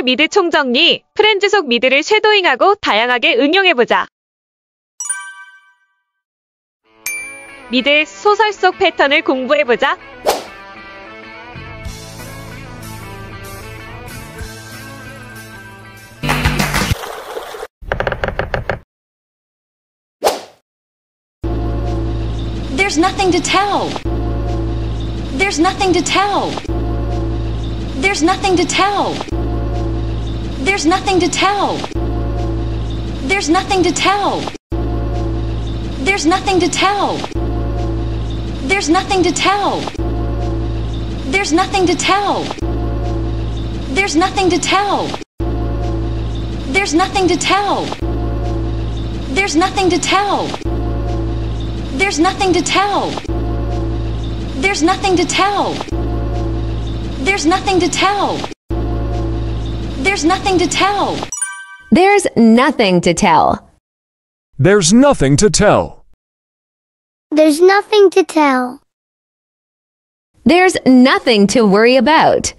소설 미드 총정리, 프렌즈 속 미드를 쉐도잉하고 다양하게 응용해보자. 미드 소설 속 패턴을 공부해보자. There's nothing to tell. There's nothing to tell. There's nothing to tell. There's nothing to tell. There's nothing to tell. There's nothing to tell. There's nothing to tell. There's nothing to tell. There's nothing to tell. There's nothing to tell. There's nothing to tell. There's nothing to tell. There's nothing to tell. There's nothing to tell. There's nothing to tell. There's nothing to worry about.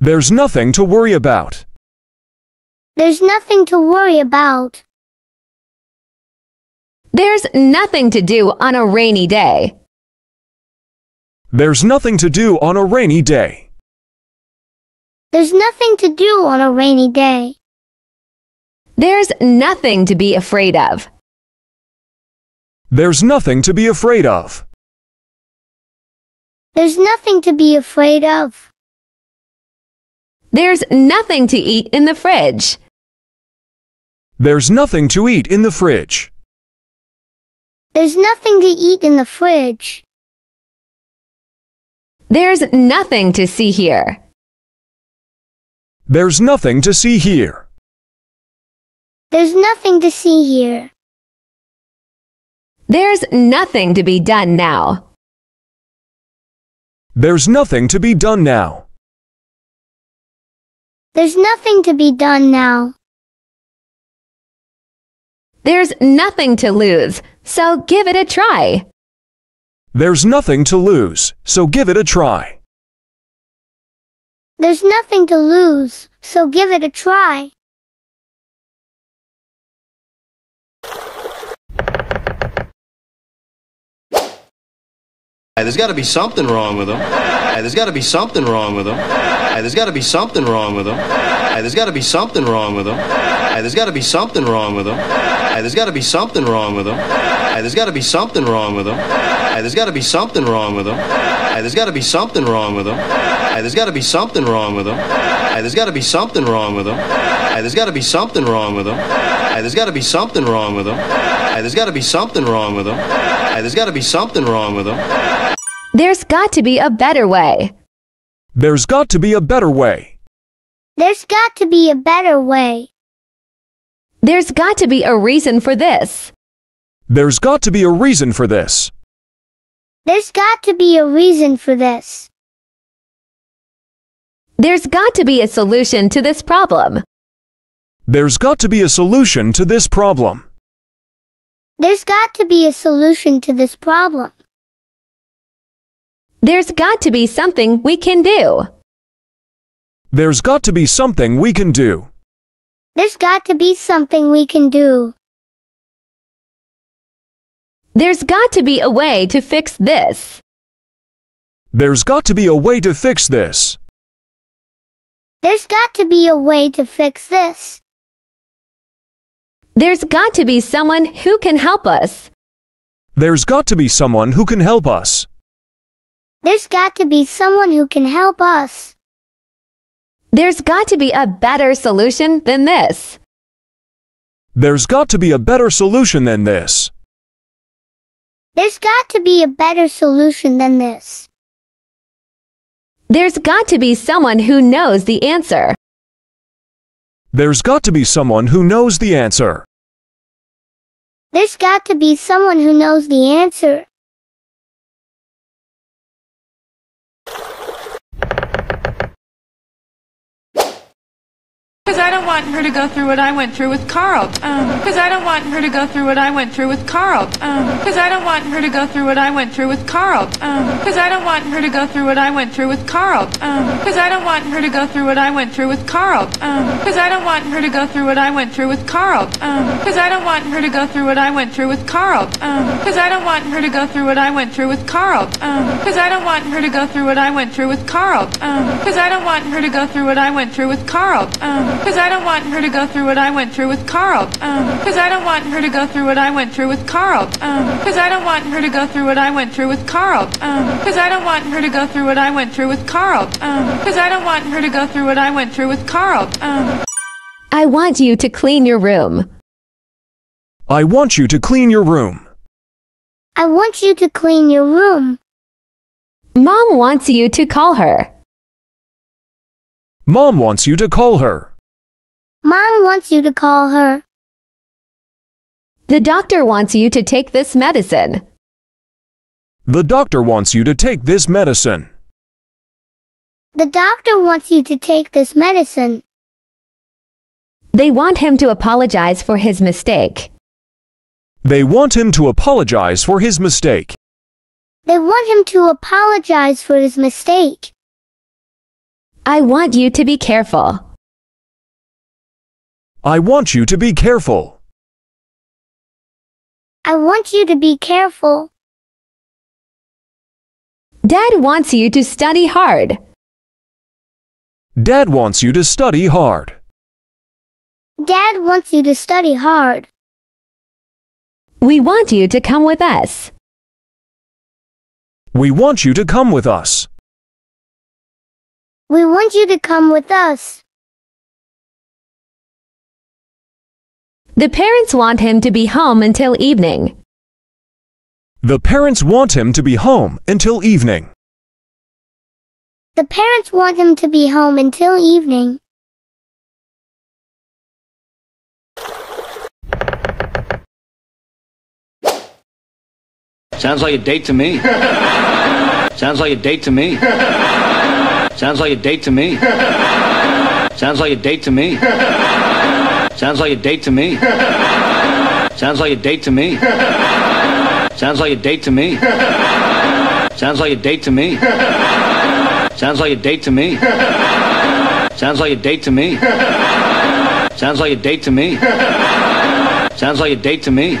There's nothing to worry about. There's nothing to worry about. There's nothing to do on a rainy day. There's nothing to do on a rainy day. There's nothing to do on a rainy day. There's nothing to be afraid of. There's nothing to be afraid of. There's nothing to be afraid of. There's nothing to eat in the fridge. There's nothing to eat in the fridge. There's nothing to eat in the fridge. There's nothing to see here. There's nothing to see here. There's nothing to see here. There's nothing to be done now. There's nothing to be done now. There's nothing to be done now. There's nothing to lose, so give it a try. There's nothing to lose, so give it a try. There's nothing to lose, so give it a try. Hey, there's got to be something wrong with him. Hey, there's got to be something wrong with him. Hey, there's got to be something wrong with him. Hey, there's got to be something wrong with him. Hey, there's got to be something wrong with him. Hey, there's got to be something wrong with him. Hey, there's got to be something wrong with him. Hey, there's got to be something wrong with him. Hey, there's got to be something wrong with him. Hey, there's got to be something wrong with him. Hey, there's got to be something wrong with him. Hey, there's got to be something wrong with him. Hey, there's got to be something wrong with him. Hey, there's got to be something wrong with him. Hey, there's got to be something wrong with him. A better way. There's got to be a better way. There's got to be a better way. There's got to be a reason for this. There's got to be a reason for this. There's got to be a reason for this. There's got to be a solution to this problem. There's got to be a solution to this problem. There's got to be a solution to this problem. There's got to be something we can do. There's got to be something we can do. There's got to be something we can do. There's got to be a way to fix this. There's got to be a way to fix this. There's got to be a way to fix this. There's got to be someone who can help us. There's got to be someone who can help us. There's got to be someone who can help us. There's got to be a better solution than this. There's got to be a better solution than this. There's got to be a better solution than this. There's got to be someone who knows the answer. There's got to be someone who knows the answer. There's got to be someone who knows the answer. Because I don't want her to go through what I went through with Carl. Because I don't want her to go through what I went through with Carl. Because I don't want her to go through what I went through with Carl. Because I don't want her to go through what I went through with Carl. Because I don't want her to go through what I went through with Carl. Because I don't want her to go through what I went through with Carl. Because I don't want her to go through what I went through with Carl. Because I don't want her to go through what I went through with Carl. Because I don't want her to go through what I went through with Carl. Because I don't want her to go through what I went through with Carl. Because I don't want her to go through what I went through with Carl. Um, because I don't want her to go through what I went through with Carl. Um, because I don't want her to go through what I went through with Carl. Um, because I don't want her to go through what I went through with Carl. Because I don't want her to go through what I went through with Carl. I want you to clean your room. I want you to clean your room. I want you to clean your room. Mom wants you to call her. Mom wants you to call her. Mom wants you to call her. The doctor wants you to take this medicine. The doctor wants you to take this medicine. The doctor wants you to take this medicine. They want him to apologize for his mistake. They want him to apologize for his mistake. They want him to apologize for his mistake. I want you to be careful. I want you to be careful. I want you to be careful. Dad wants you to study hard. Dad wants you to study hard. Dad wants you to study hard. We want you to come with us. We want you to come with us. We want you to come with us. The parents want him to be home until evening. The parents want him to be home until evening. The parents want him to be home until evening. Sounds like a date to me. Sounds like a date to me. Sounds like a date to me. Sounds like a date to me. Sounds like a date to me. Sounds like a date to me. Sounds like a date to me. Sounds like a date to me. Sounds like a date to me. Sounds like a date to me. Sounds like a date to me. Sounds like a date to me.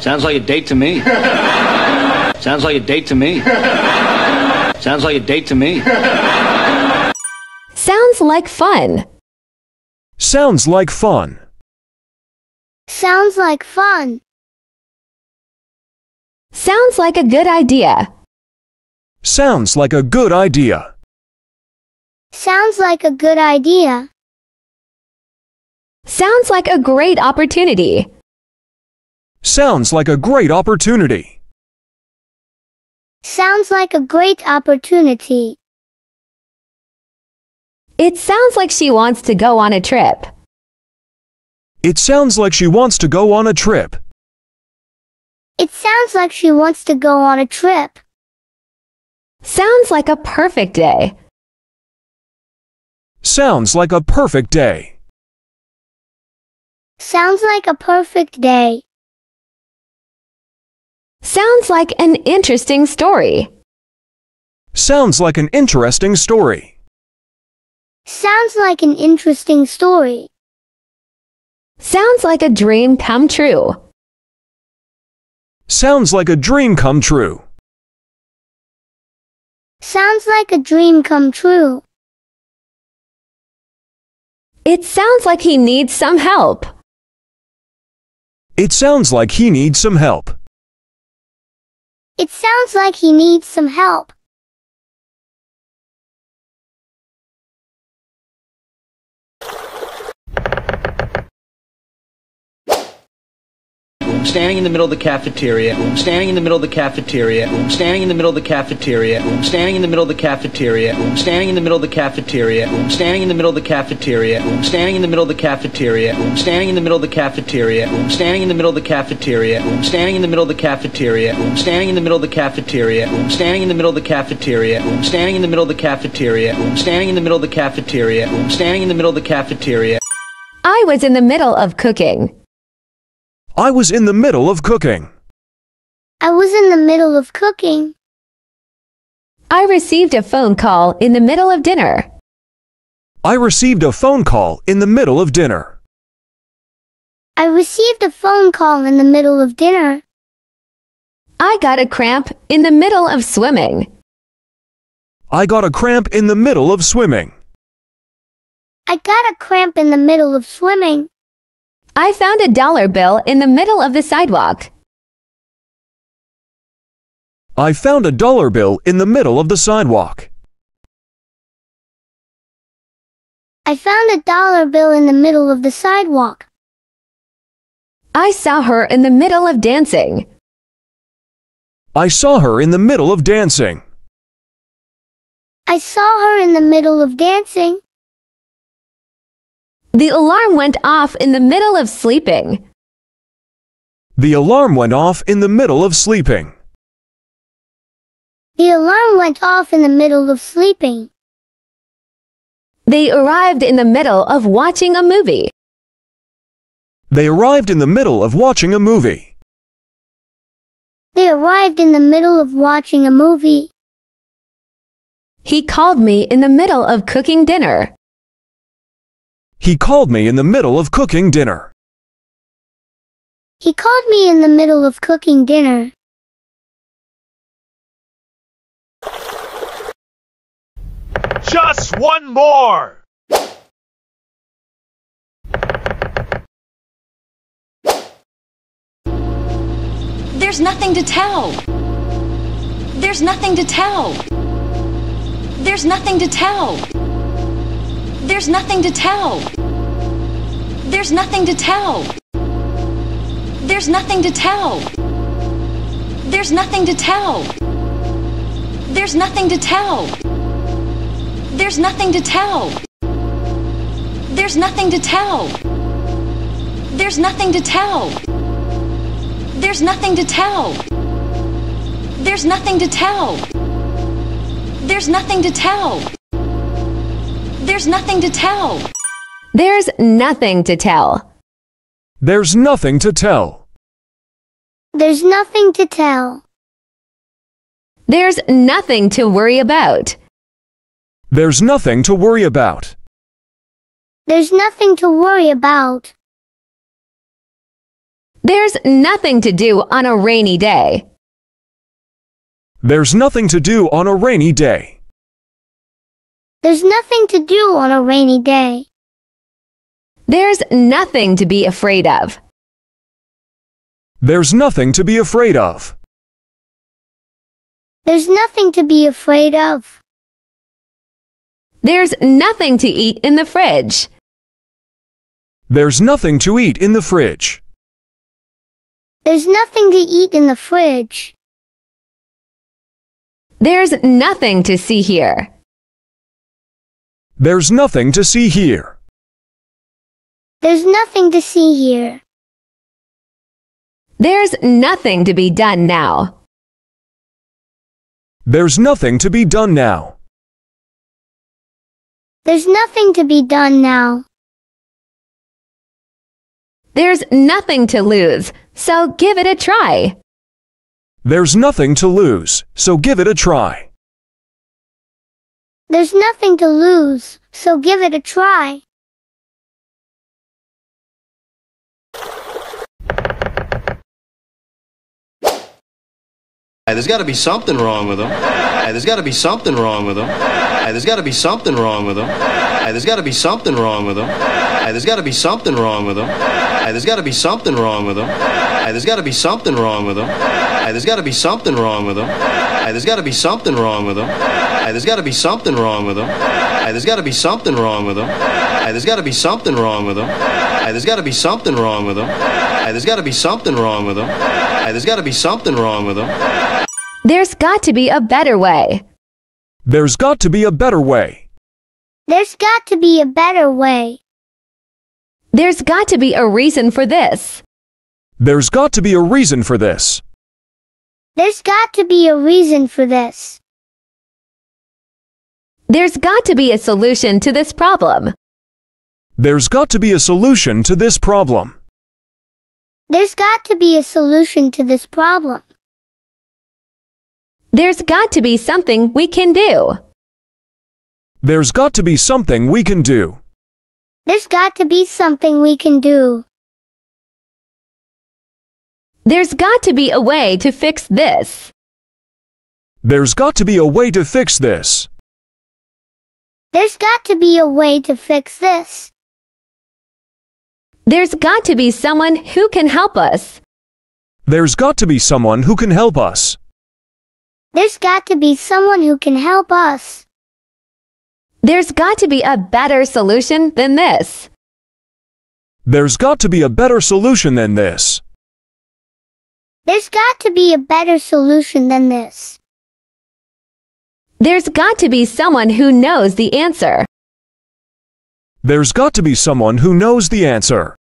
Sounds like a date to me. Sounds like a date to me. Sounds like a date to me. Sounds like fun. Sounds like fun. Sounds like fun. Sounds like a good idea. Sounds like a good idea. Sounds like a good idea. Sounds like a great opportunity. Sounds like a great opportunity. Sounds like a great opportunity. It sounds like she wants to go on a trip. It sounds like she wants to go on a trip. It sounds like she wants to go on a trip. Sounds like a perfect day. Sounds like a perfect day. Sounds like a perfect day. Sounds like an interesting story. Sounds like an interesting story. Sounds like an interesting story. Sounds like a dream come true. Sounds like a dream come true. Sounds like a dream come true. It sounds like he needs some help. It sounds like he needs some help. It sounds like he needs some help. Standing in the middle of the cafeteria. I'm standing in the middle of the cafeteria. I'm standing in the middle of the cafeteria. I'm standing in the middle of the cafeteria. I'm standing in the middle of the cafeteria. I'm standing in the middle of the cafeteria. I'm standing in the middle of the cafeteria. I'm standing in the middle of the cafeteria. I'm standing in the middle of the cafeteria. I'm standing in the middle of the cafeteria. I'm standing in the middle of the cafeteria. I'm standing in the middle of the cafeteria. I'm standing in the middle of the cafeteria. I'm standing in the middle of the cafeteria. I'm standing in the middle of the cafeteria. I was in the middle of cooking. I was in the middle of cooking. I was in the middle of cooking. I received a phone call in the middle of dinner. I received a phone call in the middle of dinner. I received a phone call in the middle of dinner. I got a cramp in the middle of swimming. I got a cramp in the middle of swimming. I got a cramp in the middle of swimming. I found a dollar bill in the middle of the sidewalk. I found a dollar bill in the middle of the sidewalk. I found a dollar bill in the middle of the sidewalk. I saw her in the middle of dancing. I saw her in the middle of dancing. I saw her in the middle of dancing. The alarm went off in the middle of sleeping. The alarm went off in the middle of sleeping. The alarm went off in the middle of sleeping. They arrived in the middle of watching a movie. They arrived in the middle of watching a movie. They arrived in the middle of watching a movie. He called me in the middle of cooking dinner. He called me in the middle of cooking dinner. He called me in the middle of cooking dinner. Just one more! There's nothing to tell. There's nothing to tell. There's nothing to tell. There's nothing to tell. There's nothing to tell. There's nothing to tell. There's nothing to tell. There's nothing to tell. There's nothing to tell. There's nothing to tell. There's nothing to tell. There's nothing to tell. There's nothing to tell. There's nothing to tell. There's nothing to tell. There's nothing to tell. There's nothing to tell. There's nothing to tell. There's nothing to worry about. There's nothing to worry about. There's nothing to worry about. There's nothing to do on a rainy day. There's nothing to do on a rainy day. There's nothing to do on a rainy day. There's nothing to be afraid of. There's nothing to be afraid of. There's nothing to be afraid of. There's nothing to eat in the fridge. There's nothing to eat in the fridge. There's nothing to eat in the fridge. There's nothing to see here. There's nothing to see here. There's nothing to see here. There's nothing to be done now. There's nothing to be done now. There's nothing to be done now. There's nothing to lose, so give it a try. There's nothing to lose, so give it a try. There's nothing to lose, so give it a try. Hey, there's got to be something wrong with them. Hey, there's got to be something wrong with them. Hey, there's got to be something wrong with them. Hey, there's got to be something wrong with them. Hey, there's got to be something wrong with them. Hey, there's got to be something wrong with them. Hey, there's got to be something wrong with them. Hey, there's got to be something wrong with them. Hey, there's got to be something wrong with them. Hey, there's got to be something wrong with them. Hey, there's got to be something wrong with them. Hey, there's got to be something wrong with them. Hey, there's got to be something wrong with them. Hey, there's got to be something wrong with them. Hey, there's got to be something wrong with them. There's got to be a better way. There's got to be a better way. There's got to be a better way. There's got to be a reason for this. There's got to be a reason for this. There's got to be a reason for this. There's got to be a solution to this problem. There's got to be a solution to this problem. There's got to be a solution to this problem. There's got to be something we can do. There's got to be something we can do. There's got to be something we can do. There's got to be a way to fix this. There's got to be a way to fix this. There's got to be a way to fix this. There's got to be someone who can help us. There's got to be someone who can help us. There's got to be someone who can help us. There's got to be a better solution than this. There's got to be a better solution than this. There's got to be a better solution than this. There's got to be someone who knows the answer. There's got to be someone who knows the answer.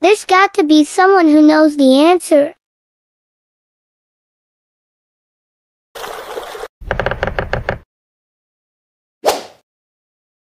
There's got to be someone who knows the answer.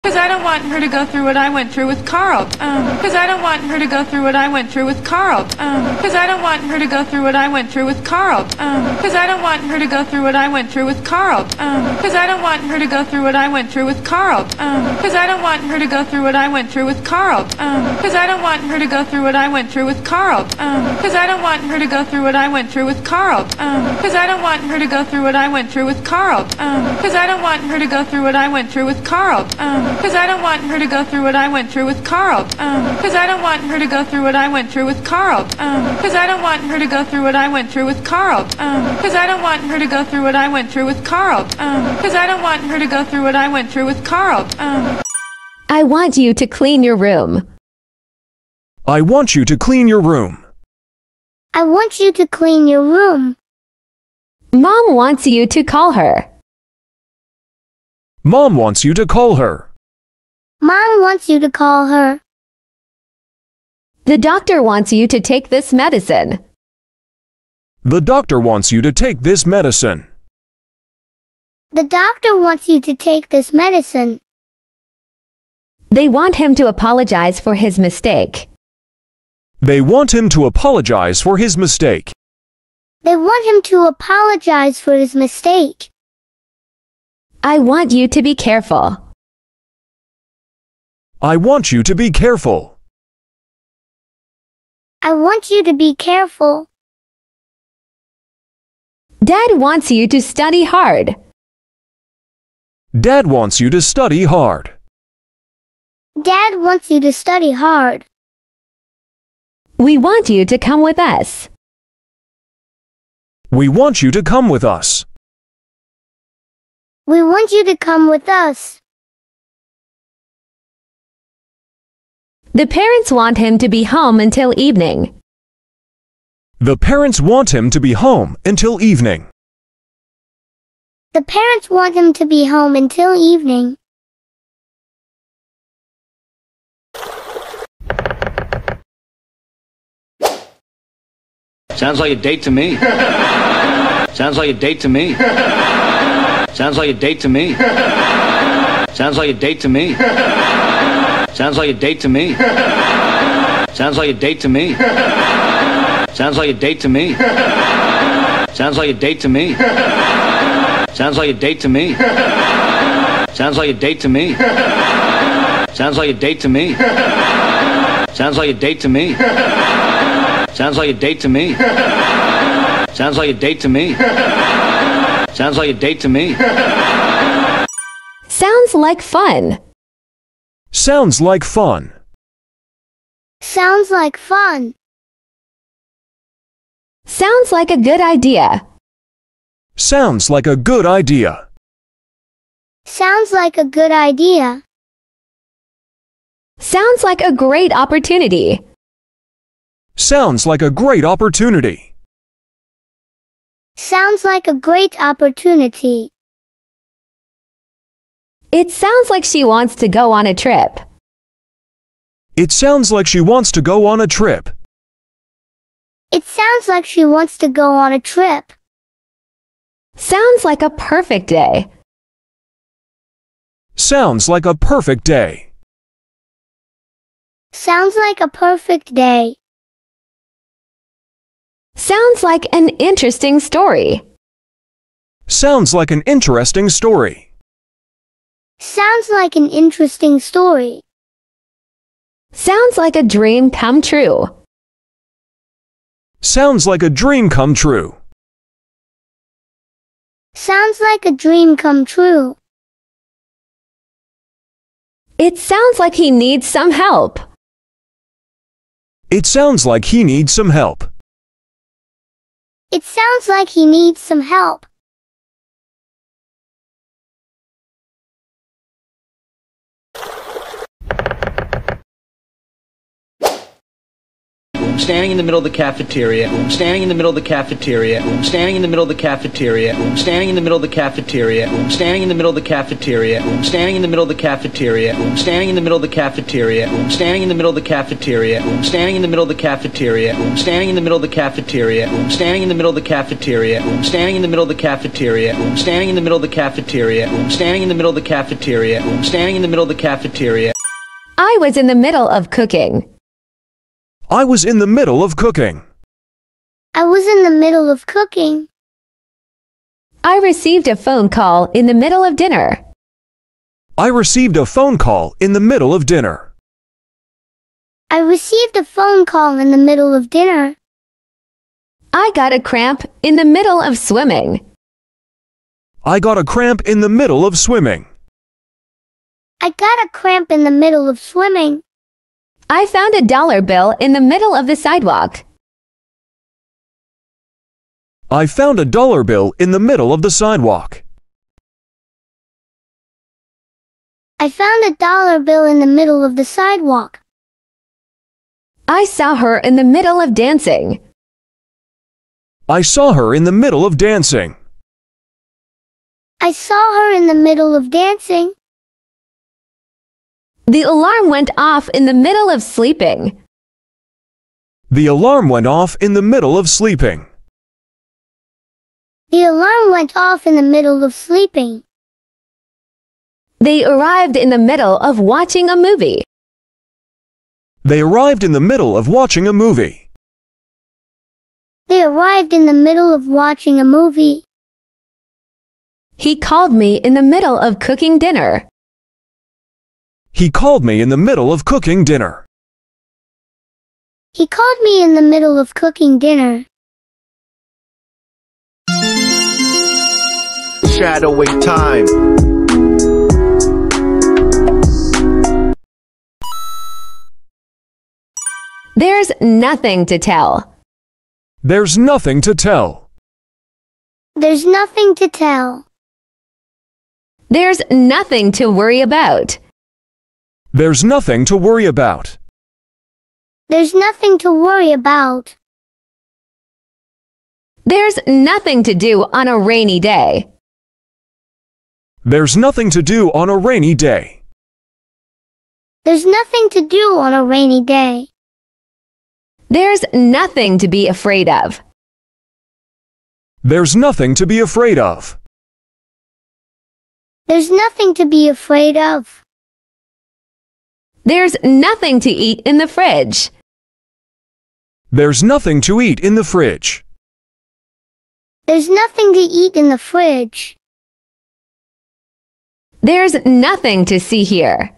Because I don't want her to go through what I went through with Carl. Because I don't want her to go through what I went through with Carl. Because I don't want her to go through what I went through with Carl. Because I don't want her to go through what I went through with Carl. Because I don't want her to go through what I went through with Carl. Because I don't want her to go through what I went through with Carl. Because I don't want her to go through what I went through with Carl. Because I don't want her to go through what I went through with Carl. Because I don't want her to go through what I went through with Carl. Because I don't want her to go through what I went through with Carl. Because I don't want her to go through what I went through with Carl. Um, because I don't want her to go through what I went through with Carl. Um, because I don't want her to go through what I went through with Carl. Um, because I don't want her to go through what I went through with Carl. Because I don't want her to go through what I went through with Carl. I want you to clean your room. I want you to clean your room. I want you to clean your room. Mom wants you to call her. Mom wants you to call her. Mom wants you to call her. The doctor wants you to take this medicine. The doctor wants you to take this medicine. The doctor wants you to take this medicine. They want him to apologize for his mistake. They want him to apologize for his mistake. They want him to apologize for his mistake. I want you to be careful. I want you to be careful. I want you to be careful. Dad wants you to study hard. Dad wants you to study hard. Dad wants you to study hard. We want you to come with us. We want you to come with us. We want you to come with us. The parents want him to be home until evening. The parents want him to be home until evening. The parents want him to be home until evening. Sounds like a date to me. Sounds like a date to me. Sounds like a date to me. Sounds like a date to me. Sounds like a date to me. Sounds like a date to me. Sounds like a date to me. Sounds like a date to me. Sounds like a date to me. Sounds like a date to me. Sounds like a date to me. Sounds like a date to me. Sounds like a date to me. Sounds like a date to me. Sounds like a date to me. Sounds like fun. Sounds like fun. Sounds like fun. Sounds like a good idea. Sounds like a good idea. Sounds like a good idea. Sounds like a great opportunity. Sounds like a great opportunity. Sounds like a great opportunity. It sounds like she wants to go on a trip. It sounds like she wants to go on a trip. It sounds like she wants to go on a trip. Sounds like a perfect day. Sounds like a perfect day. Sounds like a perfect day. Sounds like an interesting story. Sounds like an interesting story. Sounds like an interesting story. Sounds like a dream come true. Sounds like a dream come true. Sounds like a dream come true. It sounds like he needs some help. It sounds like he needs some help. It sounds like he needs some help. I'm standing in the middle of the cafeteria. I'm standing in the middle of the cafeteria. I'm standing in the middle of the cafeteria. I'm standing in the middle of the cafeteria. I'm standing in the middle of the cafeteria. I'm standing in the middle of the cafeteria. I'm standing in the middle of the cafeteria. I'm standing in the middle of the cafeteria. I'm standing in the middle of the cafeteria. I'm standing in the middle of the cafeteria. I'm standing in the middle of the cafeteria. I'm standing in the middle of the cafeteria. I'm standing in the middle of the cafeteria. I'm standing in the middle of the cafeteria. I'm standing in the middle of the cafeteria. I was in the middle of cooking. I was in the middle of cooking. I was in the middle of cooking. I received a phone call in the middle of dinner. I received a phone call in the middle of dinner. I received a phone call in the middle of dinner. I got a cramp in the middle of swimming. I got a cramp in the middle of swimming. I got a cramp in the middle of swimming. I found a dollar bill in the middle of the sidewalk. I found a dollar bill in the middle of the sidewalk. I found a dollar bill in the middle of the sidewalk. I saw her in the middle of dancing. I saw her in the middle of dancing. I saw her in the middle of dancing. The alarm went off in the middle of sleeping. The alarm went off in the middle of sleeping. The alarm went off in the middle of sleeping. They arrived in the middle of watching a movie. They arrived in the middle of watching a movie. They arrived in the middle of watching a movie. He called me in the middle of cooking dinner. He called me in the middle of cooking dinner. He called me in the middle of cooking dinner. Shadowing time. There's nothing to tell. There's nothing to tell. There's nothing to tell. There's nothing to worry about. There's nothing to worry about. There's nothing to worry about. There's nothing to do on a rainy day. There's nothing to do on a rainy day. There's nothing to do on a rainy day. There's nothing to be afraid of. There's nothing to be afraid of. There's nothing to be afraid of. There's nothing to eat in the fridge. There's nothing to eat in the fridge. There's nothing to eat in the fridge. There's nothing to see here.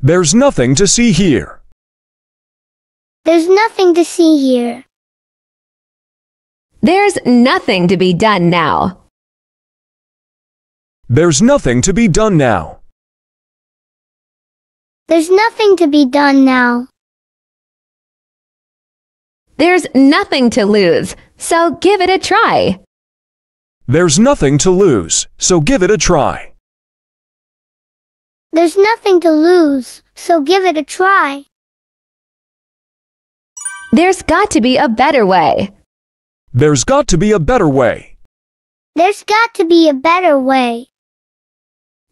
There's nothing to see here. There's nothing to see here. There's nothing to be done now. There's nothing to be done now. There's nothing to be done now. There's nothing to lose, so give it a try. There's nothing to lose, so give it a try. There's nothing to lose, so give it a try. There's got to be a better way. There's got to be a better way. There's got to be a better way.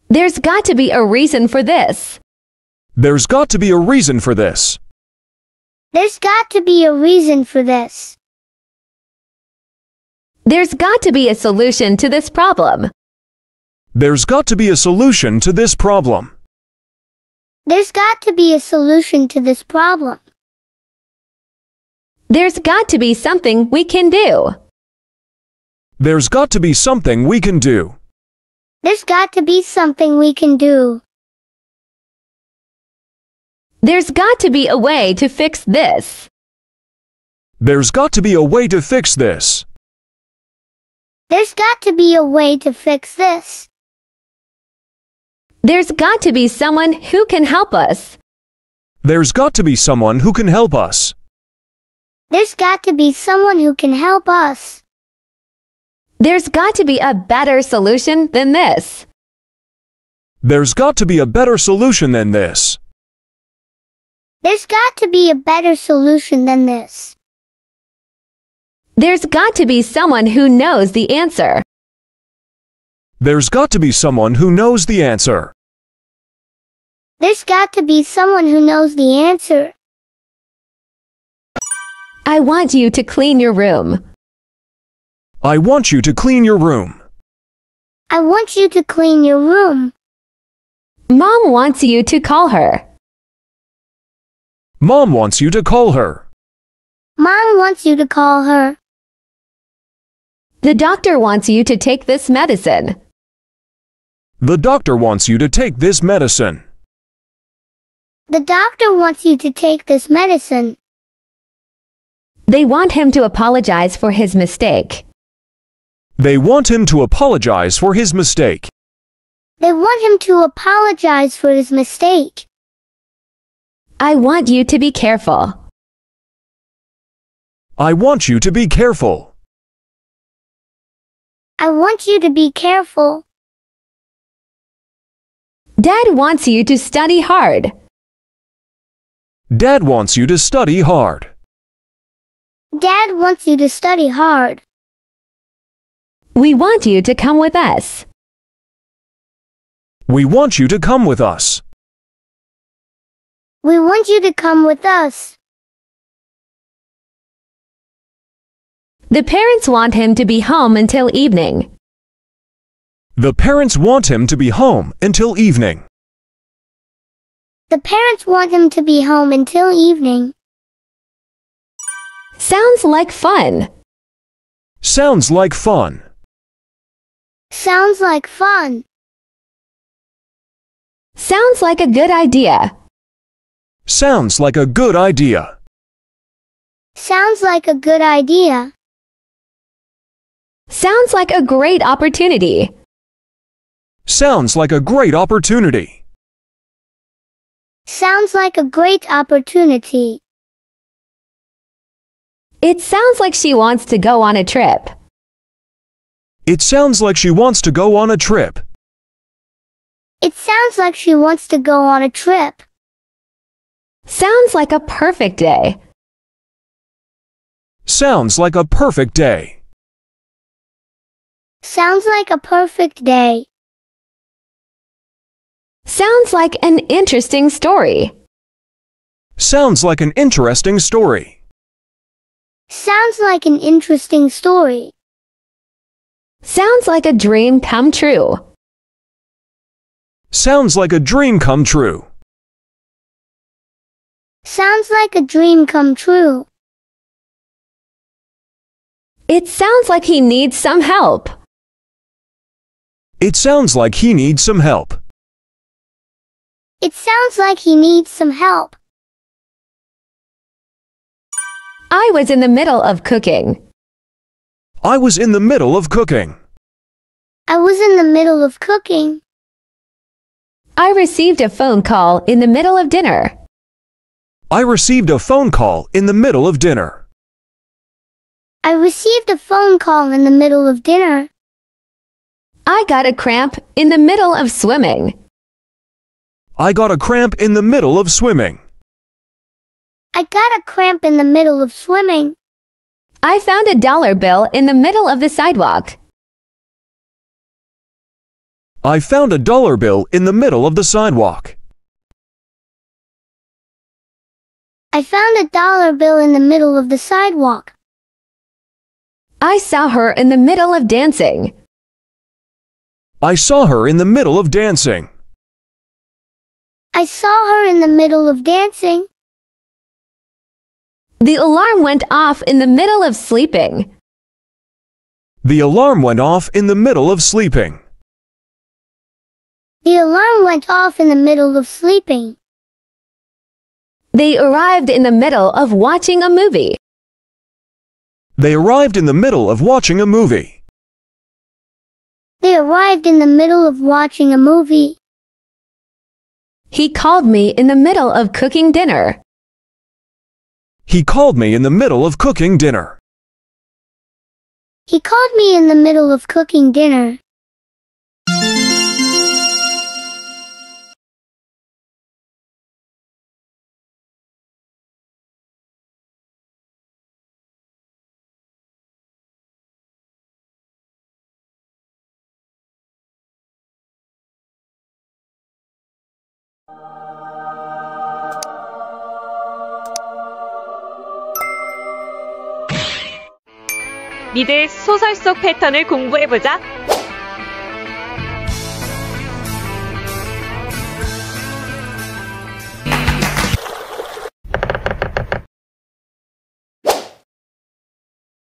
There's got to be a reason for this. There's got to be a reason for this. There's got to be a reason for this. There's got to be a solution to this problem. There's got to be a solution to this problem. There's got to be a solution to this problem. There's got to be something we can do. There's got to be something we can do. There's got to be something we can do. There's got to be a way to fix this. There's got to be a way to fix this. There's got to be a way to fix this. There's got to be someone who can help us. There's got to be someone who can help us. There's got to be someone who can help us. There's got to be a better solution than this. There's got to be a better solution than this. There's got to be a better solution than this. There's got to be someone who knows the answer. There's got to be someone who knows the answer. There's got to be someone who knows the answer. I want you to clean your room. I want you to clean your room. I want you to clean your room. Mom wants you to call her. Mom wants you to call her. Mom wants you to call her. The doctor wants you to take this medicine. The doctor wants you to take this medicine. The doctor wants you to take this medicine. They want him to apologize for his mistake. They want him to apologize for his mistake. They want him to apologize for his mistake. I want you to be careful. I want you to be careful. I want you to be careful. Dad wants you to study hard. Dad wants you to study hard. Dad wants you to study hard. We want you to come with us. We want you to come with us. We want you to come with us. The parents want him to be home until evening. The parents want him to be home until evening. The parents want him to be home until evening. Sounds like fun. Sounds like fun. Sounds like fun. Sounds like a good idea. Sounds like a good idea. Sounds like a good idea. Sounds like a great opportunity. Sounds like a great opportunity. Sounds like a great opportunity. It sounds like she wants to go on a trip. It sounds like she wants to go on a trip. It sounds like she wants to go on a trip. Sounds like a perfect day. Sounds like a perfect day. Sounds like a perfect day. Sounds like an interesting story. Sounds like an interesting story. Sounds like an interesting story. Sounds like a dream come true. Sounds like a dream come true. Sounds like a dream come true. It sounds like he needs some help. It sounds like he needs some help. It sounds like he needs some help. I was in the middle of cooking. I was in the middle of cooking. I was in the middle of cooking. I received a phone call in the middle of dinner. I received a phone call in the middle of dinner. I received a phone call in the middle of dinner. I got a cramp in the middle of swimming. I got a cramp in the middle of swimming. I got a cramp in the middle of swimming. I found a dollar bill in the middle of the sidewalk. I found a dollar bill in the middle of the sidewalk. I found a dollar bill in the middle of the sidewalk. I saw her in the middle of dancing. I saw her in the middle of dancing. I saw her in the middle of dancing. The alarm went off in the middle of sleeping. The alarm went off in the middle of sleeping. The alarm went off in the middle of sleeping. They arrived in the middle of watching a movie. They arrived in the middle of watching a movie. They arrived in the middle of watching a movie. He called me in the middle of cooking dinner. He called me in the middle of cooking dinner. He called me in the middle of cooking dinner. 미드의 소설 속 패턴을 공부해보자.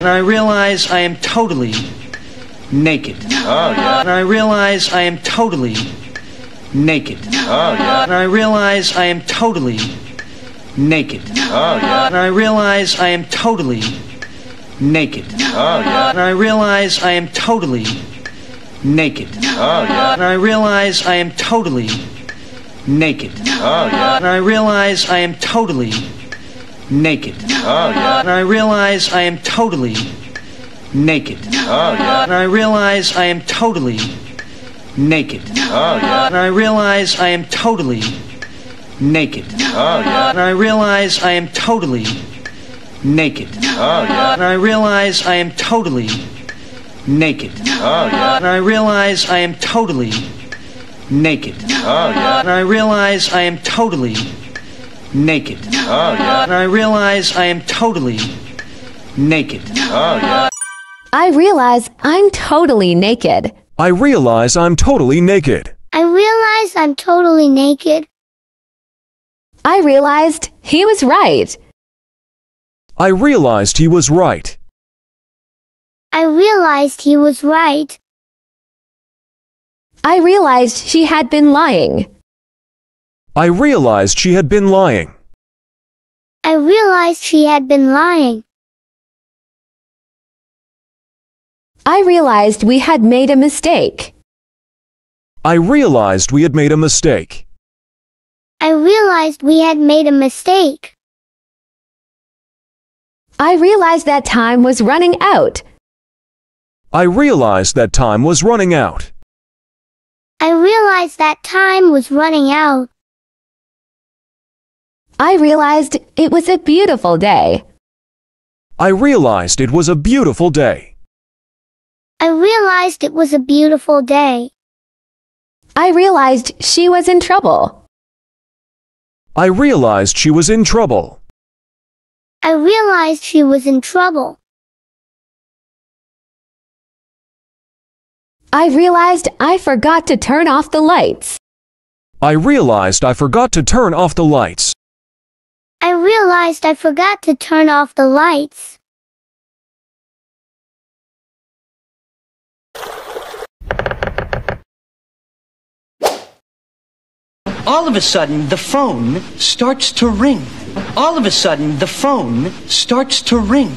And I realize I am totally naked. Oh, yeah. And I realize I am totally naked. Oh, yeah. And I realize I am totally naked. Oh, yeah. And I realize I am totally naked. Oh, yeah. And I realize I am totally naked. Oh, yeah. And I realize I am totally naked. Oh, yeah. And I realize I am totally naked. Oh, yeah. And I realize I am totally naked. Oh, yeah. And I realize I am totally naked. Oh, yeah. And I realize I am totally naked. Oh, yeah. And I realize I am totally naked. Oh, yeah. And I realize I am totally naked. Oh, yeah. And I realize I am totally naked. Oh, yeah. And I realize I am totally naked. Oh, yeah. And I realize I am totally naked. Oh, yeah. I realize I'm totally naked. I realize I'm totally naked. I realized I'm totally naked. I realized he was right. I realized he was right. I realized he was right. I realized she had been lying. I realized she had been lying. I realized she had been lying. I realized we had made a mistake. I realized we had made a mistake. I realized we had made a mistake. I realized that time was running out. I realized that time was running out. I realized that time was running out. I realized it was a beautiful day. I realized it was a beautiful day. I realized it was a beautiful day. I realized she was in trouble. I realized she was in trouble. I realized she was in trouble. I realized I forgot to turn off the lights. I realized I forgot to turn off the lights. I realized I forgot to turn off the lights. All of a sudden, the phone starts to ring. All of a sudden, the phone starts to ring.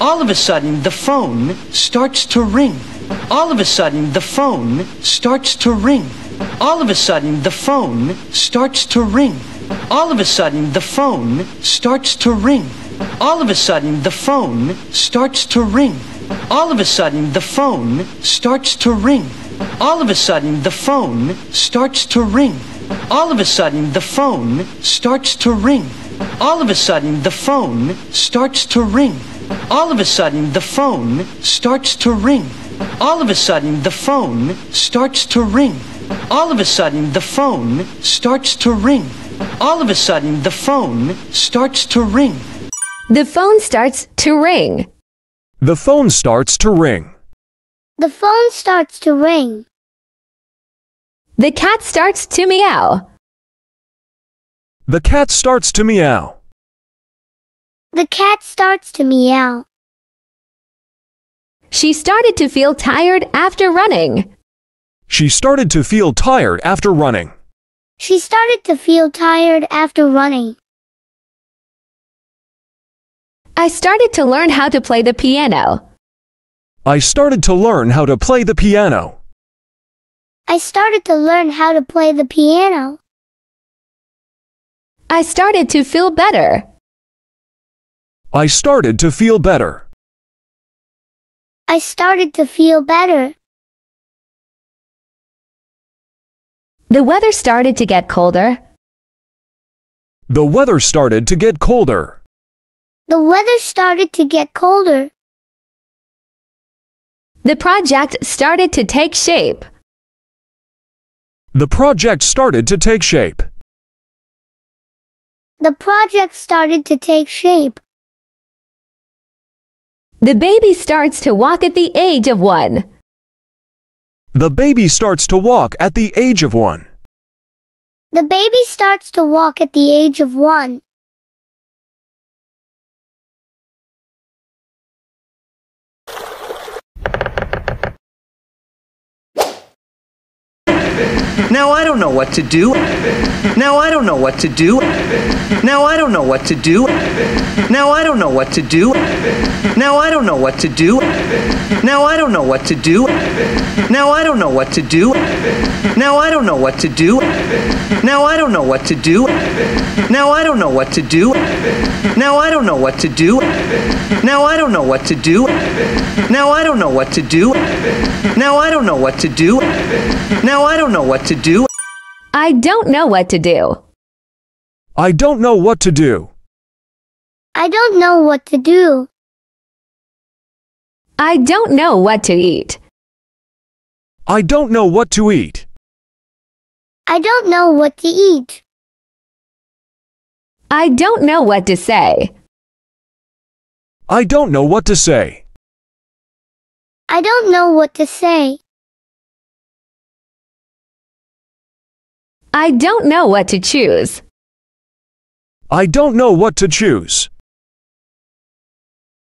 All of a sudden, the phone starts to ring. All of a sudden, the phone starts to ring. All of a sudden, the phone starts to ring. All of a sudden, the phone starts to ring. All of a sudden, the phone starts to ring. All of a sudden, the phone starts to ring. All of a sudden, the phone starts to ring. All of a sudden, the phone starts to ring. All of a sudden, the phone starts to ring. All of a sudden, the phone starts to ring. All of a sudden, the phone starts to ring. All of a sudden, the phone starts to ring. All of a sudden, the phone starts to ring. The phone starts to ring. The phone starts to ring. The phone starts to ring. The cat starts to meow. The cat starts to meow. The cat starts to meow. She started to feel tired after running. She started to feel tired after running. She started to feel tired after running. I started to learn how to play the piano. I started to learn how to play the piano. I started to learn how to play the piano. I started to feel better. I started to feel better. I started to feel better. The weather started to get colder. The weather started to get colder. The weather started to get colder. The project started to take shape. The project started to take shape. The project started to take shape. The baby starts to walk at the age of one. The baby starts to walk at the age of one. The baby starts to walk at the age of one. Now I don't know what to do. Now I don't know what to do. Now I don't know what to do. Now I don't know what to do. Now I don't know what to do. Now I don't know what to do. Now I don't know what to do. Now I don't know what to do. Now I don't know what to do. Now I don't know what to do. Now I don't know what to do. Now I don't know what to do. Now I don't know what to do. Now I don't know what to do. Now I don't know what to do. I don't know what to do. I don't know what to do. I don't know what to do. I don't know what to eat. I don't know what to eat. I don't know what to eat. I don't know what to say. I don't know what to say. I don't know what to say. I don't know what to choose. I don't know what to choose.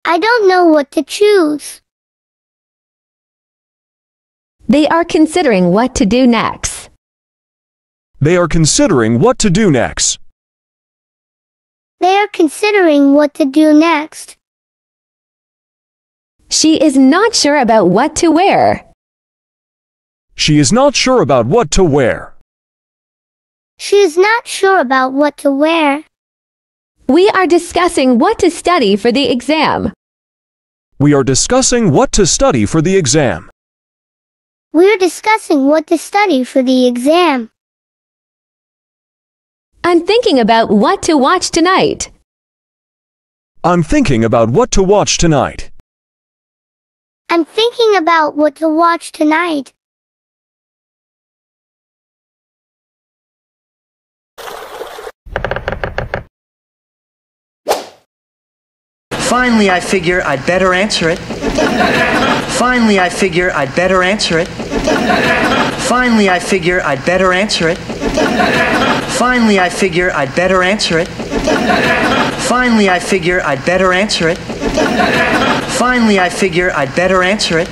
I don't know what to choose. They are considering what to do next. They are considering what to do next. They are considering what to do next. She is not sure about what to wear. She is not sure about what to wear. She is not sure about what to wear. We are discussing what to study for the exam. We are discussing what to study for the exam. We're discussing what to study for the exam. I'm thinking about what to watch tonight. I'm thinking about what to watch tonight. I'm thinking about what to watch tonight. Finally, I figure I'd better answer it. Finally, I figure I'd better answer it. Finally, I figure I'd better answer it. Finally, I figure I'd better answer it. Finally, I figure I'd better answer it. Finally, I figure I'd better answer it.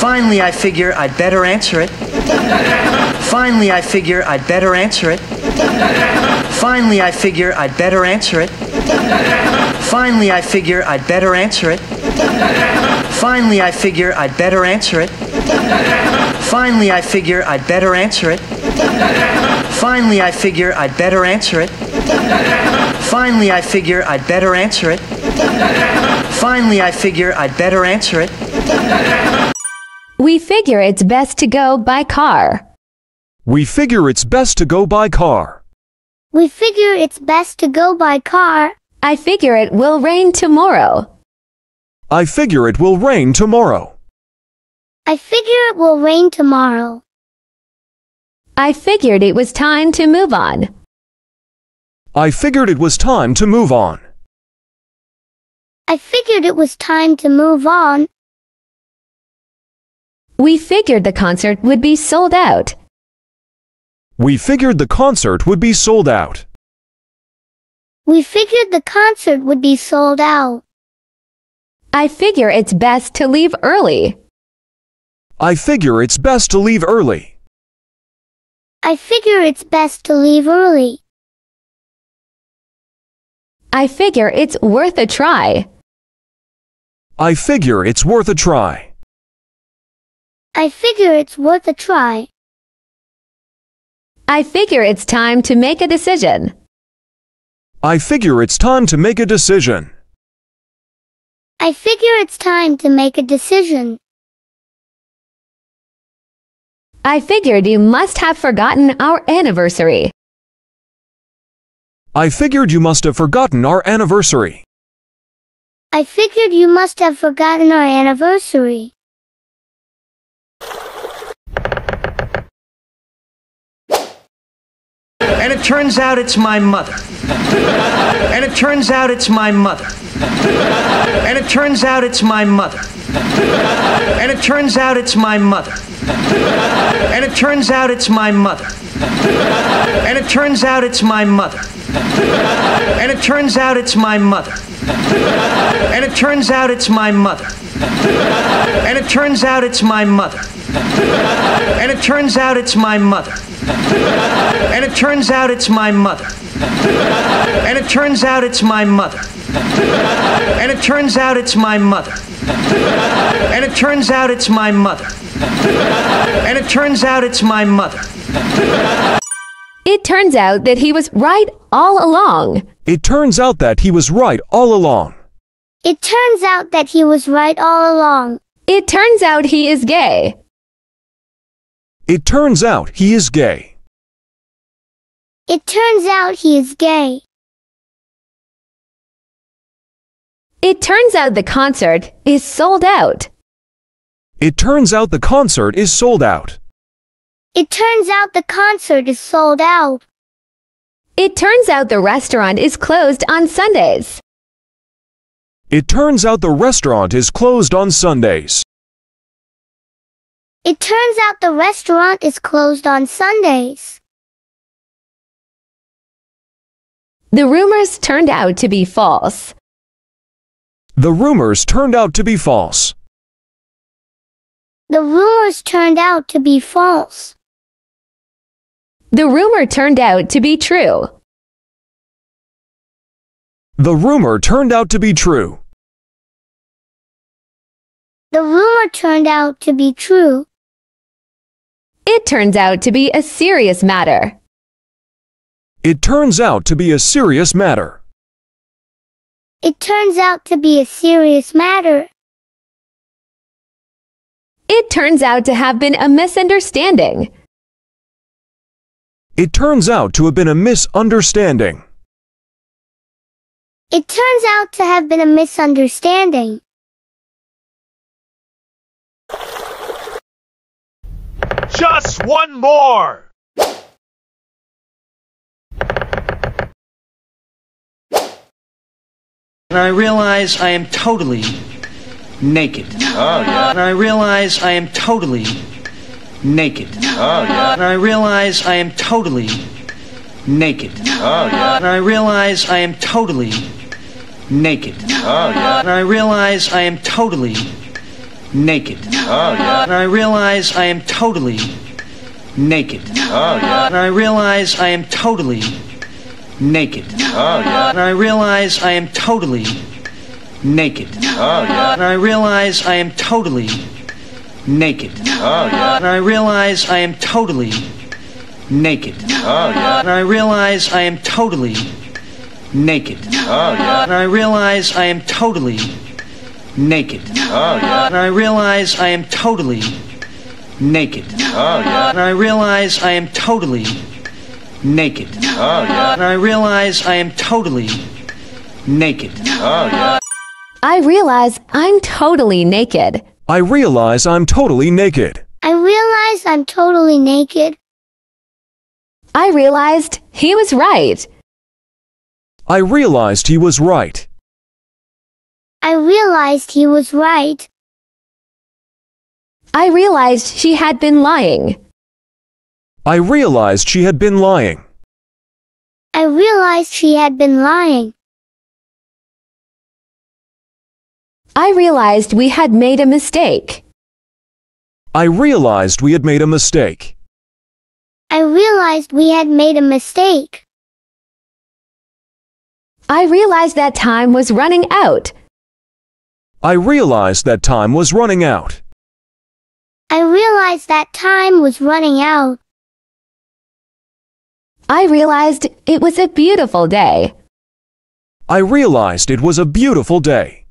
Finally, I figure I'd better answer it. Finally, I figure I'd better answer it. Finally, I figure I'd better answer it. Finally, I figure I'd better answer it. Finally, I figure I'd better answer it. Finally, I figure I'd better answer it. Finally, I figure I'd better answer it. Finally, I figure I'd better answer it. Finally, I figure I'd better answer it. We figure it's best to go by car. We figure it's best to go by car. We figure it's best to go by car. I figure it will rain tomorrow. I figure it will rain tomorrow. I figure it will rain tomorrow. I figured it was time to move on. I figured it was time to move on. I figured it was time to move on. We figured the concert would be sold out. We figured the concert would be sold out. We figured the concert would be sold out. I figure it's best to leave early. I figure it's best to leave early. I figure it's best to leave early. I figure it's worth a try. I figure it's worth a try. I figure it's worth a try. I figure it's time to make a decision. I figure it's time to make a decision. I figure it's time to make a decision. I figured you must have forgotten our anniversary. I figured you must have forgotten our anniversary. I figured you must have forgotten our anniversary. And it turns out it's my mother. And it turns out it's my mother. And it turns out it's my mother. And it turns out it's my mother. And it turns out it's my mother. And it turns out it's my mother. And it turns out it's my mother. And it turns out it's my mother. And it turns out it's my mother. And it turns out it's my mother. And it turns out it's my mother. And it turns out it's my mother. And it turns out it's my mother. And it turns out it's my mother. And it turns out it's my mother. It turns out that he was right all along. It turns out that he was right all along. It turns out that he was right all along. It turns out he is gay. It turns out he is gay. It turns out he is gay. It turns out the concert is sold out. It turns out the concert is sold out. It turns out the concert is sold out. It turns out the restaurant is closed on Sundays. It turns out the restaurant is closed on Sundays. It turns out the restaurant is closed on Sundays. The rumors turned out to be false. The rumors turned out to be false. The rumors turned out to be false. The rumor turned out to be true. The rumor turned out to be true. The rumor turned out to be true. It turns out to be a serious matter. It turns out to be a serious matter. It turns out to be a serious matter. It turns out to have been a misunderstanding. It turns out to have been a misunderstanding. It turns out to have been a misunderstanding. Just one more! And I realize I am totally naked. Oh, yeah. And I realize I am totally naked. Oh, yeah. And I realize I am totally naked. Oh, yeah. And I realize I am totally naked. Oh, yeah. And I realize I am totally naked. Oh, yeah. And I realize I am totally naked. Oh, yeah. And I realize I am totally naked. Oh, yeah. And I realize I am totally naked. Oh, yeah. And I realize I am totally naked. Oh, yeah. And I realize I am totally naked. Oh, yeah. And I realize I am totally naked. Oh, yeah. And I realize I am totally naked. Oh, yeah. And I realize I am totally naked. Oh, yeah. And I realize I am totally naked. Oh, yeah. And I realize I am totally naked. Oh, yeah. I realize I'm totally naked. I realize I'm totally naked. I realize I'm totally naked. I realized he was right. I realized he was right. I realized he was right. I realized she had been lying. I realized she had been lying. I realized she had been lying. I realized we had made a mistake. I realized we had made a mistake. I realized we had made a mistake. I realized that time was running out. I realized that time was running out. I realized that time was running out. I realized it was a beautiful day. I realized it was a beautiful day.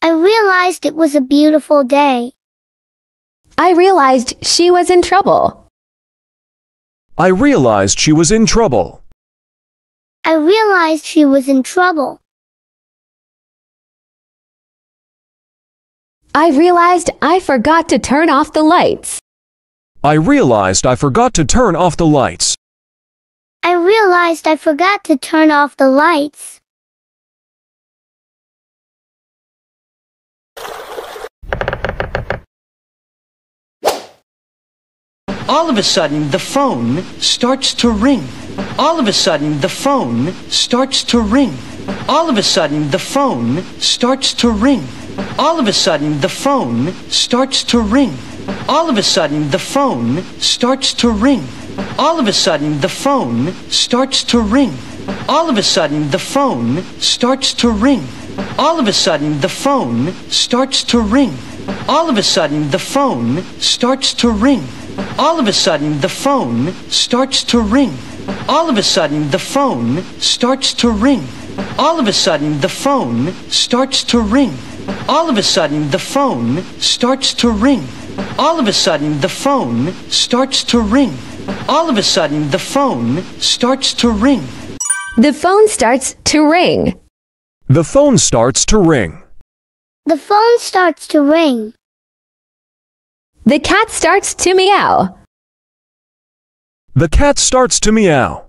I realized it was a beautiful day. I realized she was in trouble. I realized she was in trouble. I realized she was in trouble. I realized I forgot to turn off the lights. I realized I forgot to turn off the lights. I realized I forgot to turn off the lights. All of a sudden, the phone starts to ring. All of a sudden, the phone starts to ring. All of a sudden, the phone starts to ring. All of a sudden, the phone starts to ring. All of a sudden, the phone starts to ring. All of a sudden, the phone starts to ring. All of a sudden, the phone starts to ring. All of a sudden, the phone starts to ring. All of a sudden, the phone starts to ring. All of a sudden, the phone starts to ring. All of a sudden, the phone starts to ring. All of a sudden, the phone starts to ring. All of a sudden, the phone starts to ring. All of a sudden, the phone starts to ring. All of a sudden, the phone starts to ring. The phone starts to ring. The phone starts to ring. The phone starts to ring. The cat starts to meow. The cat starts to meow.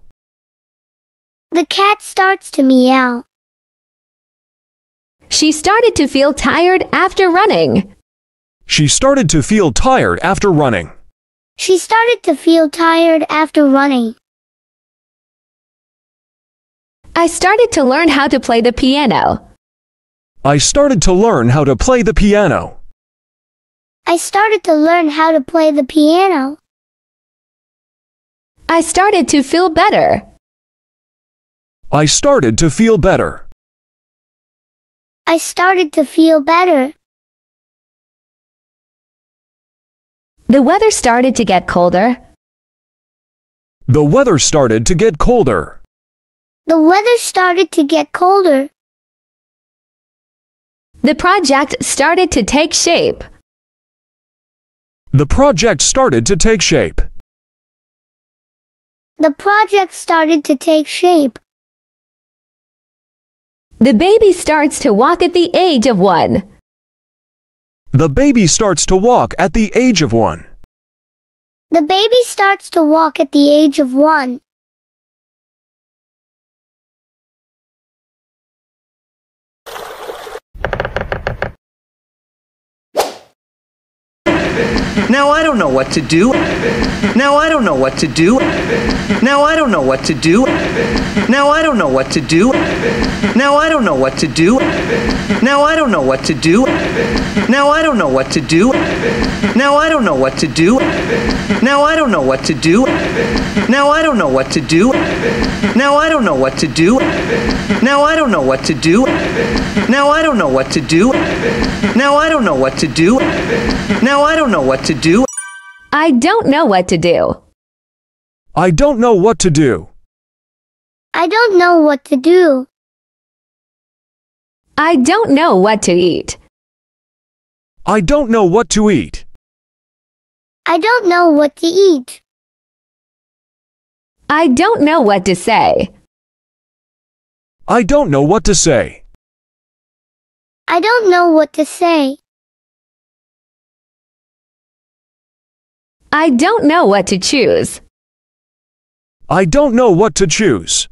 The cat starts to meow. She started to feel tired after running. She started to feel tired after running. She started to feel tired after running. I started to learn how to play the piano. I started to learn how to play the piano. I started to learn how to play the piano. I started to feel better. I started to feel better. I started to feel better. The weather started to get colder. The weather started to get colder. The weather started to get colder. The project started to take shape. The project started to take shape. The project started to take shape. The baby starts to walk at the age of one. The baby starts to walk at the age of one. The baby starts to walk at the age of one. Now I don't know what to do. Now I don't know what to do. Now I don't know what to do. Now I don't know what to do. Now I don't know what to do. Now I don't know what to do. Now I don't know what to do. Now I don't know what to do. Now I don't know what to do. Now I don't know what to do. Now I don't know what to do. Now I don't know what to do. Now I don't know what to do. Now I don't know what to do. Now I don't know what to do. I don't know what to do. I don't know what to do. I don't know what to do. I don't know what to eat. I don't know what to eat. I don't know what to eat. I don't know what to say. I don't know what to say. I don't know what to say. I don't know what to choose. I don't know what to choose.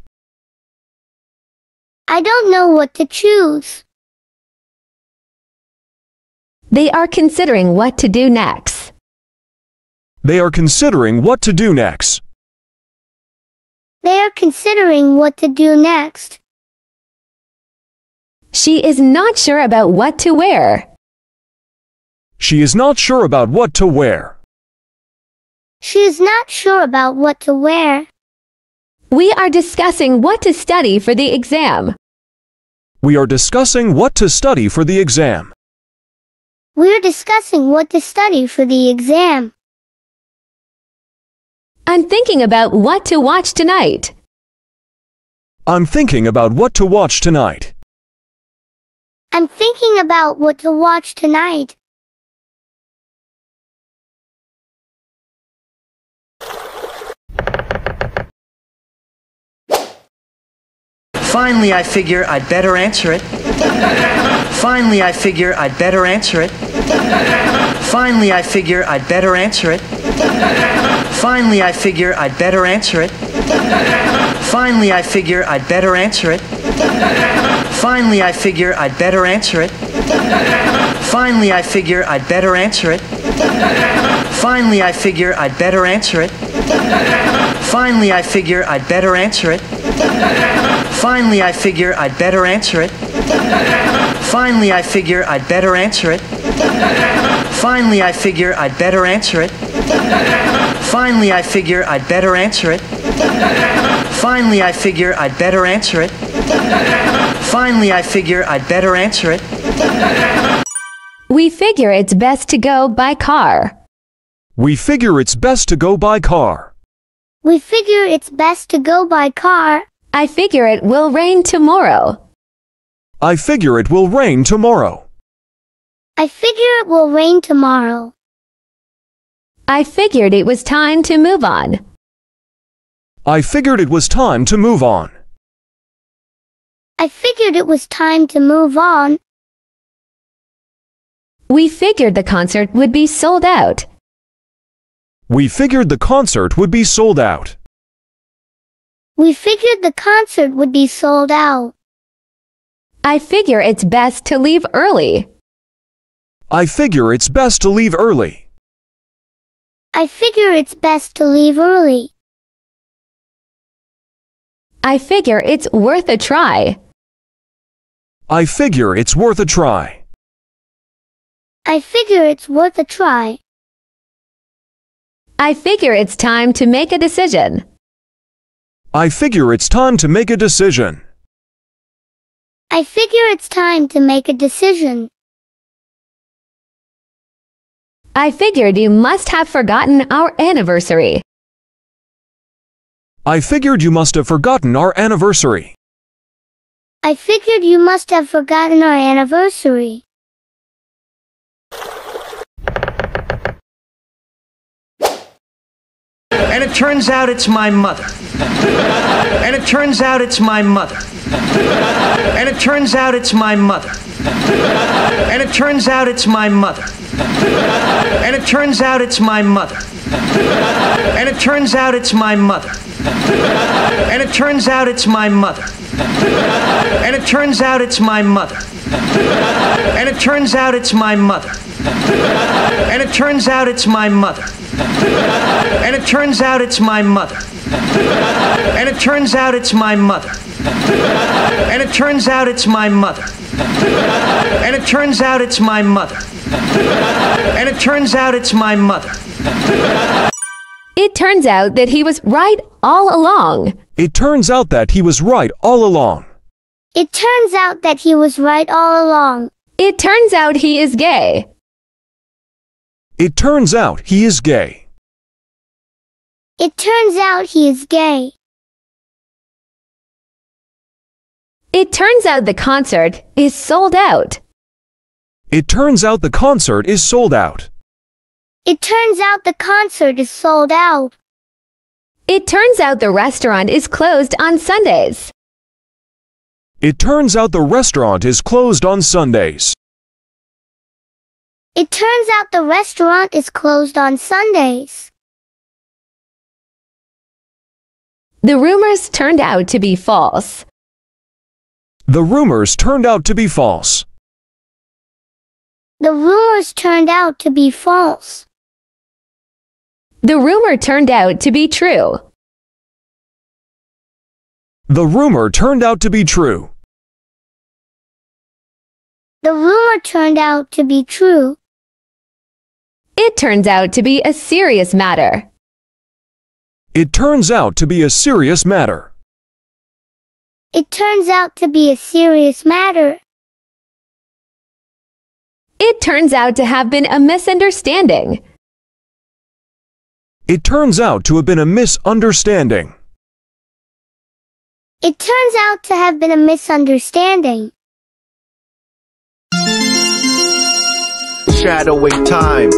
I don't know what to choose. They are considering what to do next. They are considering what to do next. They are considering what to do next. She is not sure about what to wear. She is not sure about what to wear. She is not sure about what to wear. We are discussing what to study for the exam. We are discussing what to study for the exam. We're discussing what to study for the exam. I'm thinking about what to watch tonight. I'm thinking about what to watch tonight. I'm thinking about what to watch tonight. Finally, I figure I'd better answer it. Finally, I figure I'd better answer it. Finally, I figure I'd better answer it. Finally, I figure I'd better answer it. Finally, I figure I'd better answer it. Finally, I figure I'd better answer it. Finally, I figure I'd better answer it. Finally, I figure I'd better answer it. Finally, I figure I'd better answer it. Finally, I figure I'd better answer it. Finally, I figure I'd better answer it. Finally, I figure I'd better answer it. Finally, I figure I'd better answer it. Finally, I figure I'd better answer it. Finally, I figure I'd better answer it. We figure it's best to go by car. We figure it's best to go by car. We figure it's best to go by car. I figure it will rain tomorrow. I figure it will rain tomorrow. I figure it will rain tomorrow. I figured it was time to move on. I figured it was time to move on. I figured it was time to move on. We figured the concert would be sold out. We figured the concert would be sold out. We figured the concert would be sold out. I figure it's best to leave early. I figure it's best to leave early. I figure it's best to leave early. I figure it's worth a try. I figure it's worth a try. I figure it's worth a try. I figure it's time to make a decision. I figure it's time to make a decision. I figure it's time to make a decision. I figured you must have forgotten our anniversary. I figured you must have forgotten our anniversary. I figured you must have forgotten our anniversary. And it turns out it's my mother. And it turns out it's my mother. And it turns out it's my mother. And it turns out it's my mother. And it turns out it's my mother. And it turns out it's my mother. And it turns out it's my mother. And it turns out it's my mother. And it turns out it's my mother. And it turns out it's my mother. And it turns out it's my mother. And it turns out it's my mother. And it turns out it's my mother. And it turns out it's my mother. And it turns out it's my mother. It turns out that he was right all along. It turns out that he was right all along. It turns out that he was right all along. It turns out he is gay. It turns out he is gay. It turns out he is gay. It turns out the concert is sold out. It turns out the concert is sold out. It turns out the concert is sold out. It turns out the restaurant is closed on Sundays. It turns out the restaurant is closed on Sundays. It turns out the restaurant is closed on Sundays. The rumors turned out to be false. The rumors turned out to be false. The rumors turned out to be false. The rumor turned out to be true. The rumor turned out to be true. The rumor turned out to be true. It turns out to be a serious matter. It turns out to be a serious matter. It turns out to be a serious matter. It turns out to have been a misunderstanding. It turns out to have been a misunderstanding. It turns out to have been a misunderstanding. Shadowing time.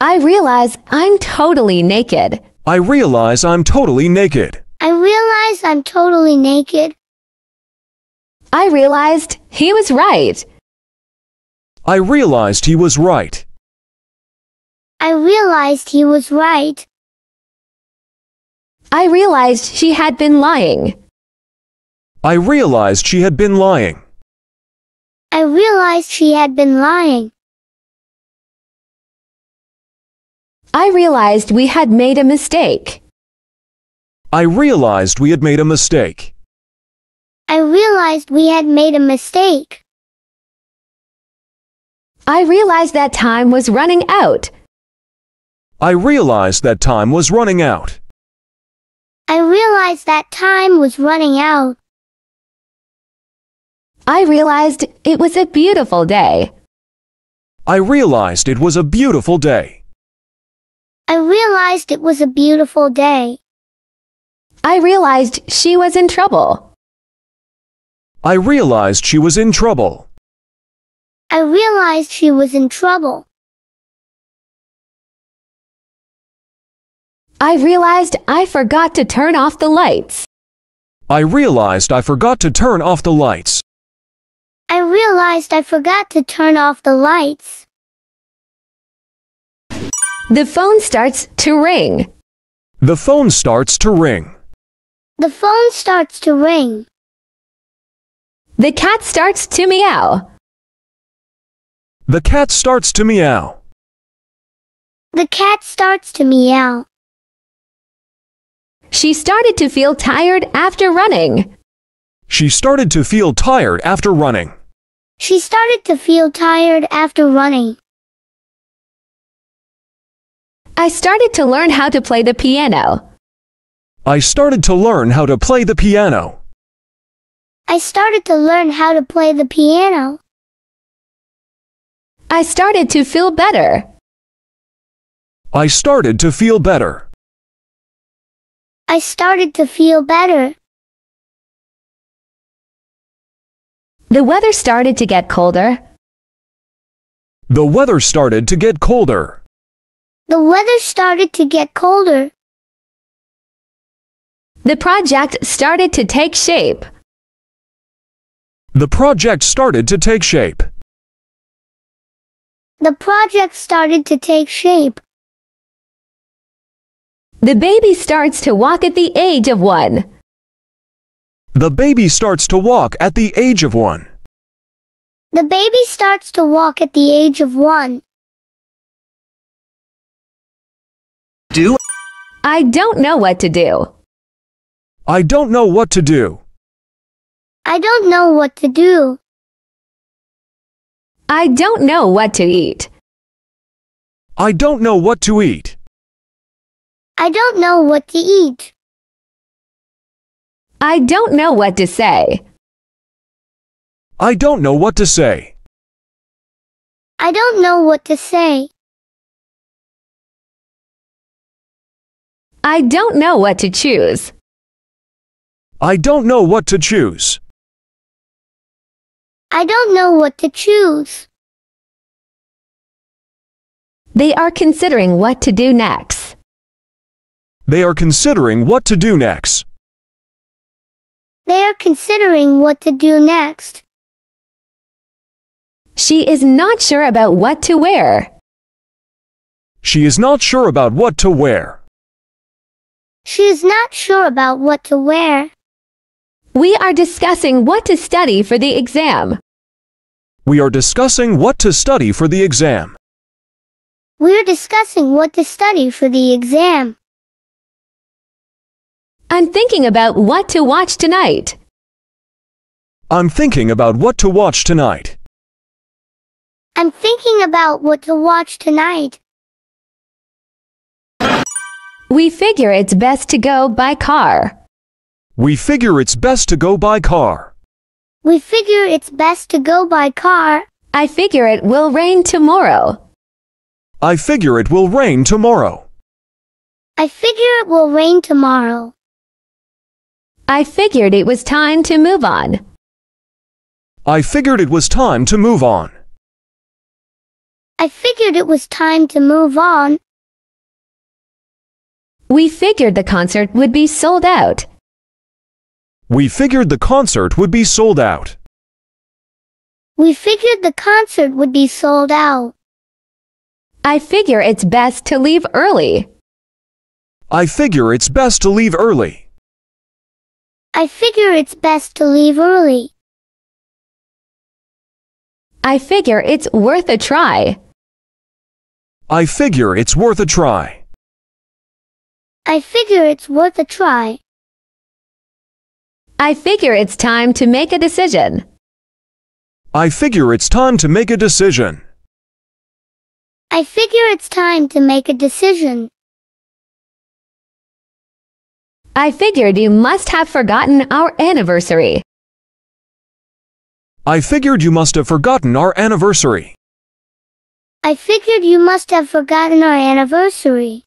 I realize I'm totally naked. I realize I'm totally naked. I realize I'm totally naked. I realized he was right. I realized he was right. I realized he was right. I realized she had been lying. I realized she had been lying. I realized she had been lying. I realized we had made a mistake. I realized we had made a mistake. I realized we had made a mistake. I realized that time was running out. I realized that time was running out. I realized that time was running out. I realized it was a beautiful day. I realized it was a beautiful day. I realized it was a beautiful day. I realized she was in trouble. I realized she was in trouble. I realized she was in trouble. I realized I forgot to turn off the lights. I realized I forgot to turn off the lights. I realized I forgot to turn off the lights. The phone starts to ring. The phone starts to ring. The phone starts to ring. The cat starts to meow. The cat starts to meow. The cat starts to meow. She started to feel tired after running. She started to feel tired after running. She started to feel tired after running. I started to learn how to play the piano. I started to learn how to play the piano. I started to learn how to play the piano. I started to feel better. I started to feel better. I started to feel better. The weather started to get colder. The weather started to get colder. The weather started to get colder. The project started to take shape. The project started to take shape. The project started to take shape. The baby starts to walk at the age of one. The baby starts to walk at the age of one. The baby starts to walk at the age of one. Do I don't know what to do. I don't know what to do. I don't know what to do. I don't know what to eat. I don't know what to eat. I don't know what to eat. I don't know what to say. I don't know what to say. I don't know what to say. I don't know what to choose. I don't know what to choose. I don't know what to choose. They are considering what to do next. They are considering what to do next. They are considering what to do next. She is not sure about what to wear. She is not sure about what to wear. She is not sure about what to wear. We are discussing what to study for the exam. We are discussing what to study for the exam. We're discussing what to study for the exam. I'm thinking about what to watch tonight. I'm thinking about what to watch tonight. I'm thinking about what to watch tonight. We figure it's best to go by car. We figure it's best to go by car. We figure it's best to go by car. I figure it will rain tomorrow. I figure it will rain tomorrow. I figure it will rain tomorrow. I figured it was time to move on. I figured it was time to move on. I figured it was time to move on. We figured the concert would be sold out. We figured the concert would be sold out. We figured the concert would be sold out. I figure it's best to leave early. I figure it's best to leave early. I figure it's best to leave early. I figure it's worth a try. I figure it's worth a try. I figure it's worth a try. I figure it's time to make a decision. I figure it's time to make a decision. I figure it's time to make a decision. I figured you must have forgotten our anniversary. I figured you must have forgotten our anniversary. I figured you must have forgotten our anniversary.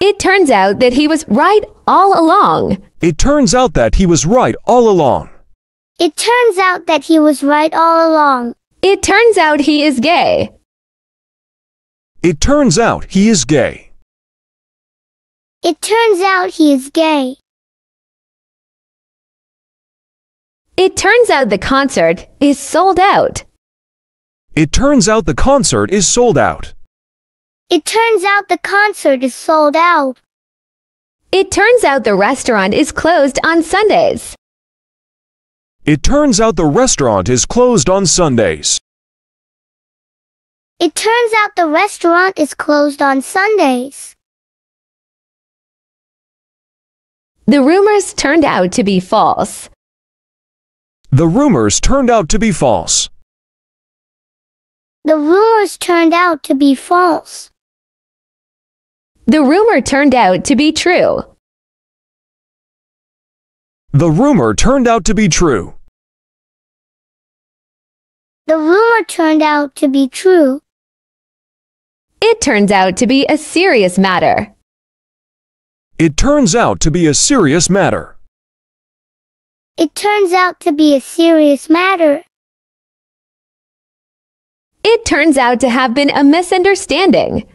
It turns out that he was right all along. It turns out that he was right all along. It turns out that he was right all along. It turns out he is gay. It turns out he is gay. It turns out he is gay. It turns out the concert is sold out. It turns out the concert is sold out. It turns out the concert is sold out. It turns out the restaurant is closed on Sundays. It turns out the restaurant is closed on Sundays. It turns out the restaurant is closed on Sundays. The rumors turned out to be false. The rumors turned out to be false. The rumors turned out to be false. The rumor turned out to be true. The rumor turned out to be true. The rumor turned out to be true. It turns out to be a serious matter. It turns out to be a serious matter. It turns out to be a serious matter. It turns out to have been a misunderstanding.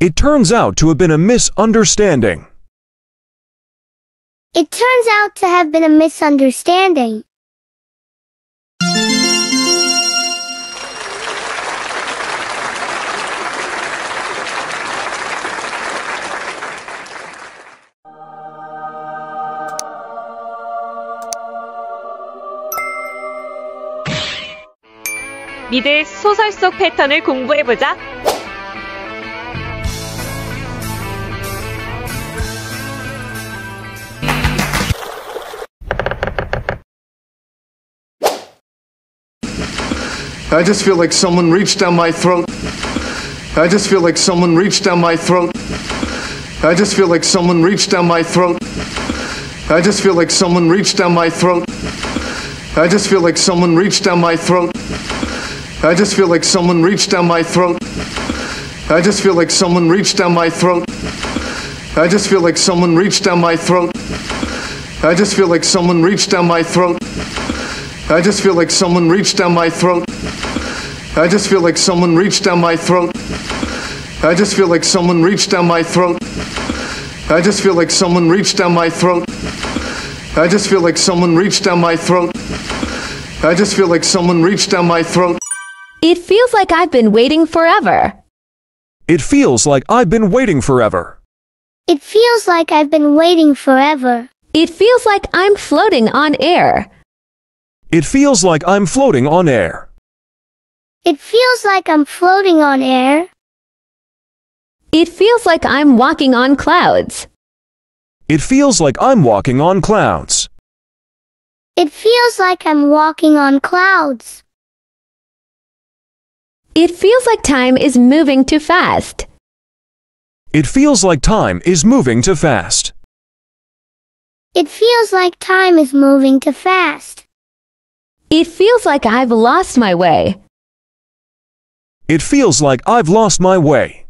It turns out to have been a misunderstanding. It turns out to have been a misunderstanding. 미드의 소설 속 패턴을 공부해보자. I just feel like someone reached down my throat. I just feel like someone reached down my throat. I just feel like someone reached down my throat. I just feel like someone reached down my throat. I just feel like someone reached down my throat. I just feel like someone reached down my throat. I just feel like someone reached down my throat. I just feel like someone reached down my throat. I just feel like someone reached down my throat. I just feel like someone reached down my throat. I just feel like someone reached down my throat. I just feel like someone reached down my throat. I just feel like someone reached down my throat. I just feel like someone reached down my throat. I just feel like someone reached down my throat. It feels like I've been waiting forever. It feels like I've been waiting forever. It feels like I've been waiting forever. It feels like I'm floating on air. It feels like I'm floating on air. It feels like I'm floating on air. It feels like I'm walking on clouds. It feels like I'm walking on clouds. It feels like I'm walking on clouds. It feels like time is moving too fast. It feels like time is moving too fast. It feels like time is moving too fast. It feels like I've lost my way. It feels like I've lost my way.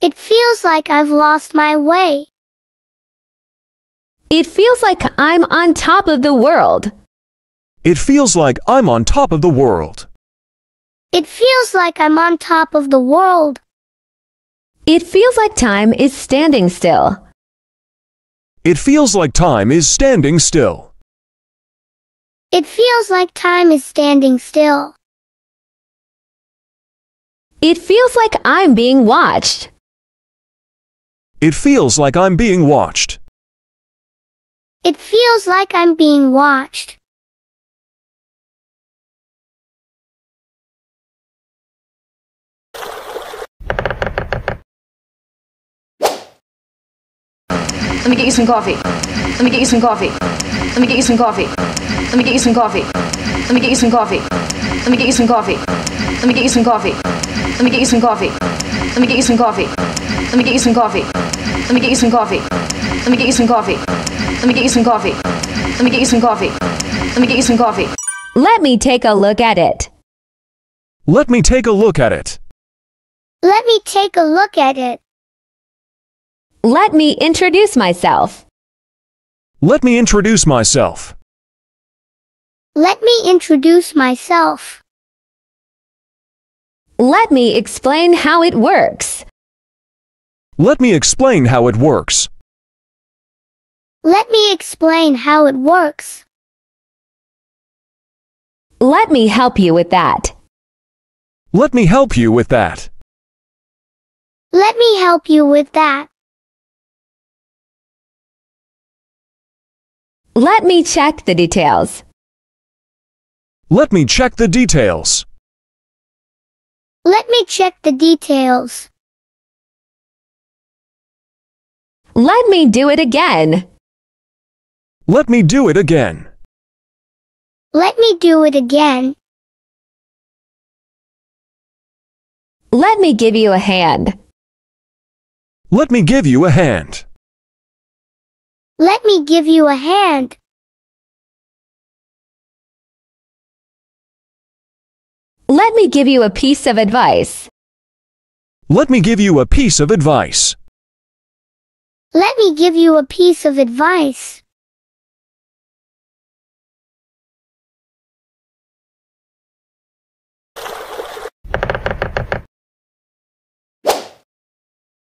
It feels like I've lost my way. It feels like I'm on top of the world. It feels like I'm on top of the world. It feels like I'm on top of the world. It feels like time is standing still. It feels like time is standing still. It feels like time is standing still. It feels like I'm being watched. It feels like I'm being watched. It feels like I'm being watched. Let me get you some coffee. Let me get you some coffee. Let me get you some coffee. Let me get you some coffee. Let me get you some coffee. Let me get you some coffee. Let me get you some coffee. Let me get you some coffee. Let me get you some coffee. Let me get you some coffee. Let me get you some coffee. Let me get you some coffee. Let me get you some coffee. Let me get you some coffee. Let me get you some coffee. Let me take a look at it. Let me take a look at it. Let me take a look at it. Let me introduce myself. Let me introduce myself. Let me introduce myself. Let me explain how it works. Let me explain how it works. Let me explain how it works. Let me help you with that. Let me help you with that. Let me help you with that. Let me check the details. Let me check the details. Let me check the details. Let me do it again. Let me do it again. Let me do it again. Let me give you a hand. Let me give you a hand. Let me give you a hand. Let me give you a piece of advice. Let me give you a piece of advice. Let me give you a piece of advice.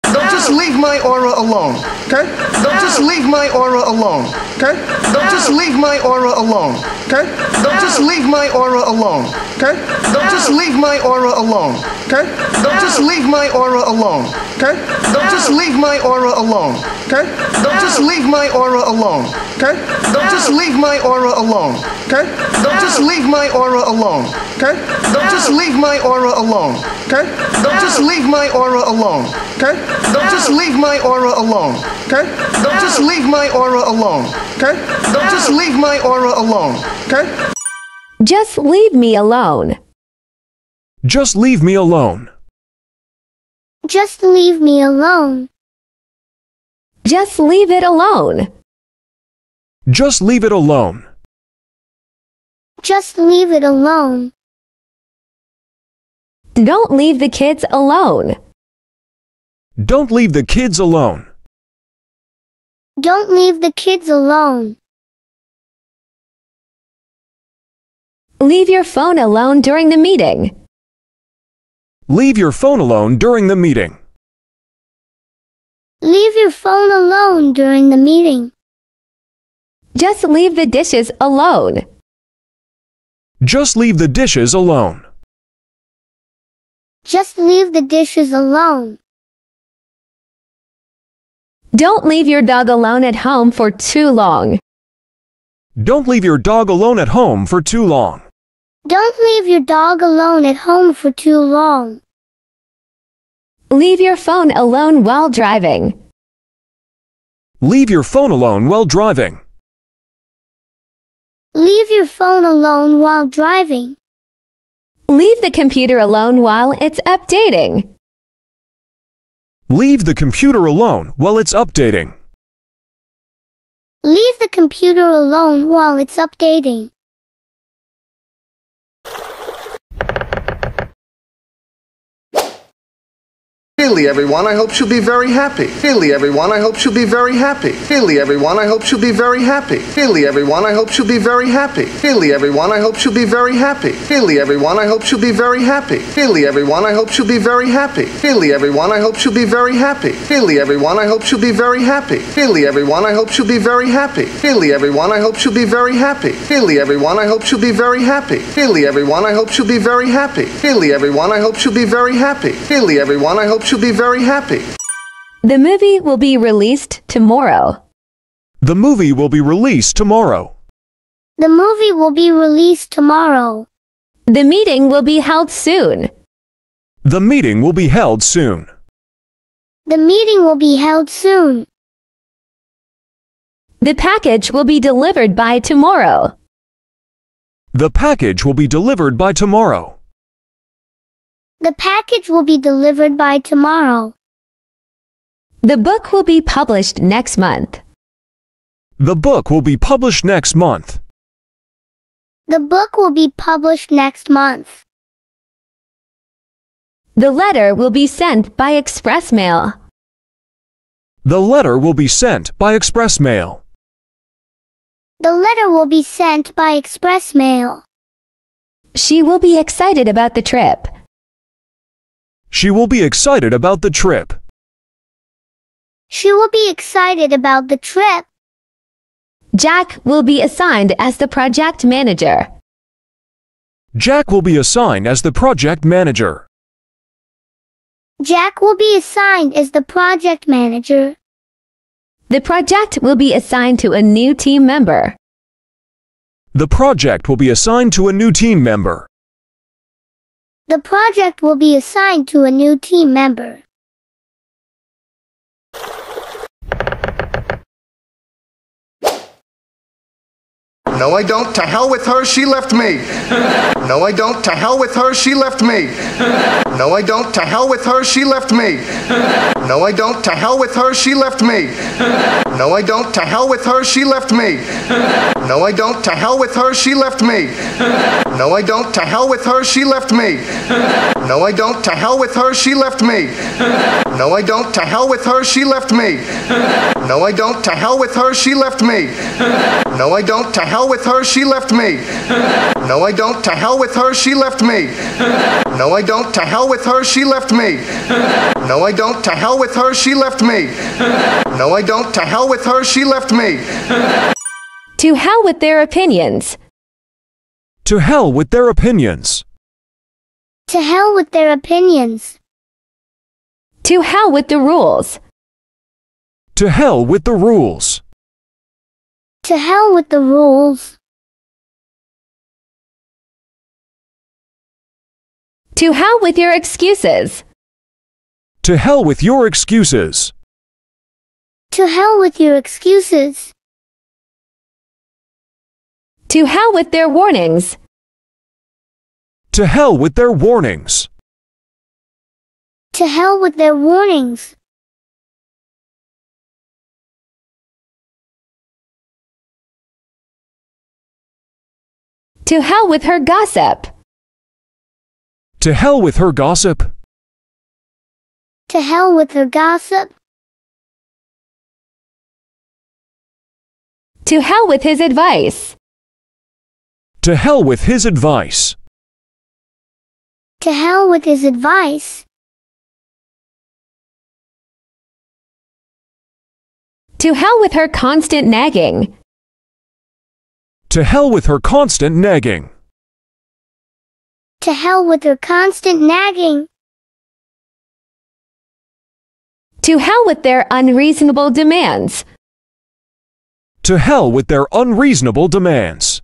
Don't just leave my aura alone, okay? Don't just leave my aura alone, okay? Don't just leave my aura alone, okay? Don't just leave my aura alone, okay? Don't just leave my aura alone, Okay? Don't just leave my aura alone. Okay? Don't just leave my aura alone. Okay? Don't just leave my aura alone. Okay? Don't just leave my aura alone. Okay? Don't just leave my aura alone. Okay? Don't just leave my aura alone. Okay? Don't just leave my aura alone. Okay? Don't just leave my aura alone. Okay? Don't just leave my aura alone. Okay? Don't just leave my aura alone. Okay? Just leave me alone. Just leave me alone. Just leave me alone. Just leave it alone. Just leave it alone. Just leave it alone. Don't leave the kids alone. Don't leave the kids alone. Don't leave the kids alone. Leave your phone alone during the meeting. Leave your phone alone during the meeting. Leave your phone alone during the meeting. Just leave the dishes alone. Just leave the dishes alone. Just leave the dishes alone. Don't leave your dog alone at home for too long. Don't leave your dog alone at home for too long. Don't leave your dog alone at home for too long. Leave your phone alone while driving. Leave your phone alone while driving. Leave your phone alone while driving. Leave the computer alone while it's updating. Leave the computer alone while it's updating. Leave the computer alone while it's updating. Really, everyone, I hope she'll be very happy. Really, everyone, I hope she'll be very happy. Really, everyone, I hope she'll be very happy. Really, everyone, I hope she'll be very happy. Really, everyone, I hope she'll be very happy. Really, everyone, I hope she'll be very happy. Really, everyone, I hope she'll be very happy. Really, everyone, I hope she'll be very happy. Really, everyone, I hope she'll be very happy. Really, everyone, I hope she'll be very happy. Really, everyone, I hope she'll be very happy. Really, everyone, I hope she'll be very happy. Really, everyone, I hope she'll be very happy. Really, everyone, I hope she'll be very happy. Really, everyone, I hope she'll be very happy. The movie will be released tomorrow. The movie will be released tomorrow. The movie will be released tomorrow. The meeting will be held soon. The meeting will be held soon. The meeting will be held soon. The package will be delivered by tomorrow. The package will be delivered by tomorrow. The package will be delivered by tomorrow. The book will be published next month. The book will be published next month. The book will be published next month. The letter will be sent by express mail. The letter will be sent by express mail. The letter will be sent by express mail. She will be excited about the trip. She will be excited about the trip. She will be excited about the trip. Jack will be assigned as the project manager. Jack will be assigned as the project manager. Jack will be assigned as the project manager. The project will be assigned to a new team member. The project will be assigned to a new team member. The project will be assigned to a new team member. No, I don't. To hell with her, she left me. No, I don't. To hell with her, she left me. No, I don't. To hell with her, she left me. No, I don't. To hell with her, she left me. No, I don't. To hell with her, she left me. No, I don't. To hell with her, she left me. No, I don't. To hell with her, she left me. No, I don't. To hell with her, she left me. No, I don't. To hell with her, she left me. No, I don't. To hell with her, she left me. No, I don't. To hell with her, she left me. No, I don't. To hell with her, she left me. No, I don't. To hell with her, she left me. No, I don't. To hell with her, she left me. No, I don't. To hell with her, she left me. To hell with their opinions. To hell with their opinions. To hell with their opinions. To hell with the rules. To hell with the rules. To hell with the rules. To hell with your excuses. To hell with your excuses. To hell with your excuses. To hell with their warnings. To hell with their warnings. To hell with their warnings. To hell with her gossip. To hell with her gossip. To hell with her gossip. To hell with his advice. To hell with his advice. To hell with his advice. To hell with her constant nagging. To hell with her constant nagging. To hell with her constant nagging. To hell with their unreasonable demands. To hell with their unreasonable demands.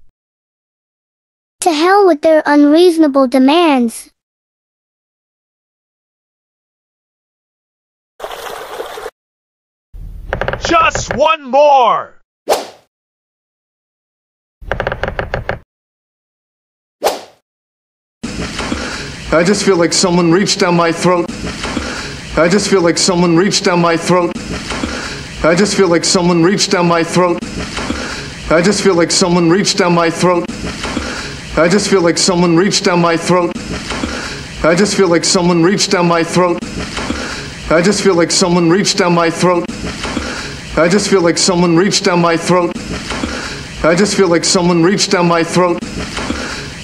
To hell with their unreasonable demands. Just one more! I just feel like someone reached down my throat. I just feel like someone reached down my throat. I just feel like someone reached down my throat. I just feel like someone reached down my throat. I just feel like someone reached down my throat. I just feel like someone reached down my throat. I just feel like someone reached down my throat. I just feel like someone reached down my throat. I just feel like someone reached down my throat.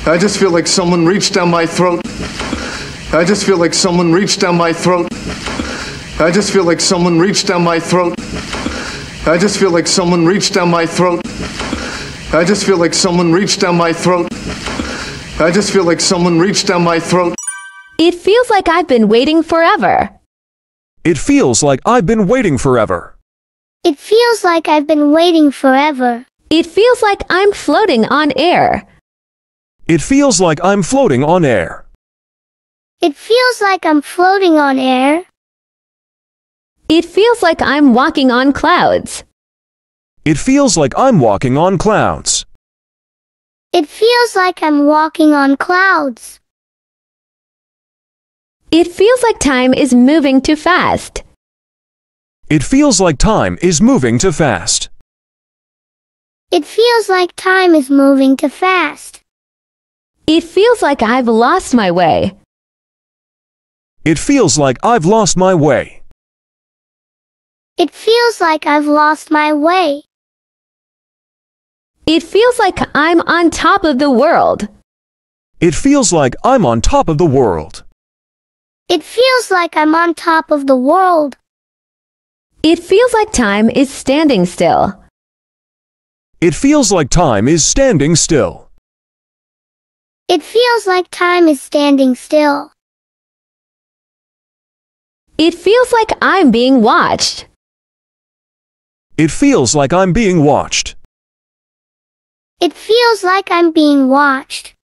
I just feel like someone reached down my throat. I just feel like someone reached down my throat. I just feel like someone reached down my throat. I just feel like someone reached down my throat. I just feel like someone reached down my throat. I just feel like someone reached down my throat. It feels like I've been waiting forever. It feels like I've been waiting forever. It feels like I've been waiting forever. It feels like I'm floating on air. It feels like I'm floating on air. It feels like I'm floating on air. It feels like I'm walking on clouds. It feels like I'm walking on clouds. It feels like I'm walking on clouds. It feels like time is moving too fast. It feels like time is moving too fast. It feels like time is moving too fast. It feels like I've lost my way. It feels like I've lost my way. It feels like I've lost my way. It feels like I'm on top of the world. It feels like I'm on top of the world. It feels like I'm on top of the world. It feels like time is standing still. It feels like time is standing still. It feels like time is standing still. It feels like I'm being watched. It feels like I'm being watched. It feels like I'm being watched.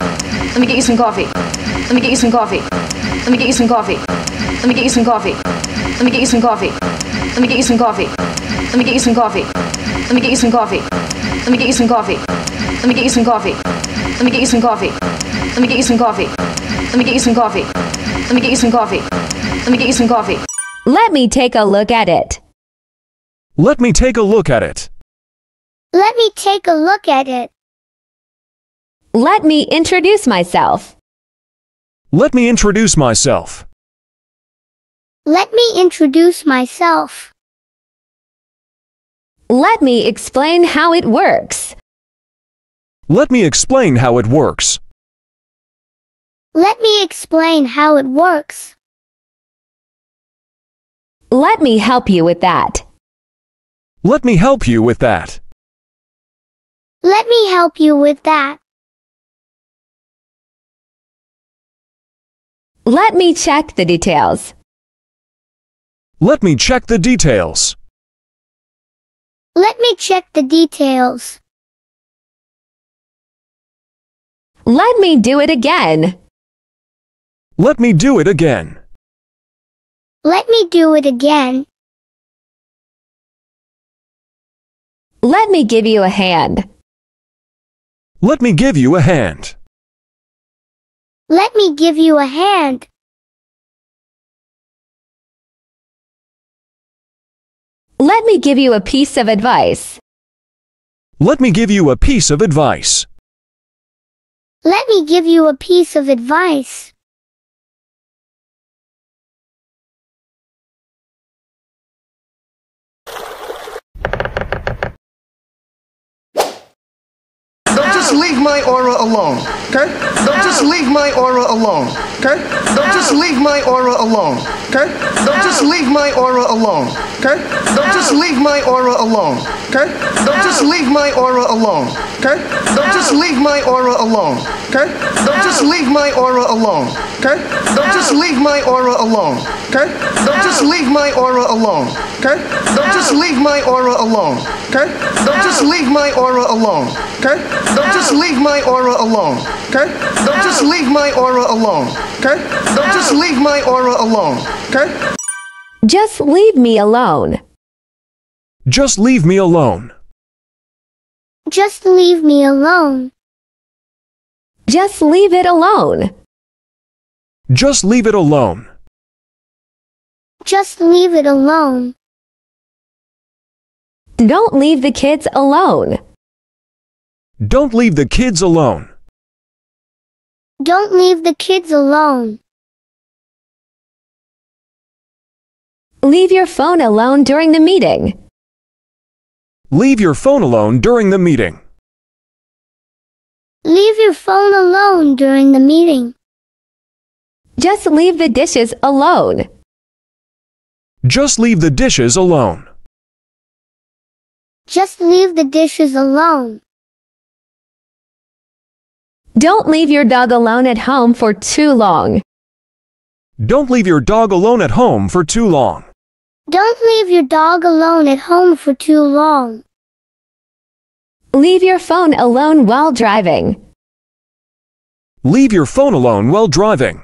Let me get you some coffee. Let me get you some coffee. Let me get you some coffee. Let me get you some coffee. Let me get you some coffee. Let me get you some coffee. Let me get you some coffee. Let me get you some coffee. Let me get you some coffee. Let me get you some coffee. Let me get you some coffee. Let me get you some coffee. Let me get you some coffee. Let me get you some coffee. Let me get you some coffee. Let me take a look at it. Let me take a look at it. Let me take a look at it. Let me introduce myself. Let me introduce myself. Let me introduce myself. Let me explain how it works. Let me explain how it works. Let me explain how it works. Let me help you with that. Let me help you with that. Let me help you with that. Let me check the details. Let me check the details. Let me check the details. Let me do it again. Let me do it again. Let me do it again. Let me give you a hand. Let me give you a hand. Let me give you a hand. Let me give you a piece of advice. Let me give you a piece of advice. Let me give you a piece of advice. Don't just leave my aura alone, okay? Don't just leave my aura alone, okay? Don't just leave my aura alone, okay? Don't just leave my aura alone, okay? Don't just leave my aura alone, okay? Don't just leave my aura alone, okay? Don't just leave my aura alone, okay? Don't just leave my aura alone, okay? Don't just leave my aura alone, okay? Don't just leave my aura alone, okay? Don't just leave my aura alone, okay? Don't just leave my aura alone, okay? Don't just leave my aura alone, okay? Don't just leave my aura alone, okay? Don't just leave my aura alone, okay? Just leave me alone. Just leave me alone. Just leave me alone. Just leave it alone. Just leave it alone. Just leave it alone. Don't leave the kids alone. Don't leave the kids alone. Don't leave the kids alone. Leave your phone alone during the meeting. Leave your phone alone during the meeting. Leave your phone alone during the meeting. Just leave the dishes alone. Just leave the dishes alone. Just leave the dishes alone. Don't leave your dog alone at home for too long. Don't leave your dog alone at home for too long. Don't leave your dog alone at home for too long. Leave your phone alone while driving. Leave your phone alone while driving.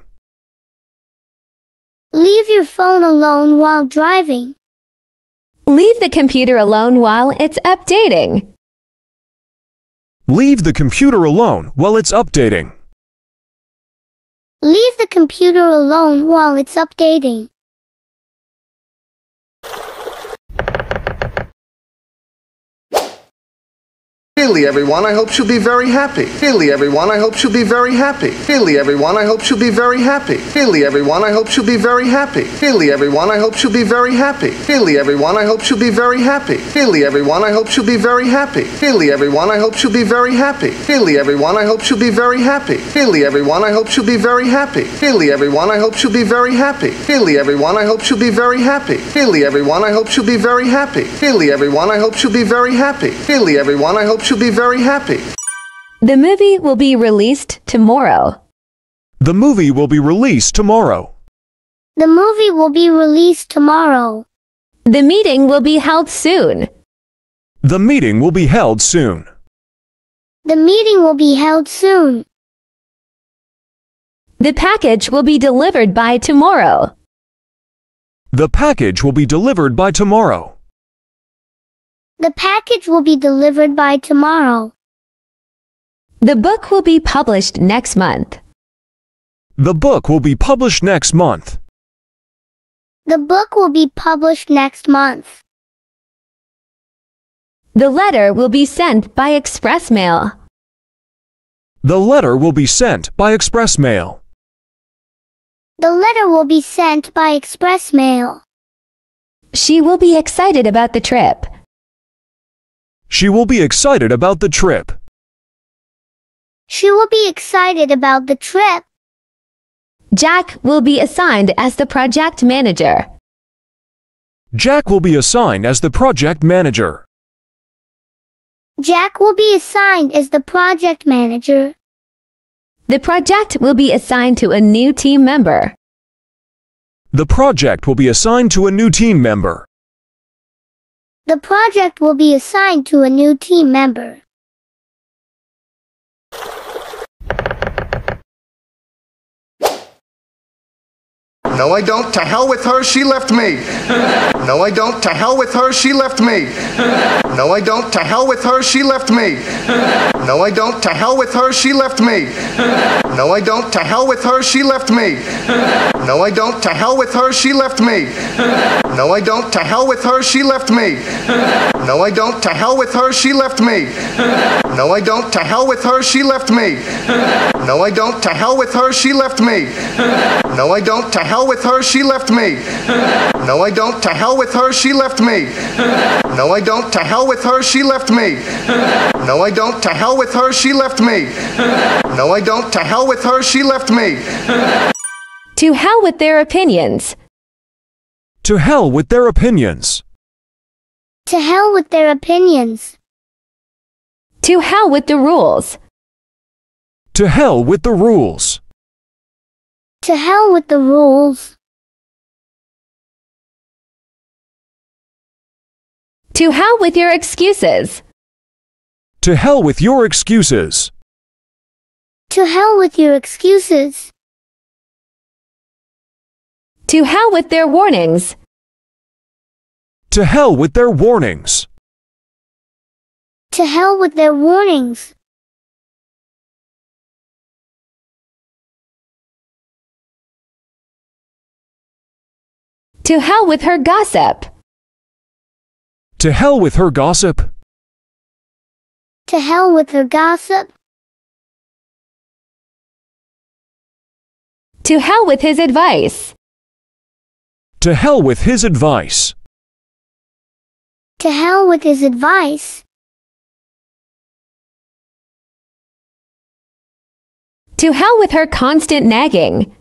Leave your phone alone while driving. Leave the computer alone while it's updating. Leave the computer alone while it's updating. Leave the computer alone while it's updating. Really, everyone, I hope she'll be very happy. Really, everyone, I hope she'll be very happy. Really, everyone, I hope she'll be very happy. Really, everyone, I hope she'll be very happy. Really, everyone, I hope she'll be very happy. Really, everyone, I hope she'll be very happy. Really, everyone, I hope she'll be very happy. Really, everyone, I hope she'll be very happy. Really, everyone, I hope she'll be very happy. Really, everyone, I hope she'll be very happy. Really, everyone, I hope she'll be very happy. Really, everyone, I hope she'll be very happy. Really, everyone, I hope she'll be very happy. Really, everyone, I hope she'll be very happy. Really, everyone, I hope she'll be very happy. The movie will be released tomorrow. The movie will be released tomorrow. The movie will be released tomorrow. The meeting will be held soon. The meeting will be held soon. The meeting will be held soon. The package will be delivered by tomorrow. The package will be delivered by tomorrow. The package will be delivered by tomorrow. The book will be published next month. The book will be published next month. The book will be published next month. The letter will be sent by express mail. The letter will be sent by express mail. The letter will be sent by express mail. She will be excited about the trip. She will be excited about the trip. She will be excited about the trip. Jack will be assigned as the project manager. Jack will be assigned as the project manager. Jack will be assigned as the project manager. The project will be assigned to a new team member. The project will be assigned to a new team member. The project will be assigned to a new team member. No, I don't. To hell with her, she left me. No, I don't. To hell with her, she left me. No, I don't. To hell with her, she left me. No, I don't. To hell with her, she left me. No, I don't. To hell with her, she left me. No, I don't. To hell with her, she left me. No, I don't. To hell with her, she left me. No, I don't. To hell with her, she left me. No, I don't. To hell with her, she left me. No, I don't. To hell with her, she left me. No, I don't. To hell with her, she left me. No, I don't. To hell with her, she left me. No, I don't. To hell with her, she left me. No, I don't. To hell with her, she left me. No, I don't. To hell with her, she left me. To hell with their opinions. To hell with their opinions. To hell with their opinions. To hell with the rules. To hell with the rules. To hell with the rules. To hell with your excuses. To hell with your excuses. To hell with your excuses. To hell with their warnings. To hell with their warnings. To hell with their warnings. To hell with her gossip. To hell with her gossip. To hell with her gossip. To hell with his advice. To hell with his advice. To hell with his advice. To hell with her constant nagging.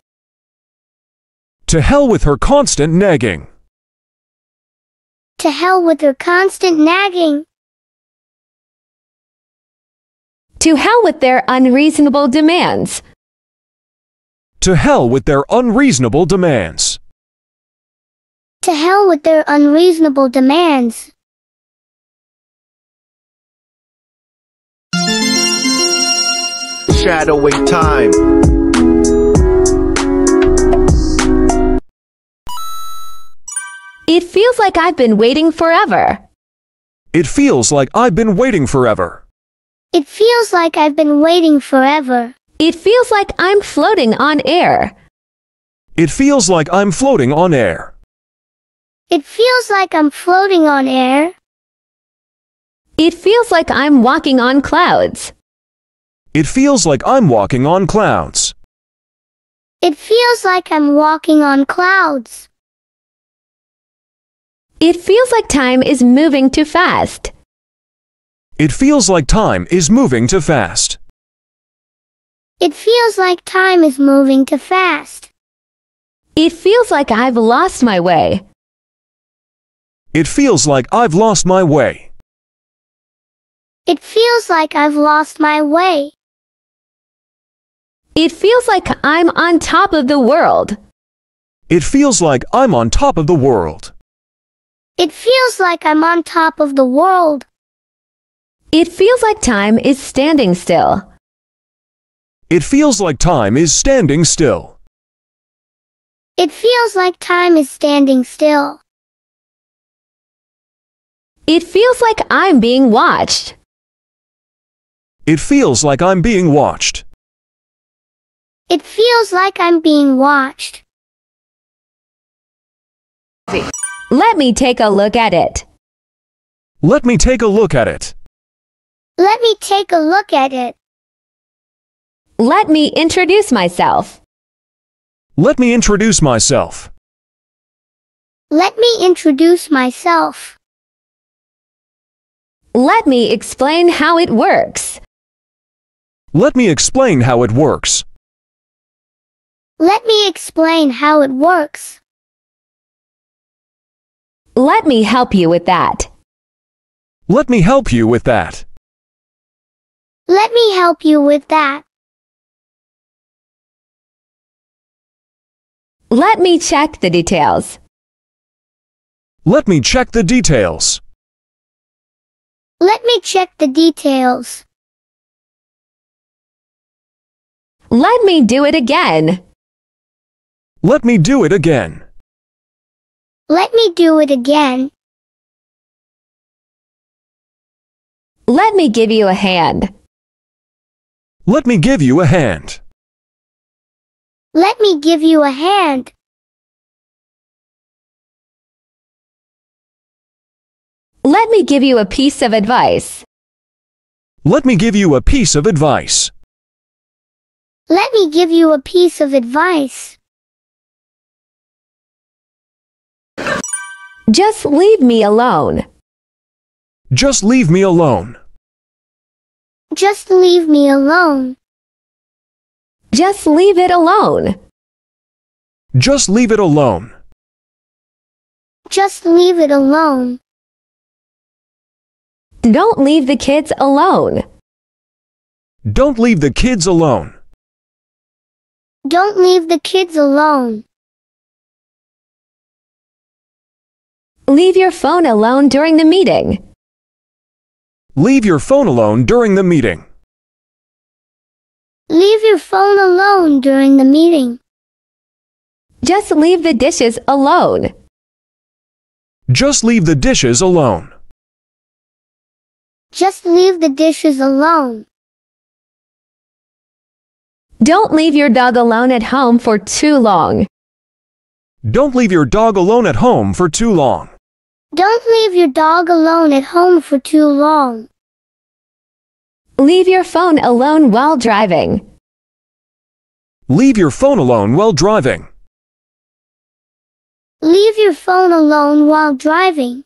To hell with her constant nagging. To hell with her constant nagging. To hell with their unreasonable demands. To hell with their unreasonable demands. To hell with their unreasonable demands. Shadowing time. It feels like I've been waiting forever. It feels like I've been waiting forever. It feels like I've been waiting forever. It feels like I'm floating on air. It feels like I'm floating on air. It feels like I'm floating on air. It feels like I'm walking on clouds. It feels like I'm walking on clouds. It feels like I'm walking on clouds. It feels like time is moving too fast. It feels like time is moving too fast. It feels like time is moving too fast. It feels like I've lost my way. It feels like I've lost my way. It feels like I've lost my way. It feels like I'm on top of the world. It feels like I'm on top of the world. It feels like I'm on top of the world. It feels like time is standing still. It feels like time is standing still. It feels like time is standing still. It feels like I'm being watched. It feels like I'm being watched. It feels like I'm being watched. Let me take a look at it. Let me take a look at it. Let me take a look at it. Let me introduce myself. Let me introduce myself. Let me introduce myself. Let me explain how it works. Let me explain how it works. Let me explain how it works. Let me help you with that. Let me help you with that. Let me help you with that. Let me check the details. Let me check the details. Let me check the details. Let me do it again. Let me do it again. Let me do it again. Let me give you a hand. Let me give you a hand. Let me give you a hand. Let me give you a piece of advice. Let me give you a piece of advice. Let me give you a piece of advice. Just leave me alone. Just leave me alone. Just leave me alone. Just leave it alone. Just leave it alone. Just leave it alone. Don't leave the kids alone. Don't leave the kids alone. Don't leave the kids alone. Leave your phone alone during the meeting. Leave your phone alone during the meeting. Leave your phone alone during the meeting. Just leave the dishes alone. Just leave the dishes alone. Just leave the dishes alone. Don't leave your dog alone at home for too long. Don't leave your dog alone at home for too long. Don't leave your dog alone at home for too long. Leave your phone alone while driving. Leave your phone alone while driving. Leave your phone alone while driving.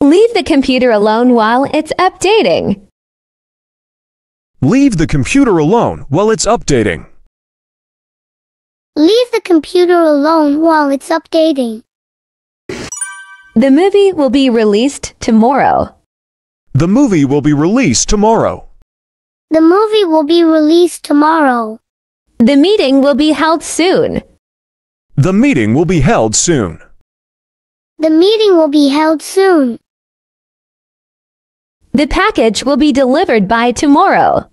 Leave the computer alone while it's updating. Leave the computer alone while it's updating. Leave the computer alone while it's updating. The movie will be released tomorrow. The movie will be released tomorrow. The movie will be released tomorrow. The meeting will be held soon. The meeting will be held soon. The meeting will be held soon. The package will be delivered by tomorrow.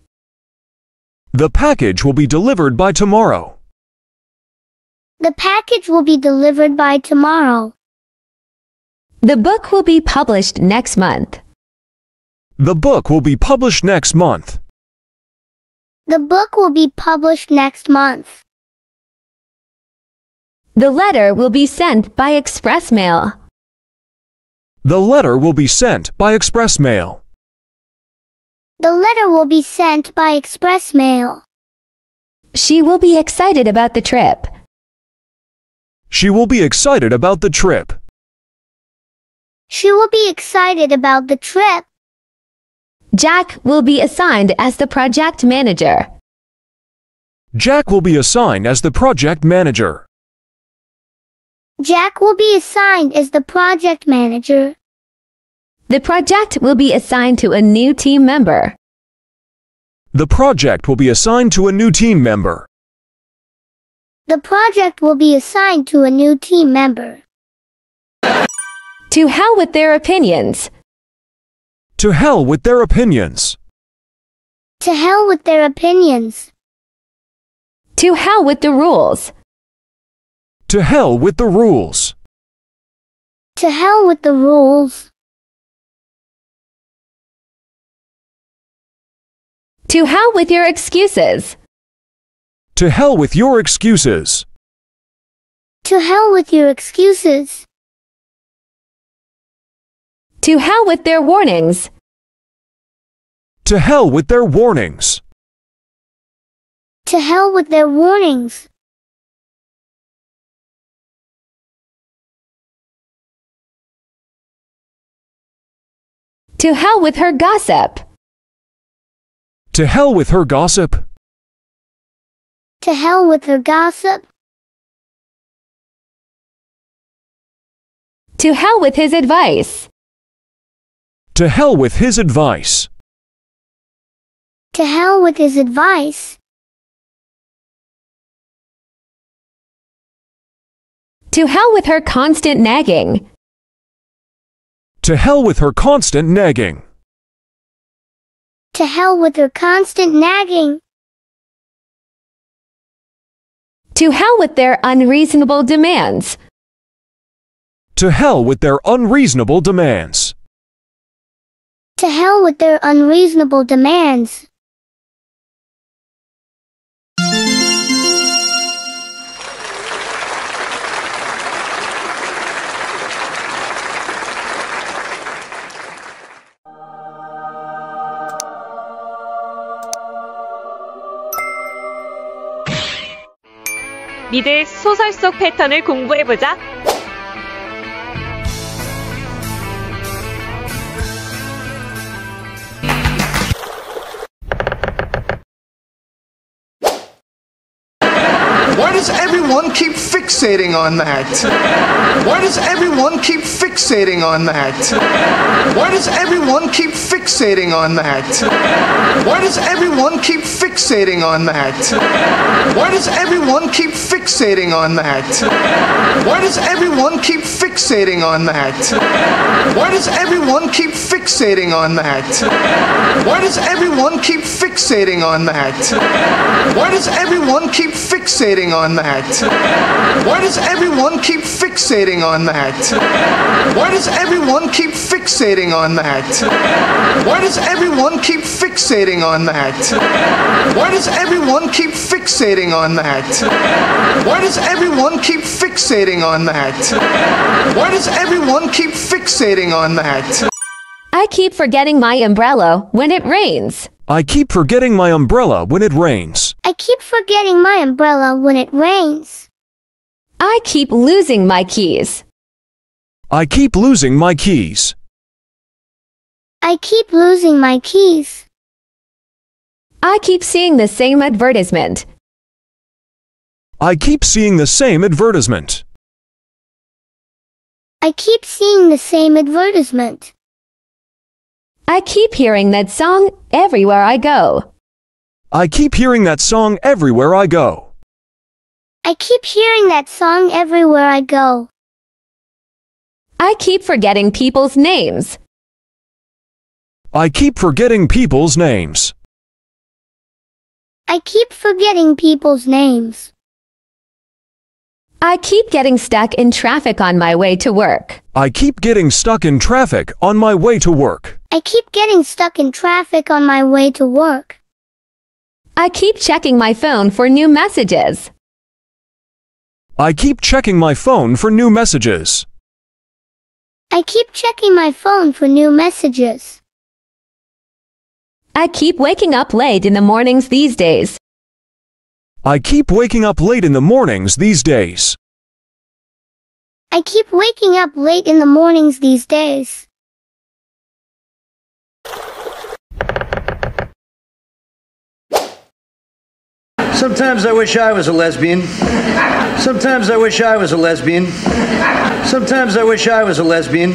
The package will be delivered by tomorrow. The package will be delivered by tomorrow. The book will be published next month. The book will be published next month. The book will be published next month. The letter will be sent by express mail. The letter will be sent by express mail. The letter will be sent by express mail. She will be excited about the trip. She will be excited about the trip. She will be excited about the trip. Jack will be assigned as the project manager. Jack will be assigned as the project manager. Jack will be assigned as the project manager. The project will be assigned to a new team member. The project will be assigned to a new team member. The project will be assigned to a new team member. To hell with their opinions. To hell with their opinions. To hell with their opinions. To hell with the rules. To hell with the rules. To hell with the rules. To hell with your excuses. To hell with your excuses. To hell with your excuses. To hell with their warnings. To hell with their warnings. To hell with their warnings. To hell with her gossip. To hell with her gossip. To hell with her gossip. To hell with his advice. To hell with his advice. To hell with his advice. To hell with her constant nagging. To hell with her constant nagging. To hell with her constant nagging. To hell with their unreasonable demands. To hell with their unreasonable demands. To hell with their unreasonable demands. 미드의 소설 속 패턴을 공부해보자. Does everyone keep fixating on that? Why does everyone keep fixating on that? Why does everyone keep fixating on that? Why does everyone keep fixating on that? Why does everyone keep fixating on that? Why does everyone keep fixating on that? Why does everyone keep fixating on that? Why does everyone keep fixating on that? Why does everyone keep fixating on that? Why does everyone keep fixating on that? Why does everyone keep fixating on that? Why does everyone keep fixating on that? Why does everyone keep fixating on that? Why does everyone keep fixating on that? Why does everyone keep fixating on that? I keep forgetting my umbrella when it rains. I keep forgetting my umbrella when it rains. I keep forgetting my umbrella when it rains. I keep losing my keys. I keep losing my keys. I keep losing my keys. I keep seeing the same advertisement. I keep seeing the same advertisement. I keep seeing the same advertisement. I keep hearing that song everywhere I go. I keep hearing that song everywhere I go. I keep hearing that song everywhere I go. I keep forgetting people's names. I keep forgetting people's names. I keep forgetting people's names. I keep getting stuck in traffic on my way to work. I keep getting stuck in traffic on my way to work. I keep getting stuck in traffic on my way to work. I keep checking my phone for new messages. I keep checking my phone for new messages. I keep checking my phone for new messages. I keep waking up late in the mornings these days. I keep waking up late in the mornings these days. I keep waking up late in the mornings these days. Sometimes I wish I was a lesbian. Sometimes I wish I was a lesbian. Sometimes I wish I was a lesbian.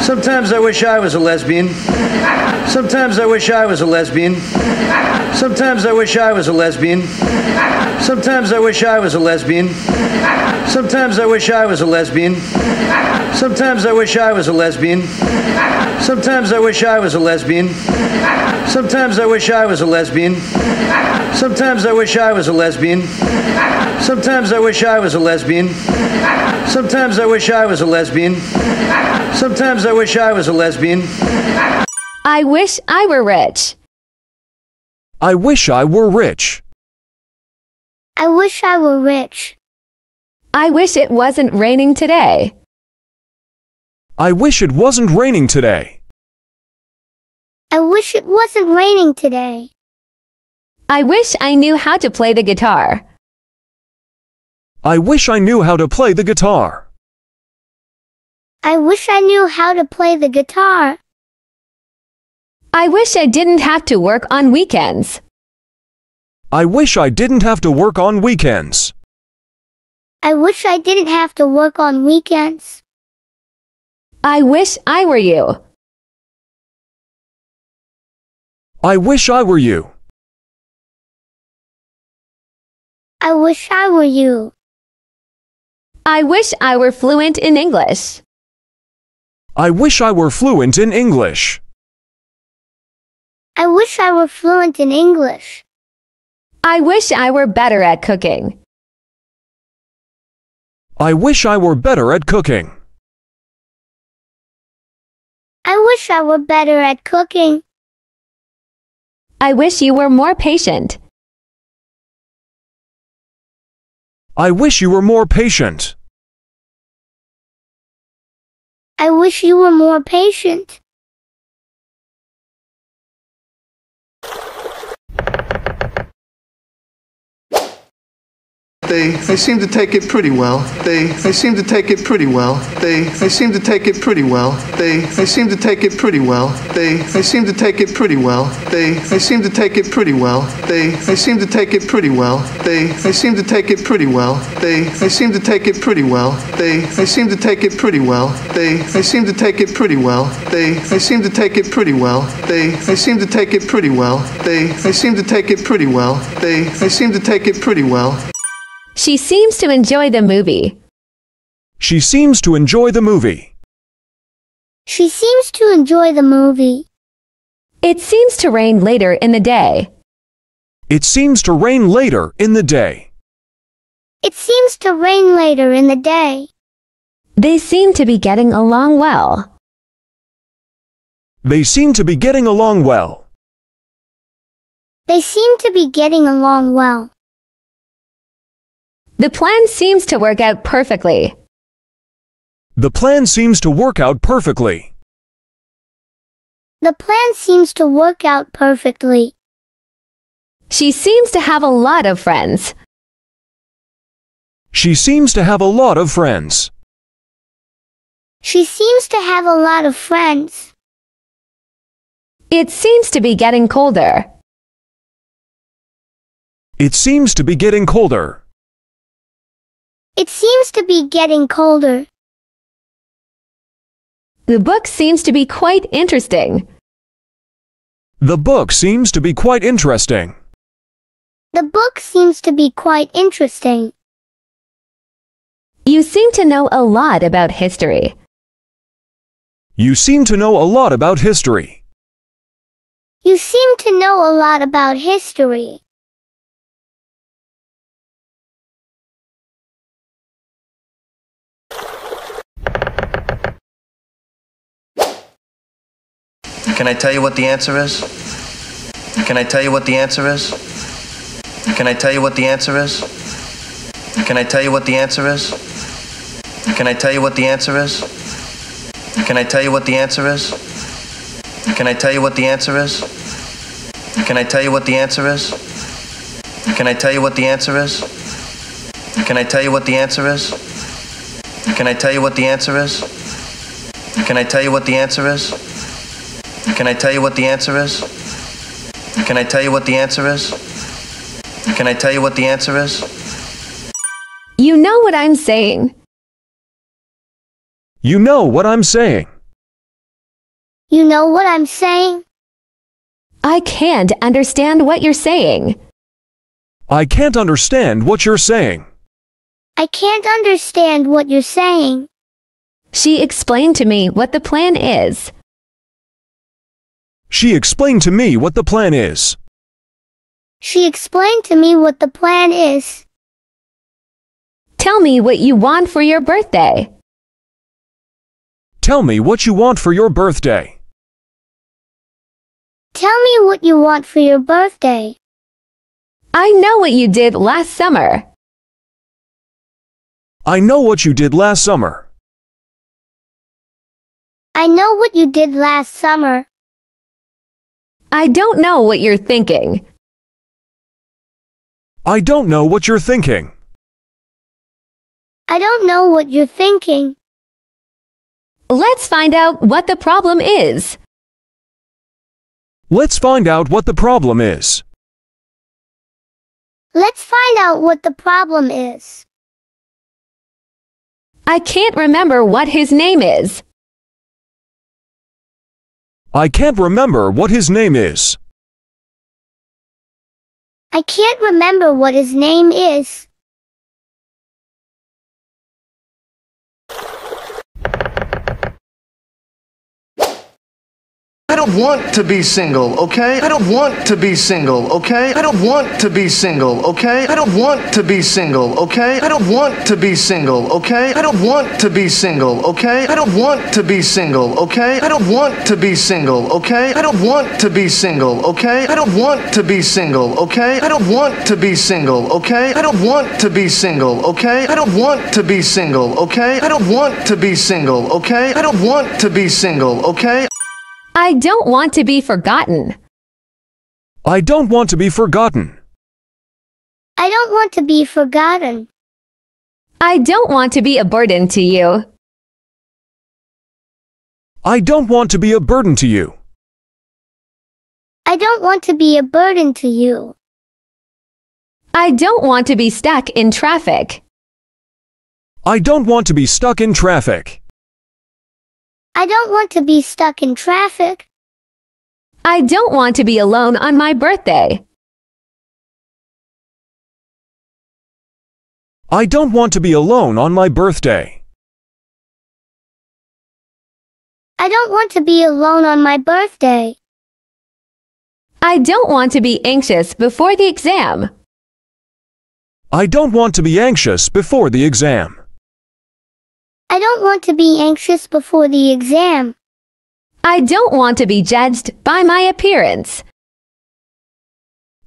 Sometimes I wish I was a lesbian. Sometimes I wish I was a lesbian. Sometimes I wish I was a lesbian. Sometimes I wish I was a lesbian. Sometimes I wish I was a lesbian. Sometimes I wish I was a lesbian. Sometimes I wish I was a lesbian. Sometimes I wish I was a lesbian. Sometimes I wish I was a lesbian. Sometimes I wish I was a lesbian. Sometimes I wish I was a lesbian. Sometimes I wish I was a lesbian. I wish I were rich. I wish I were rich. I wish I were rich. I wish it wasn't raining today. I wish it wasn't raining today. I wish it wasn't raining today. I wish I knew how to play the guitar. I wish I knew how to play the guitar. I wish I knew how to play the guitar. I wish I didn't have to work on weekends. I wish I didn't have to work on weekends. I wish I didn't have to work on weekends. I wish I were you. I wish I were you. I wish I were you. I wish I were fluent in English. I wish I were fluent in English. I wish I were fluent in English. I wish I were better at cooking. I wish I were better at cooking. I wish I were better at cooking. I wish you were more patient. I wish you were more patient. I wish you were more patient. They, they seem to take it pretty well. They, they seem to take it pretty well. They, they seem to take it pretty well. They, they seem to take it pretty well. They, they seem to take it pretty well. They, they seem to take it pretty well. They, they seem to take it pretty well. They, they seem to take it pretty well. They, they seem to take it pretty well. They, they seem to take it pretty well. They, they seem to take it pretty well. They, they seem to take it pretty well. They, they seem to take it pretty well. They, they seem to take it pretty well. They, they seem to take it pretty well. She seems to enjoy the movie. She seems to enjoy the movie. She seems to enjoy the movie. It seems to rain later in the day. It seems to rain later in the day. It seems to rain later in the day. They seem to be getting along well. They seem to be getting along well. They seem to be getting along well. The plan seems to work out perfectly. The plan seems to work out perfectly. The plan seems to work out perfectly. She seems to have a lot of friends. She seems to have a lot of friends. She seems to have a lot of friends. It seems to be getting colder. It seems to be getting colder. It seems to be getting colder. The book seems to be quite interesting. The book seems to be quite interesting. The book seems to be quite interesting. You seem to know a lot about history. You seem to know a lot about history. You seem to know a lot about history. Can I tell you what the answer is? Can I tell you what the answer is? Can I tell you what the answer is? Can I tell you what the answer is? Can I tell you what the answer is? Can I tell you what the answer is? Can I tell you what the answer is? Can I tell you what the answer is? Can I tell you what the answer is? Can I tell you what the answer is? Can I tell you what the answer is? Can I tell you what the answer is? Can I tell you what the answer is? Can I tell you what the answer is? Can I tell you what the answer is? You know what I'm saying. You know what I'm saying. You know what I'm saying? I can't understand what you're saying. I can't understand what you're saying. I can't understand what you're saying. She explained to me what the plan is. She explained to me what the plan is. She explained to me what the plan is. Tell me what you want for your birthday. Tell me what you want for your birthday. Tell me what you want for your birthday. I know what you did last summer. I know what you did last summer. I know what you did last summer. I don't know what you're thinking. I don't know what you're thinking. I don't know what you're thinking. Let's find out what the problem is. Let's find out what the problem is. Let's find out what the problem is. I can't remember what his name is. I can't remember what his name is. I can't remember what his name is. I don't want to be single, okay? I don't want to be single, okay? I don't want to be single, okay? I don't want to be single, okay? I don't want to be single, okay? I don't want to be single, okay? I don't want to be single, okay? I don't want to be single, okay? I don't want to be single, okay? I don't want to be single, okay? I don't want to be single, okay? I don't want to be single, okay? I don't want to be single, okay? I don't want to be single, okay? I don't want to be single, okay? I don't want to be forgotten. I don't want to be forgotten. I don't want to be forgotten. I don't want to be a burden to you. I don't want to be a burden to you. I don't want to be a burden to you. I don't want to be stuck in traffic. I don't want to be stuck in traffic. I don't want to be stuck in traffic. I don't want to be alone on my birthday. I don't want to be alone on my birthday. I don't want to be alone on my birthday. I don't want to be anxious before the exam. I don't want to be anxious before the exam. I don't want to be anxious before the exam. I don't want to be judged by my appearance.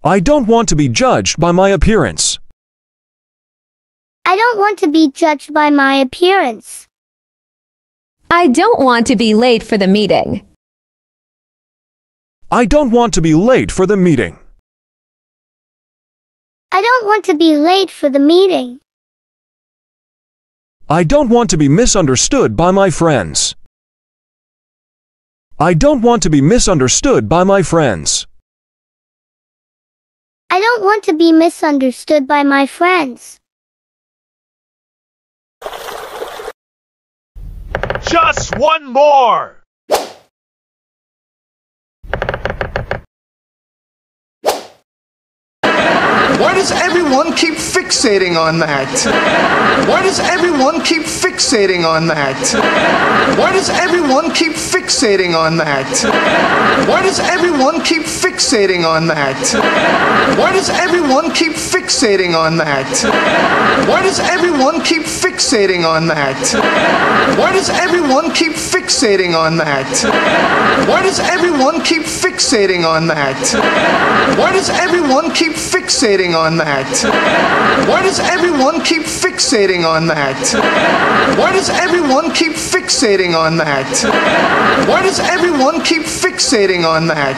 I don't want to be judged by my appearance. I don't want to be judged by my appearance. I don't want to be late for the meeting. I don't want to be late for the meeting. I don't want to be late for the meeting. I don't want to be misunderstood by my friends. I don't want to be misunderstood by my friends. I don't want to be misunderstood by my friends. Just one more! Why does everyone keep fixating on that? Why does everyone keep fixating on that? Why does everyone keep fixating on that? Why does everyone keep fixating on that? Why does everyone keep fixating on that? Why does everyone keep fixating on that? Why does everyone keep fixating on that? Why does everyone keep fixating on that? Why does everyone keep fixating on that? Why does everyone keep fixating on that? Why does everyone keep fixating on that? Why does everyone keep fixating on that?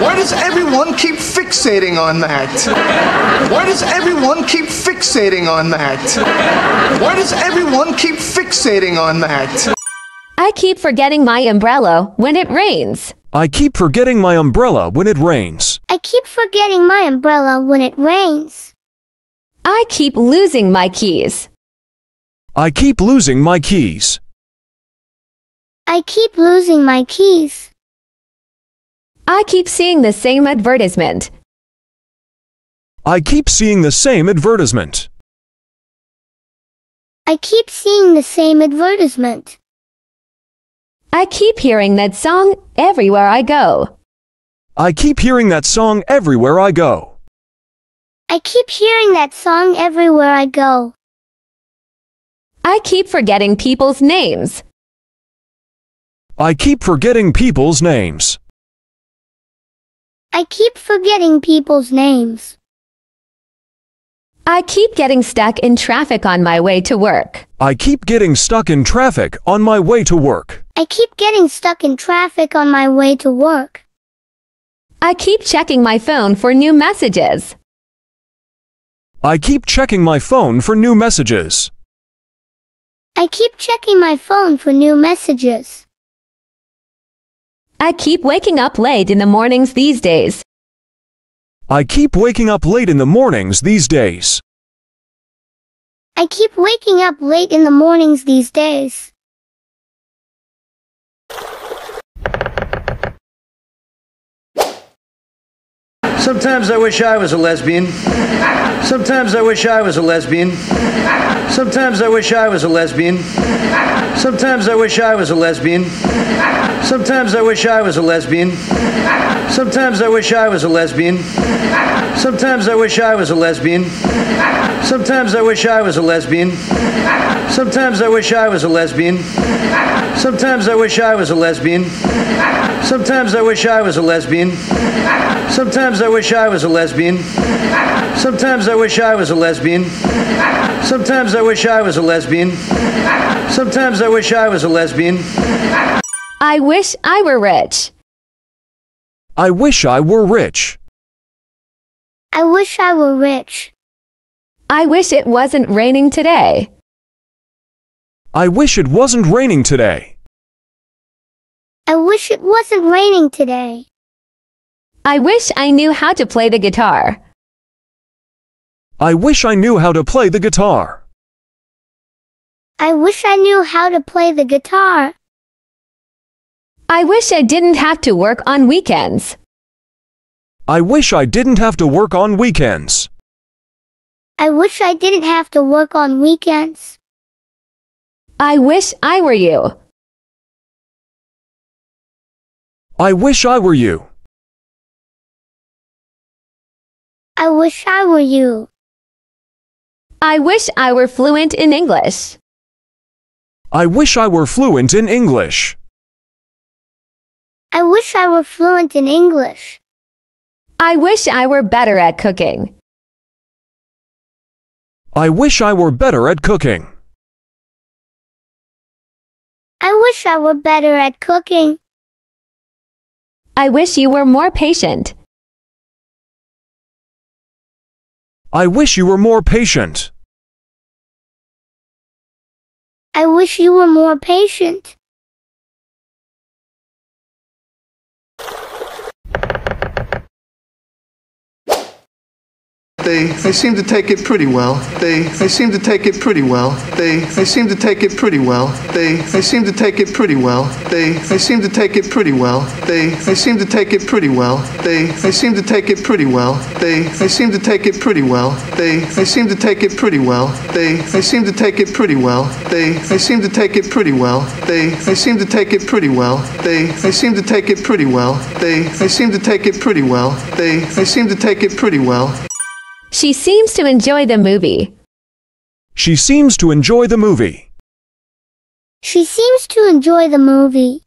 Why does everyone keep fixating on that? Why does everyone keep fixating on that? Why does everyone keep fixating on that? I keep forgetting my umbrella when it rains. I keep forgetting my umbrella when it rains. I keep forgetting my umbrella when it rains. I keep losing my keys. I keep losing my keys. I keep losing my keys. I keep seeing the same advertisement. I keep seeing the same advertisement. I keep seeing the same advertisement. I keep hearing that song everywhere I go. I keep hearing that song everywhere I go. I keep hearing that song everywhere I go. I keep forgetting people's names. I keep forgetting people's names. I keep forgetting people's names. I keep getting stuck in traffic on my way to work. I keep getting stuck in traffic on my way to work. I keep getting stuck in traffic on my way to work. I keep checking my phone for new messages. I keep checking my phone for new messages. I keep checking my phone for new messages. I keep waking up late in the mornings these days. I keep waking up late in the mornings these days. I keep waking up late in the mornings these days. Sometimes I wish I was a lesbian. Sometimes I wish I was a lesbian. Sometimes I wish I was a lesbian. Sometimes I wish I was a lesbian. Sometimes I wish I was a lesbian. Sometimes I wish I was a lesbian. Sometimes I wish I was a lesbian. Sometimes I wish I was a lesbian. Sometimes I wish I was a lesbian. Sometimes I wish I was a lesbian. Sometimes I wish I was a lesbian. Sometimes I wish I was a lesbian. Sometimes I wish I was a lesbian. Sometimes I wish I was a lesbian. Sometimes I wish I was a lesbian. I wish I were rich. I wish I were rich. I wish I were rich. I wish it wasn't raining today. I wish it wasn't raining today. I wish it wasn't raining today. I wish I knew how to play the guitar. I wish I knew how to play the guitar. I wish I knew how to play the guitar. I wish I didn't have to work on weekends. I wish I didn't have to work on weekends. I wish I didn't have to work on weekends. I wish I were you. I wish I were you. I wish I were you. I wish I were fluent in English. I wish I were fluent in English. I wish I were fluent in English. I wish I were better at cooking. I wish I were better at cooking. I wish I were better at cooking. I wish you were more patient. I wish you were more patient. I wish you were more patient. They, they seem to take it pretty well. They, they seem to take it pretty well. They, they seem to take it pretty well. They, they seem to take it pretty well. They, they seem to take it pretty well. They, they seem to take it pretty well. They, they seem to take it pretty well. They, they seem to take it pretty well. They, they seem to take it pretty well. They, they seem to take it pretty well. They, they seem to take it pretty well. They, they seem to take it pretty well. They, they seem to take it pretty well. They, they seem to take it pretty well. They, they seem to take it pretty well. She seems to enjoy the movie. She seems to enjoy the movie. She seems to enjoy the movie.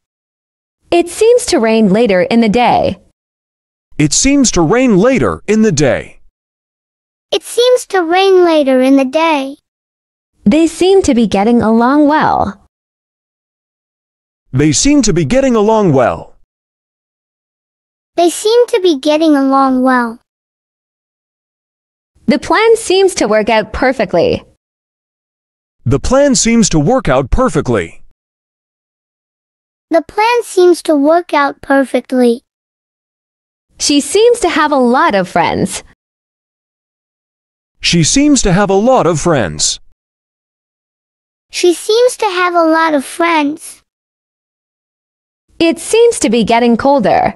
It seems to rain later in the day. It seems to rain later in the day. It seems to rain later in the day. They seem to be getting along well. They seem to be getting along well. They seem to be getting along well. The plan seems to work out perfectly. The plan seems to work out perfectly. The plan seems to work out perfectly. She seems to have a lot of friends. She seems to have a lot of friends. She seems to have a lot of friends. It seems to be getting colder.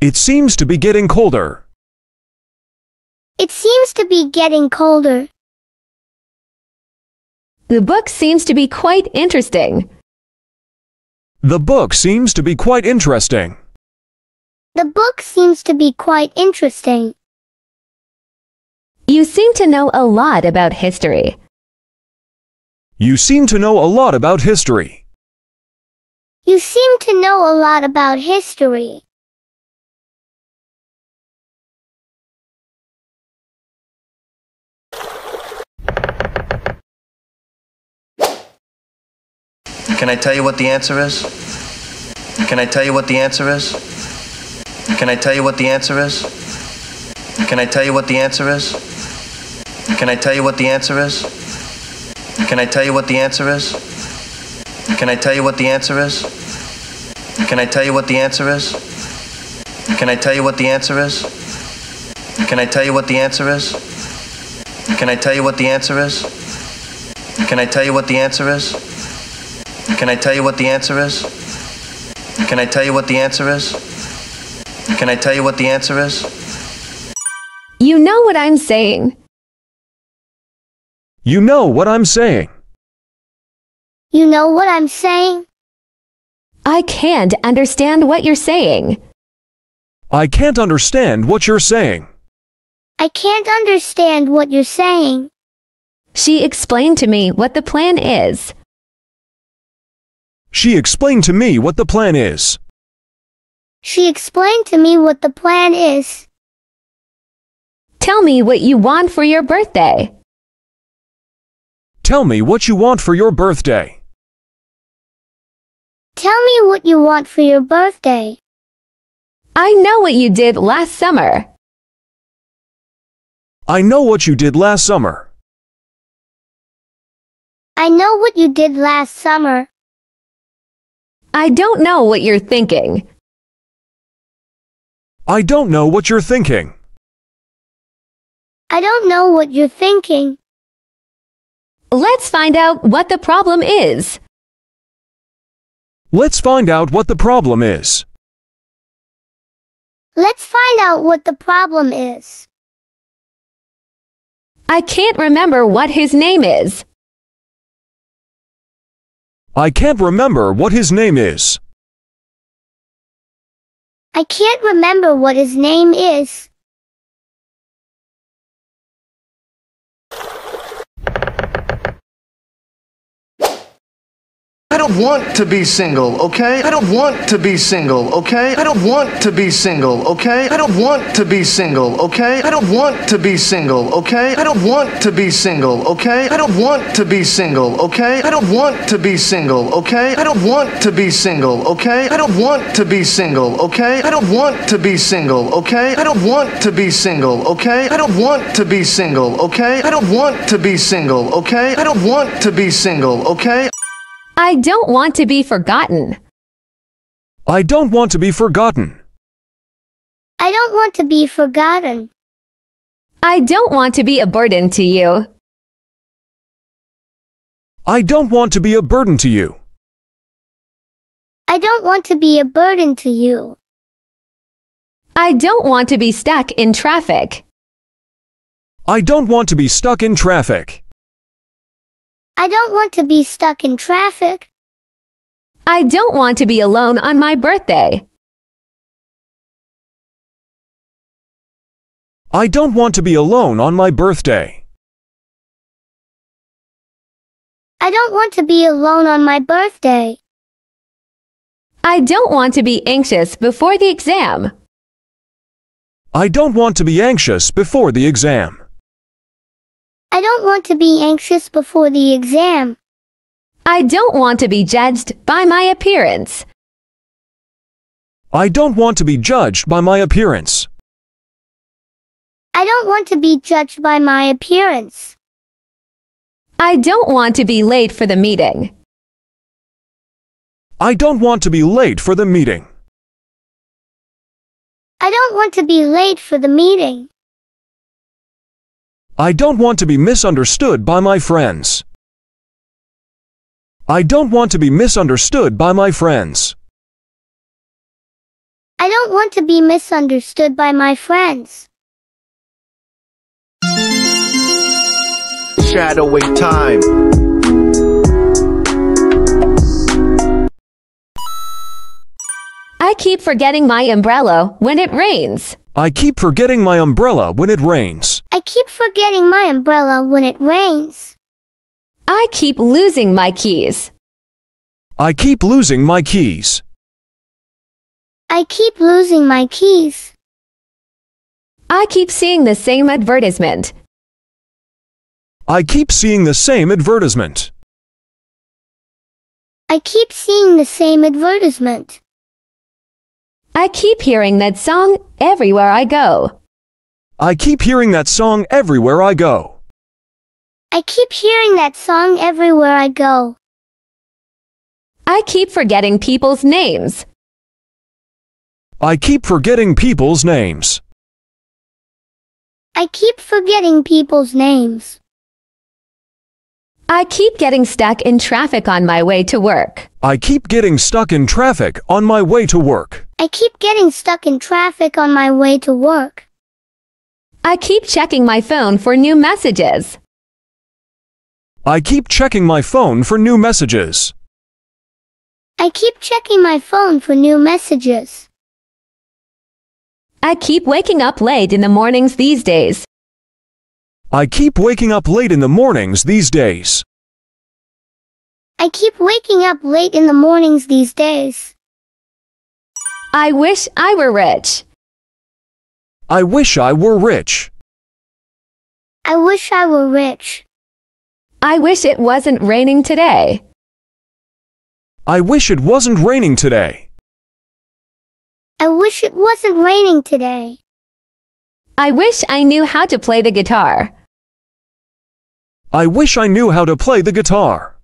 It seems to be getting colder. It seems to be getting colder. The book seems to be quite interesting. The book seems to be quite interesting. The book seems to be quite interesting. You seem to know a lot about history. You seem to know a lot about history. You seem to know a lot about history. Can I tell you what the answer is? Can I tell you what the answer is? Can I tell you what the answer is? Can I tell you what the answer is? Can I tell you what the answer is? Can I tell you what the answer is? Can I tell you what the answer is? Can I tell you what the answer is? Can I tell you what the answer is? Can I tell you what the answer is? Can I tell you what the answer is? Can I tell you what the answer is? Can I tell you what the answer is? Can I tell you what the answer is? Can I tell you what the answer is? You know what I'm saying. You know what I'm saying. You know what I'm saying? I can't understand what you're saying. I can't understand what you're saying. I can't understand what you're saying. She explained to me what the plan is. She explained to me what the plan is. She explained to me what the plan is. Tell me what you want for your birthday. Tell me what you want for your birthday. Tell me what you want for your birthday. I know what you did last summer. I know what you did last summer. I know what you did last summer. I don't know what you're thinking. I don't know what you're thinking. I don't know what you're thinking. Let's find out what the problem is. Let's find out what the problem is. Let's find out what the problem is. I can't remember what his name is. I can't remember what his name is. I can't remember what his name is. Don't want to be single, okay? I don't want to be single, okay? I don't want to be single, okay? I don't want to be single, okay? I don't want to be single, okay? I don't want to be single, okay? I don't want to be single, okay? I don't want to be single, okay? I don't want to be single, okay? I don't want to be single, okay? I don't want to be single, okay? I don't want to be single, okay? I don't want to be single, okay? I don't want to be single, okay? I don't want to be single, okay? I don't want to be forgotten. I don't want to be forgotten. I don't want to be forgotten. I don't want to be a burden to you. I don't want to be a burden to you. I don't want to be a burden to you. I don't want to be stuck in traffic. I don't want to be stuck in traffic. I don't want to be stuck in traffic. I don't want to be alone on my birthday. I don't want to be alone on my birthday. I don't want to be alone on my birthday. I don't want to be anxious before the exam. I don't want to be anxious before the exam. I don't want to be anxious before the exam. I don't want to be judged by my appearance. I don't want to be judged by my appearance. I don't want to be judged by my appearance. I don't want to be late for the meeting. I don't want to be late for the meeting. I don't want to be late for the meeting. I don't want to be misunderstood by my friends. I don't want to be misunderstood by my friends. I don't want to be misunderstood by my friends. Shadowing time. I keep forgetting my umbrella when it rains. I keep forgetting my umbrella when it rains. I keep forgetting my umbrella when it rains. I keep losing my keys. I keep losing my keys. I keep losing my keys. I keep seeing the same advertisement. I keep seeing the same advertisement. I keep seeing the same advertisement. I keep hearing that song everywhere I go. I keep hearing that song everywhere I go. I keep hearing that song everywhere I go. I keep forgetting people's names. I keep forgetting people's names. I keep forgetting people's names. I keep getting stuck in traffic on my way to work. I keep getting stuck in traffic on my way to work. I keep getting stuck in traffic on my way to work. I keep checking my phone for new messages. I keep checking my phone for new messages. I keep checking my phone for new messages. I keep waking up late in the mornings these days. I keep waking up late in the mornings these days. I keep waking up late in the mornings these days. I wish I were rich. I wish I were rich. I wish I were rich. I wish it wasn't raining today. I wish it wasn't raining today. I wish it wasn't raining today. I wish I knew how to play the guitar. I wish I knew how to play the guitar.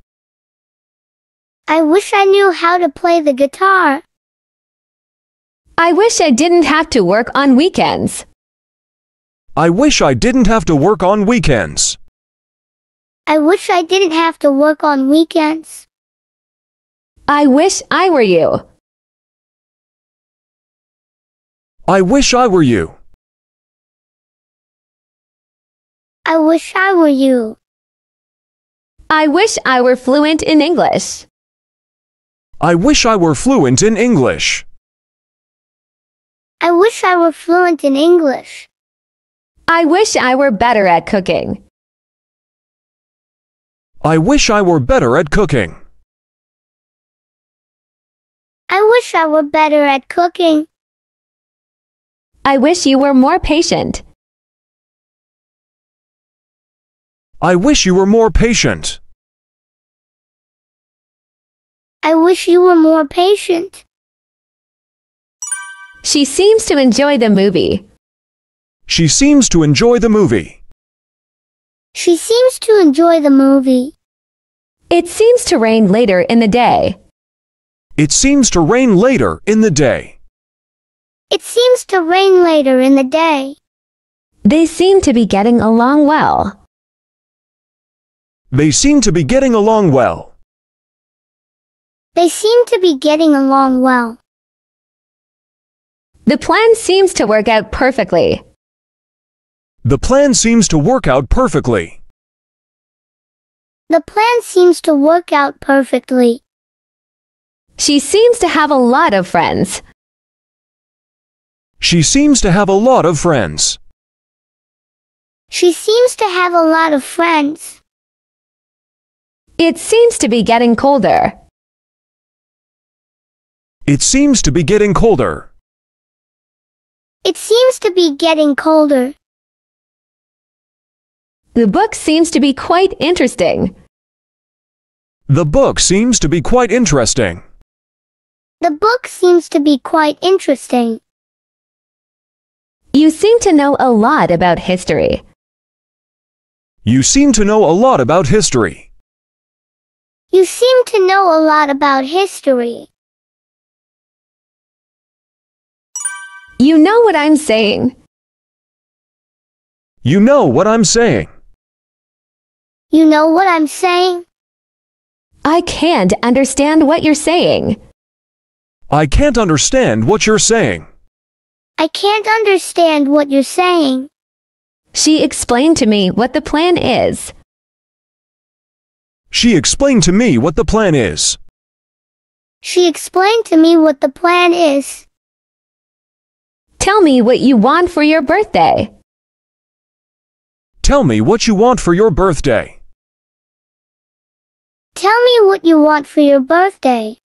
I wish I knew how to play the guitar. I wish I didn't have to work on weekends. I wish I didn't have to work on weekends. I wish I didn't have to work on weekends. I wish I were you. I wish I were you. I wish I were you. I wish I were fluent in English. I wish I were fluent in English. I wish I were fluent in English. I wish I were better at cooking. I wish I were better at cooking. I wish I were better at cooking. I wish you were more patient. I wish you were more patient. I wish you were more patient. She seems to enjoy the movie. She seems to enjoy the movie. She seems to enjoy the movie. It seems to rain later in the day. It seems to rain later in the day. It seems to rain later in the day. They seem to be getting along well. They seem to be getting along well. They seem to be getting along well. The plan seems to work out perfectly. The plan seems to work out perfectly. The plan seems to work out perfectly. She seems to have a lot of friends. She seems to have a lot of friends. She seems to have a lot of friends. It seems to be getting colder. It seems to be getting colder. It seems to be getting colder. The book seems to be quite interesting. The book seems to be quite interesting. The book seems to be quite interesting. You seem to know a lot about history. You seem to know a lot about history. You seem to know a lot about history. You know what I'm saying. You know what I'm saying. You know what I'm saying? I can't understand what you're saying. I can't understand what you're saying. I can't understand what you're saying. She explained to me what the plan is. She explained to me what the plan is. She explained to me what the plan is. Tell me what you want for your birthday. Tell me what you want for your birthday. Tell me what you want for your birthday.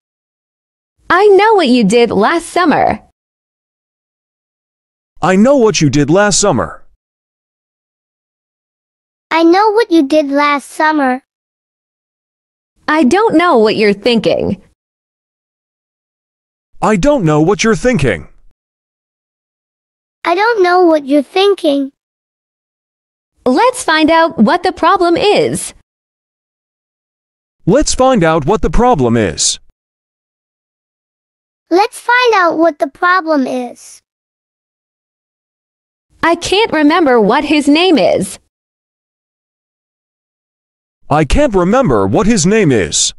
I know what you did last summer. I know what you did last summer. I know what you did last summer. I don't know what you're thinking. I don't know what you're thinking. I don't know what you're thinking. Let's find out what the problem is. Let's find out what the problem is. Let's find out what the problem is. I can't remember what his name is. I can't remember what his name is.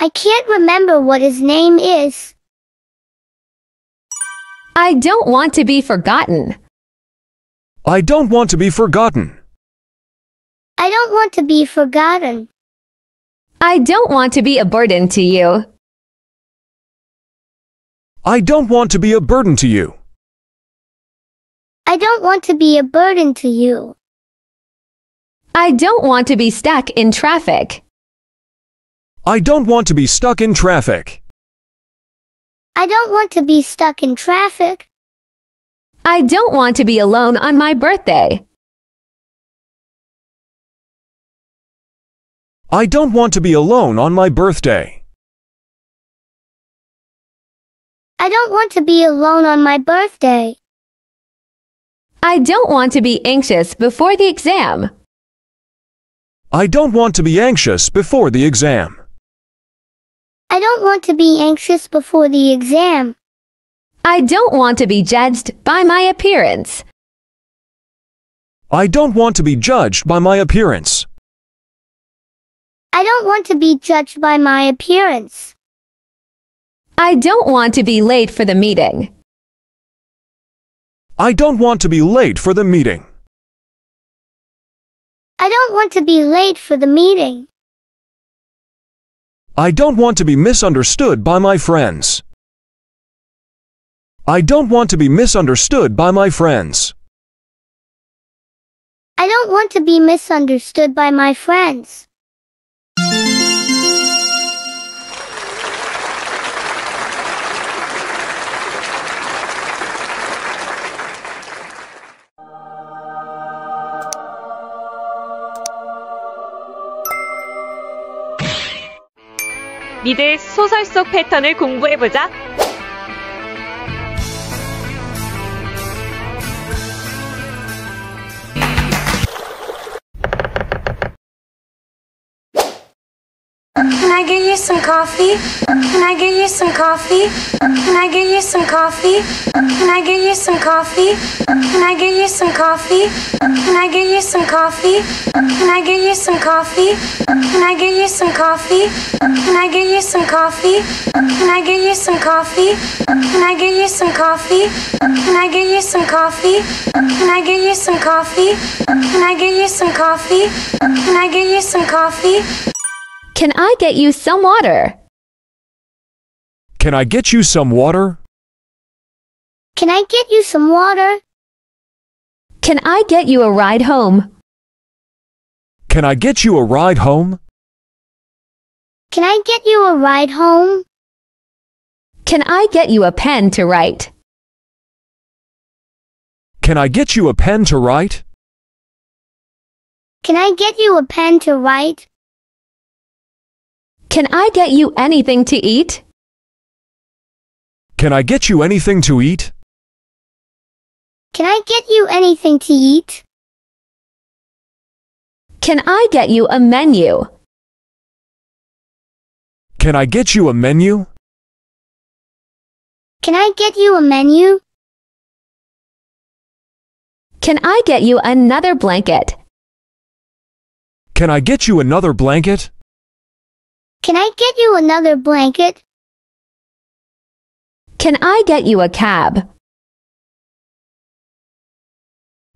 I can't remember what his name is. I don't want to be forgotten. I don't want to be forgotten. I don't want to be forgotten. I don't want to be a burden to you. I don't want to be a burden to you. I don't want to be a burden to you. I don't want to be stuck in traffic. I don't want to be stuck in traffic. I don't want to be stuck in traffic. I don't want to be alone on my birthday. I don't want to be alone on my birthday. I don't want to be alone on my birthday. I don't want to be anxious before the exam. I don't want to be anxious before the exam. I don't want to be anxious before the exam. I don't want to be judged by my appearance. I don't want to be judged by my appearance. I don't want to be judged by my appearance. I don't want to be late for the meeting. I don't want to be late for the meeting. I don't want to be late for the meeting. I don't want to be misunderstood by my friends. I don't want to be misunderstood by my friends. I don't want to be misunderstood by my friends. 미드의 소설 속 패턴을 공부해보자. Can I get you some coffee? Can I get you some coffee? Can I get you some coffee? Can I get you some coffee? Can I get you some coffee? Can I get you some coffee? Can I get you some coffee? Can I get you some coffee? Can I get you some coffee? Can I get you some coffee? Can I get you some coffee? Can I get you some coffee? Can I get you some coffee? Can I get you some coffee? Can I get you some coffee? Can I get you some water? Can I get you some water? Can I get you some water? Can I get you a ride home? Can I get you a ride home? Can I get you a ride home? Can I get you a pen to write? Can I get you a pen to write? Can I get you a pen to write? Can I get you anything to eat? Can I get you anything to eat? Can I get you anything to eat? Can I get you a menu? Can I get you a menu? Can I get you a menu? Can I get you another blanket? Can I get you another blanket? Can I get you another blanket? Can I get you a cab?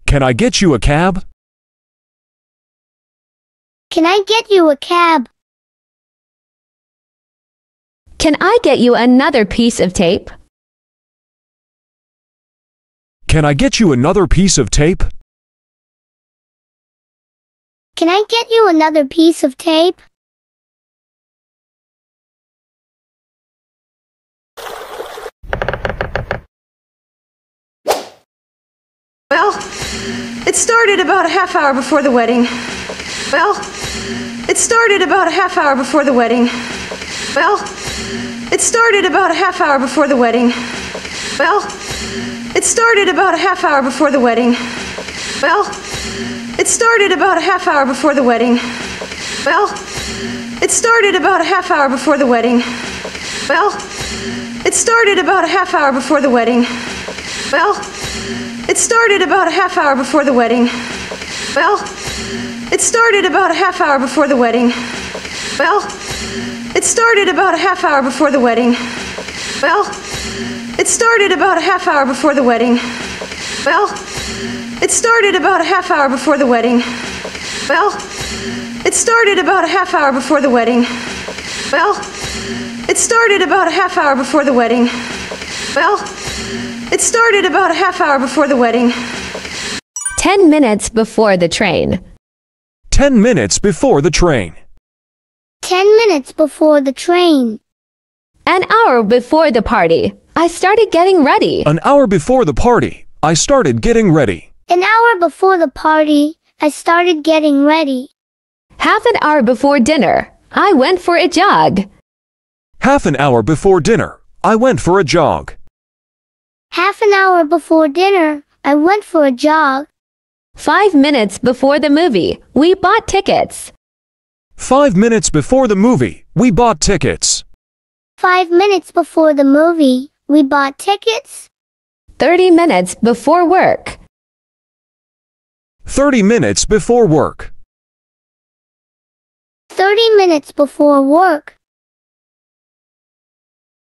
Can I get you a cab? Can I get you a cab? Can I get you another piece of tape? Can I get you another piece of tape? Can I get you another piece of tape? Well, it started about a half hour before the wedding. Well, it started about a half hour before the wedding. Well, it started about a half hour before the wedding. Well, it started about a half hour before the wedding. Well, it started about a half hour before the wedding. Well, it started about a half hour before the wedding. Well, it started about a half hour before the wedding. Well, it started about a half hour before the wedding. Well, it started about a half hour before the wedding. Well, it started about a half hour before the wedding. Well, it started about a half hour before the wedding. Well, it started about a half hour before the wedding. Well, it started about a half hour before the wedding. Well, it started about a half hour before the wedding. Well, it started about a half hour before the wedding. 10 minutes before the train. 10 minutes before the train. Ten minutes before the train. An hour before the party. I started getting ready. An hour before the party, I started getting ready. An hour before the party, I started getting ready. Half an hour before dinner. I went for a jog. Half an hour before dinner, I went for a jog. Half an hour before dinner, I went for a jog. Five minutes before the movie. We bought tickets. Five minutes before the movie, we bought tickets. Five minutes before the movie, we bought tickets. 30 minutes before work. 30 minutes before work. 30 minutes before work.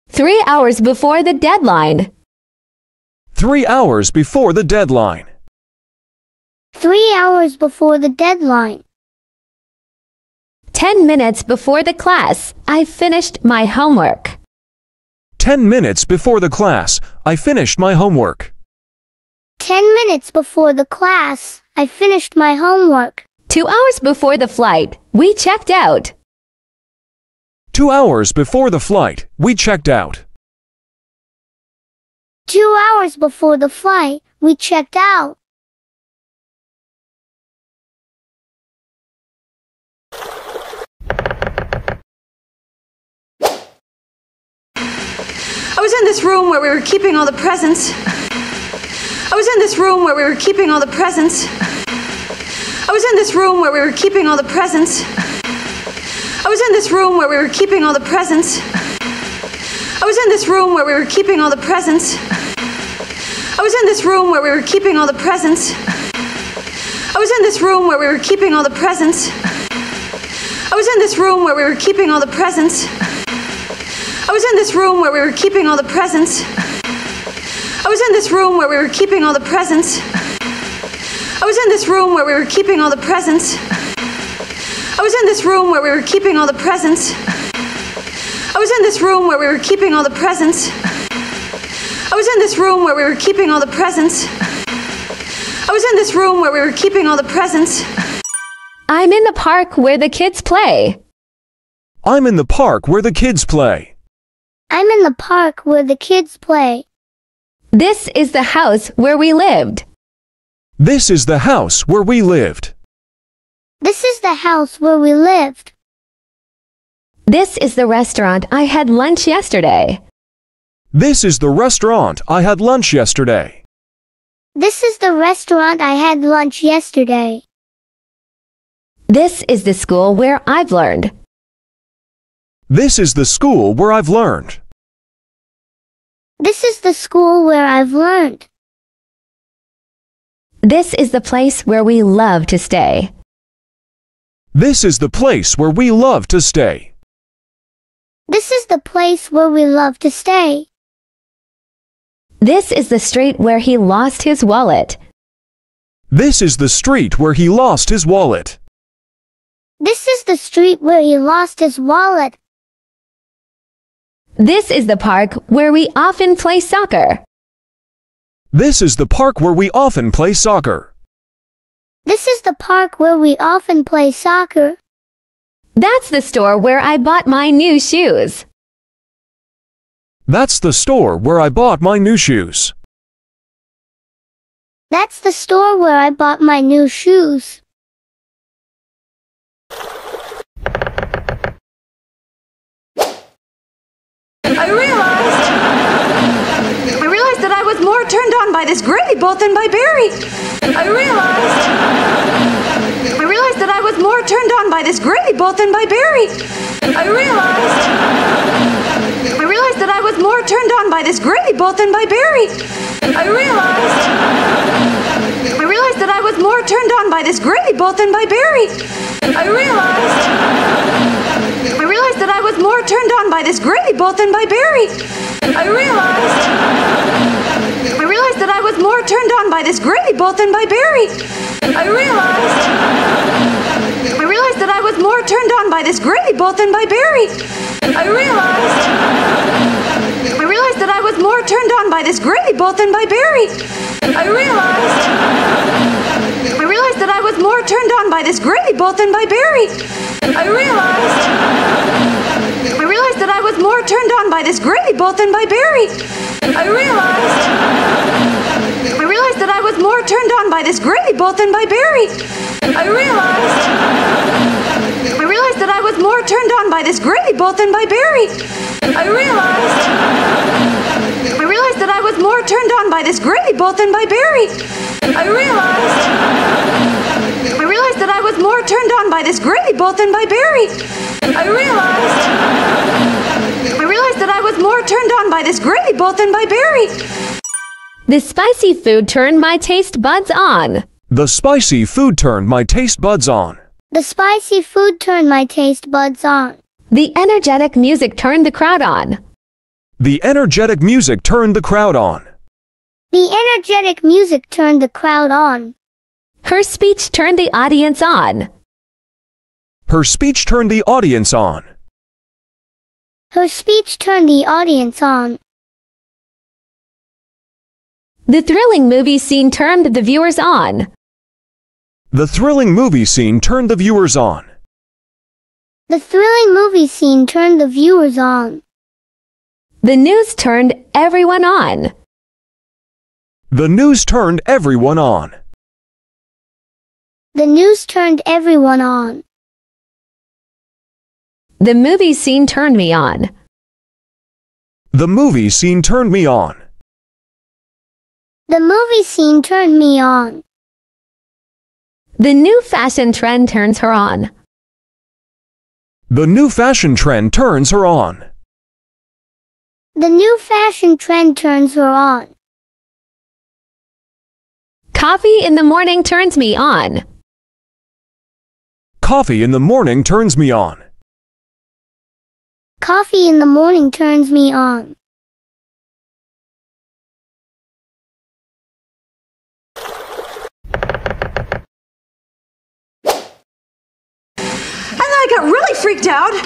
Three hours before the deadline. Three hours before the deadline. Three hours before the deadline. 10 minutes before the class. I finished my homework. 10 minutes before the class, I finished my homework. Ten minutes before the class, I finished my homework. Two hours before the flight. We checked out. Two hours before the flight, we checked out. Two hours before the flight, we checked out. I was in this room where we were keeping all the presents. I was in this room where we were keeping all the presents. I was in this room where we were keeping all the presents. I was in this room where we were keeping all the presents. I was in this room where we were keeping all the presents. I was in this room where we were keeping all the presents. I was in this room where we were keeping all the presents. I was in this room where we were keeping all the presents. I was in this room where we were keeping all the presents. I was in this room where we were keeping all the presents. I was in this room where we were keeping all the presents. I was in this room where we were keeping all the presents. I was in this room where we were keeping all the presents. I was in this room where we were keeping all the presents. I was in this room where we were keeping all the presents. I'm in the park where the kids play. I'm in the park where the kids play. I'm in the park where the kids play. This is the house where we lived. This is the house where we lived. This is the house where we lived. This is the restaurant I had lunch yesterday. This is the restaurant I had lunch yesterday. This is the restaurant I had lunch yesterday. This is the school where I've learned. This is the school where I've learned. This is the school where I've learned. This is the place where we love to stay. This is the place where we love to stay. This is the place where we love to stay. This is the street where he lost his wallet. This is the street where he lost his wallet. This is the street where he lost his wallet. This is the park where we often play soccer. This is the park where we often play soccer. This is the park where we often play soccer. That's the store where I bought my new shoes. That's the store where I bought my new shoes. That's the store where I bought my new shoes. I realized. I realized that I was more turned on by this gravy boat than by Barry. I realized. That I was more turned on by this gravy boat than by Barry. I realized. I realized that I was more turned on by this gravy boat than by Barry. I realized. I realized that I was more turned on by this gravy boat than by Barry. I realized. I realized that I was more turned on by this gravy boat than by Barry. I realized. Realized that I was more turned on by this gravy boat than by Barry. I realized. I realized that I was more turned on by this gravy boat than by Barry. I realized. I realized that I was more turned on by this gravy boat than by Barry. I realized. I realized that I was more turned on by this gravy boat than by Barry. I realized. I realized that I was more turned on by this gravy boat than by Barry. I realized. I realized that I was more turned on by this gravy boat than by Barry. I realized. I realized that I was more turned on by this gravy boat than by Barry. I realized. I realized that I was more turned on by this gravy boat than by Barry. I realized. I realized that I was more turned on by this gravy boat than by Barry. I realized. I realized that I was more turned on by this gravy boat than by Barry. The spicy food turned my taste buds on. The spicy food turned my taste buds on. The spicy food turned my taste buds on. The energetic music turned the crowd on. The energetic music turned the crowd on. The energetic music turned the crowd on. Her speech turned the audience on. Her speech turned the audience on. Her speech turned the audience on. The thrilling movie scene turned the viewers on. The thrilling movie scene turned the viewers on. The thrilling movie scene turned the viewers on. The news turned everyone on. The news turned everyone on. The news turned everyone on. The movie scene turned me on. The movie scene turned me on. The movie scene turned me on. The new fashion trend turns her on. The new fashion trend turns her on. The new fashion trend turns her on. Coffee in the morning turns me on. Coffee in the morning turns me on. Coffee in the morning turns me on. And then I got really freaked out. And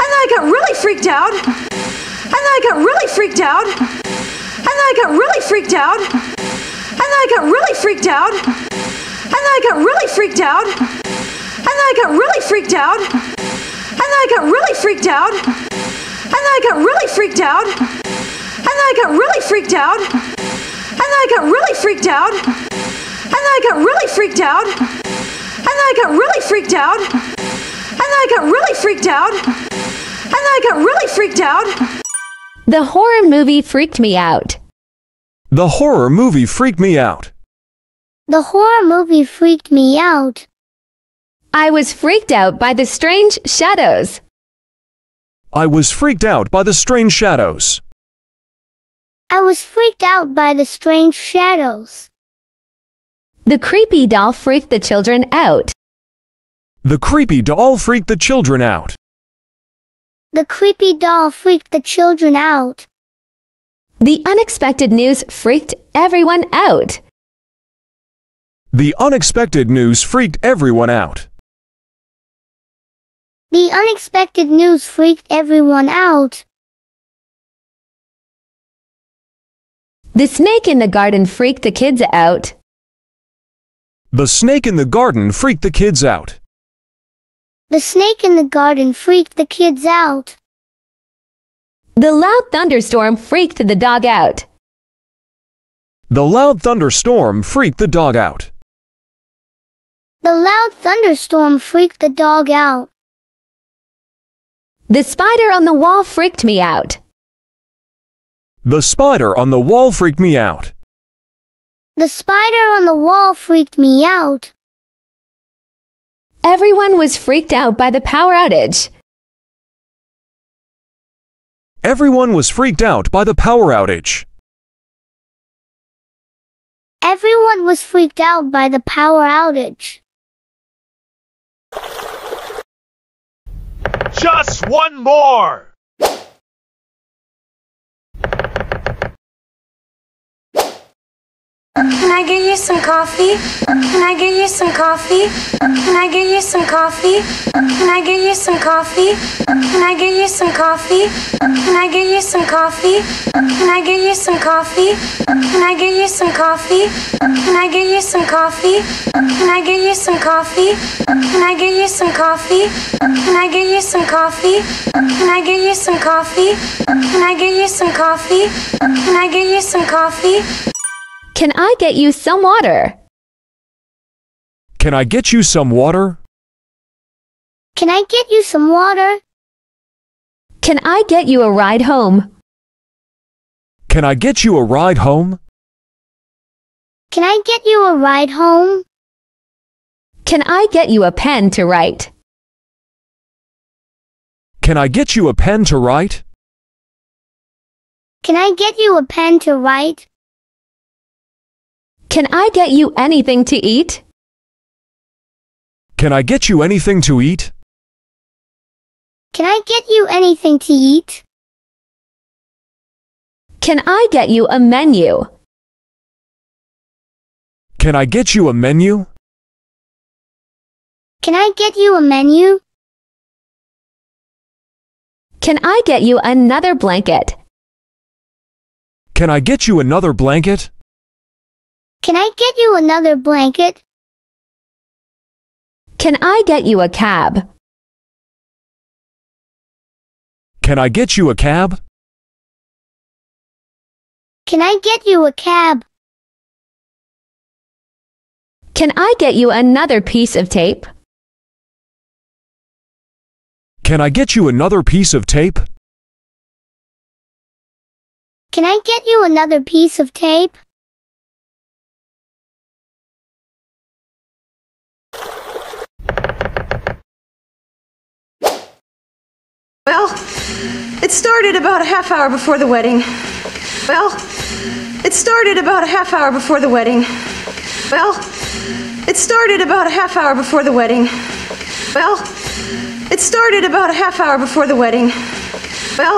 then I got really freaked out. And then I got really freaked out. And then I got really freaked out. And then I got really freaked out. And then I got really freaked out. And then I got really freaked out. And then I got really freaked out. And then I got really freaked out. And then I got really freaked out. And then I got really freaked out. And then I got really freaked out. And then I got really freaked out. And then I got really freaked out. And then I got really freaked out. The horror movie freaked me out. The horror movie freaked me out. The horror movie freaked me out. I was freaked out by the strange shadows. I was freaked out by the strange shadows. I was freaked out by the strange shadows. The creepy doll freaked the children out. The creepy doll freaked the children out. The creepy doll freaked the children out. The unexpected news freaked everyone out. The unexpected news freaked everyone out. The unexpected news freaked everyone out. The snake in the garden freaked the kids out. The snake in the garden freaked the kids out. The snake in the garden freaked the kids out. The loud thunderstorm freaked the dog out. The loud thunderstorm freaked the dog out. The loud thunderstorm freaked the dog out. The spider on the wall freaked me out. The spider on the wall freaked me out. The spider on the wall freaked me out. Everyone was freaked out by the power outage. Everyone was freaked out by the power outage. Everyone was freaked out by the power outage. Just one more! Can I get you some coffee? Can I get you some coffee? Can I get you some coffee? Can I get you some coffee? Can I get you some coffee? Can I get you some coffee? Can I get you some coffee? Can I get you some coffee? Can I get you some coffee? Can I get you some coffee? Can I get you some coffee? Can I get you some coffee? Can I get you some coffee? Can I get you some coffee? Can I get you some coffee? Can I get you some water? Can I get you some water? Can I get you some water? Can I get you a ride home? Can I get you a ride home? Can I get you a ride home? Can I get you a pen to write? Can I get you a pen to write? Can I get you a pen to write? Can I get you anything to eat? Can I get you anything to eat? Can I get you anything to eat? Can I get you a menu? Can I get you a menu? Can I get you a menu? Can I get you another blanket? Can I get you another blanket? Can I get you another blanket? Can I get you a cab? Can I get you a cab? Can I get you a cab? Can I get you another piece of tape? Can I get you another piece of tape? Can I get you another piece of tape? Well, it started about a half hour before the wedding. Well, it started about a half hour before the wedding. Well, it started about a half hour before the wedding. Well, it started about a half hour before the wedding. Well,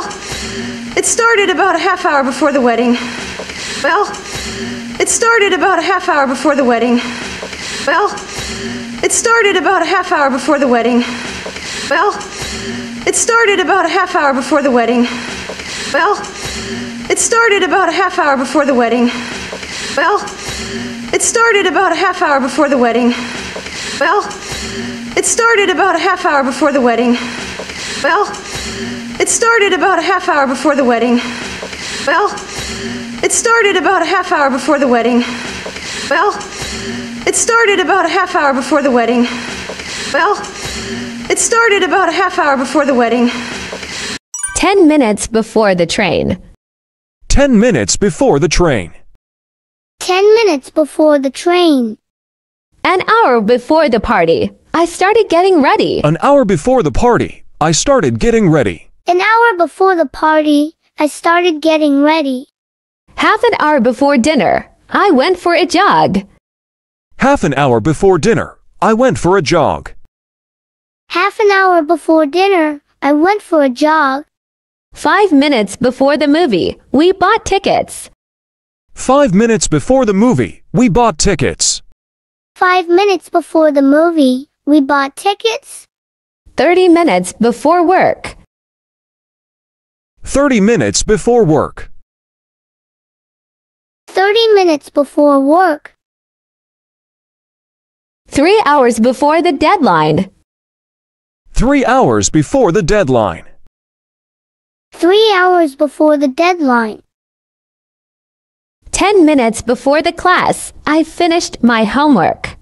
it started about a half hour before the wedding. Well, it started about a half hour before the wedding. Well, it started about a half hour before the wedding. Well, it started about a half hour before the wedding. Well, it started about a half hour before the wedding. Well, it started about a half hour before the wedding. Well, it started about a half hour before the wedding. Well, it started about a half hour before the wedding. Well, it started about a half hour before the wedding. Well, it started about a half hour before the wedding. Well, it started about a half hour before the wedding. Ten minutes before the train. Ten minutes before the train. Ten minutes before the train. An hour before the party. I started getting ready. An hour before the party, I started getting ready. An hour before the party, I started getting ready. Half an hour before dinner. I went for a jog. Half an hour before dinner, I went for a jog. Half an hour before dinner, I went for a jog. Five minutes before the movie, we bought tickets. Five minutes before the movie, we bought tickets. Five minutes before the movie, we bought tickets. Thirty minutes before work. Thirty minutes before work. Thirty minutes before work. Three hours before the deadline. Three hours before the deadline. Three hours before the deadline. Ten minutes before the class, I finished my homework.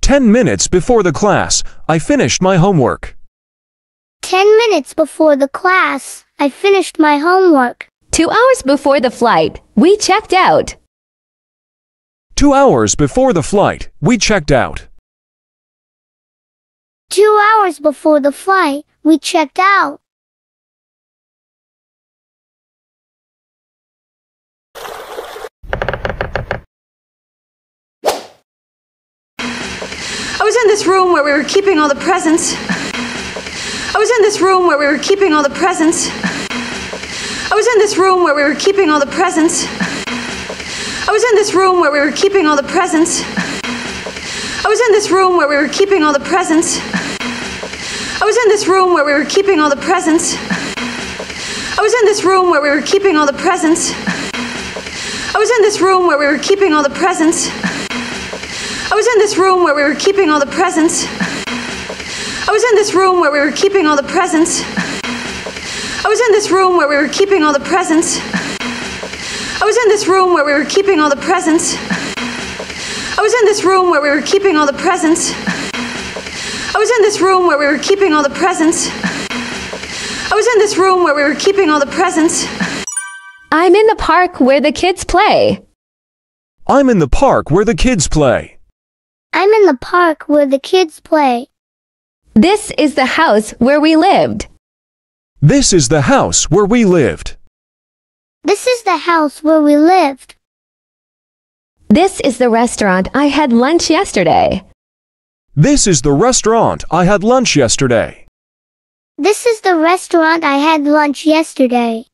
Ten minutes before the class, I finished my homework. Ten minutes before the class, I finished my homework. Two hours before the flight, we checked out. Two hours before the flight, we checked out. Two hours before the flight, we checked out. I was in this room where we were keeping all the presents. I was in this room where we were keeping all the presents. I was in this room where we were keeping all the presents. I was in this room where we were keeping all the presents. I was in this room where we were keeping all the presents. I was in this room where we were keeping all the presents. I was in this room where we were keeping all the presents. I was in this room where we were keeping all the presents. I was in this room where we were keeping all the presents. I was in this room where we were keeping all the presents. I was in this room where we were keeping all the presents. I was in this room where we were keeping all the presents. I was in this room where we were keeping all the presents. I was in this room where we were keeping all the presents. I was in this room where we were keeping all the presents. I'm in the park where the kids play. I'm in the park where the kids play. I'm in the park where the kids play. This is the house where we lived. This is the house where we lived. This is the house where we lived. This is the restaurant I had lunch yesterday. This is the restaurant I had lunch yesterday. This is the restaurant I had lunch yesterday.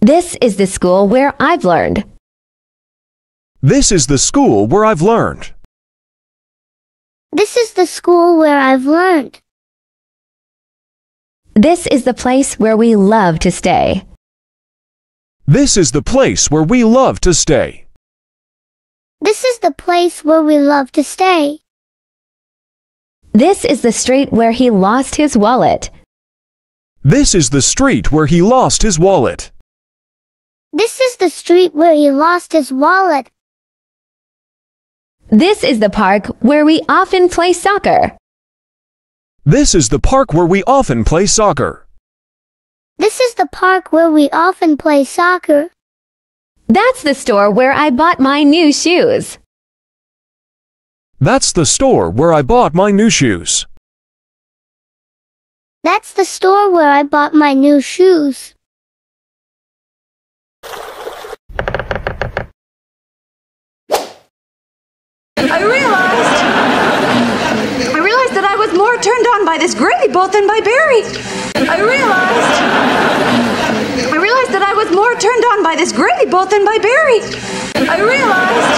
This is the school where I've learned. This is the school where I've learned. This is the school where I've learned. This is the place where we love to stay. This is the place where we love to stay. This is the place where we love to stay. This is the street where he lost his wallet. This is the street where he lost his wallet. This is the street where he lost his wallet. This is the park where we often play soccer. This is the park where we often play soccer. This is the park where we often play soccer. That's the store where I bought my new shoes. That's the store where I bought my new shoes. That's the store where I bought my new shoes. I realized. I realized that I was more turned on by this gravy boat than by Barry. I realized. Realized that I was more turned on by this gravy boat than by Barry. I realized.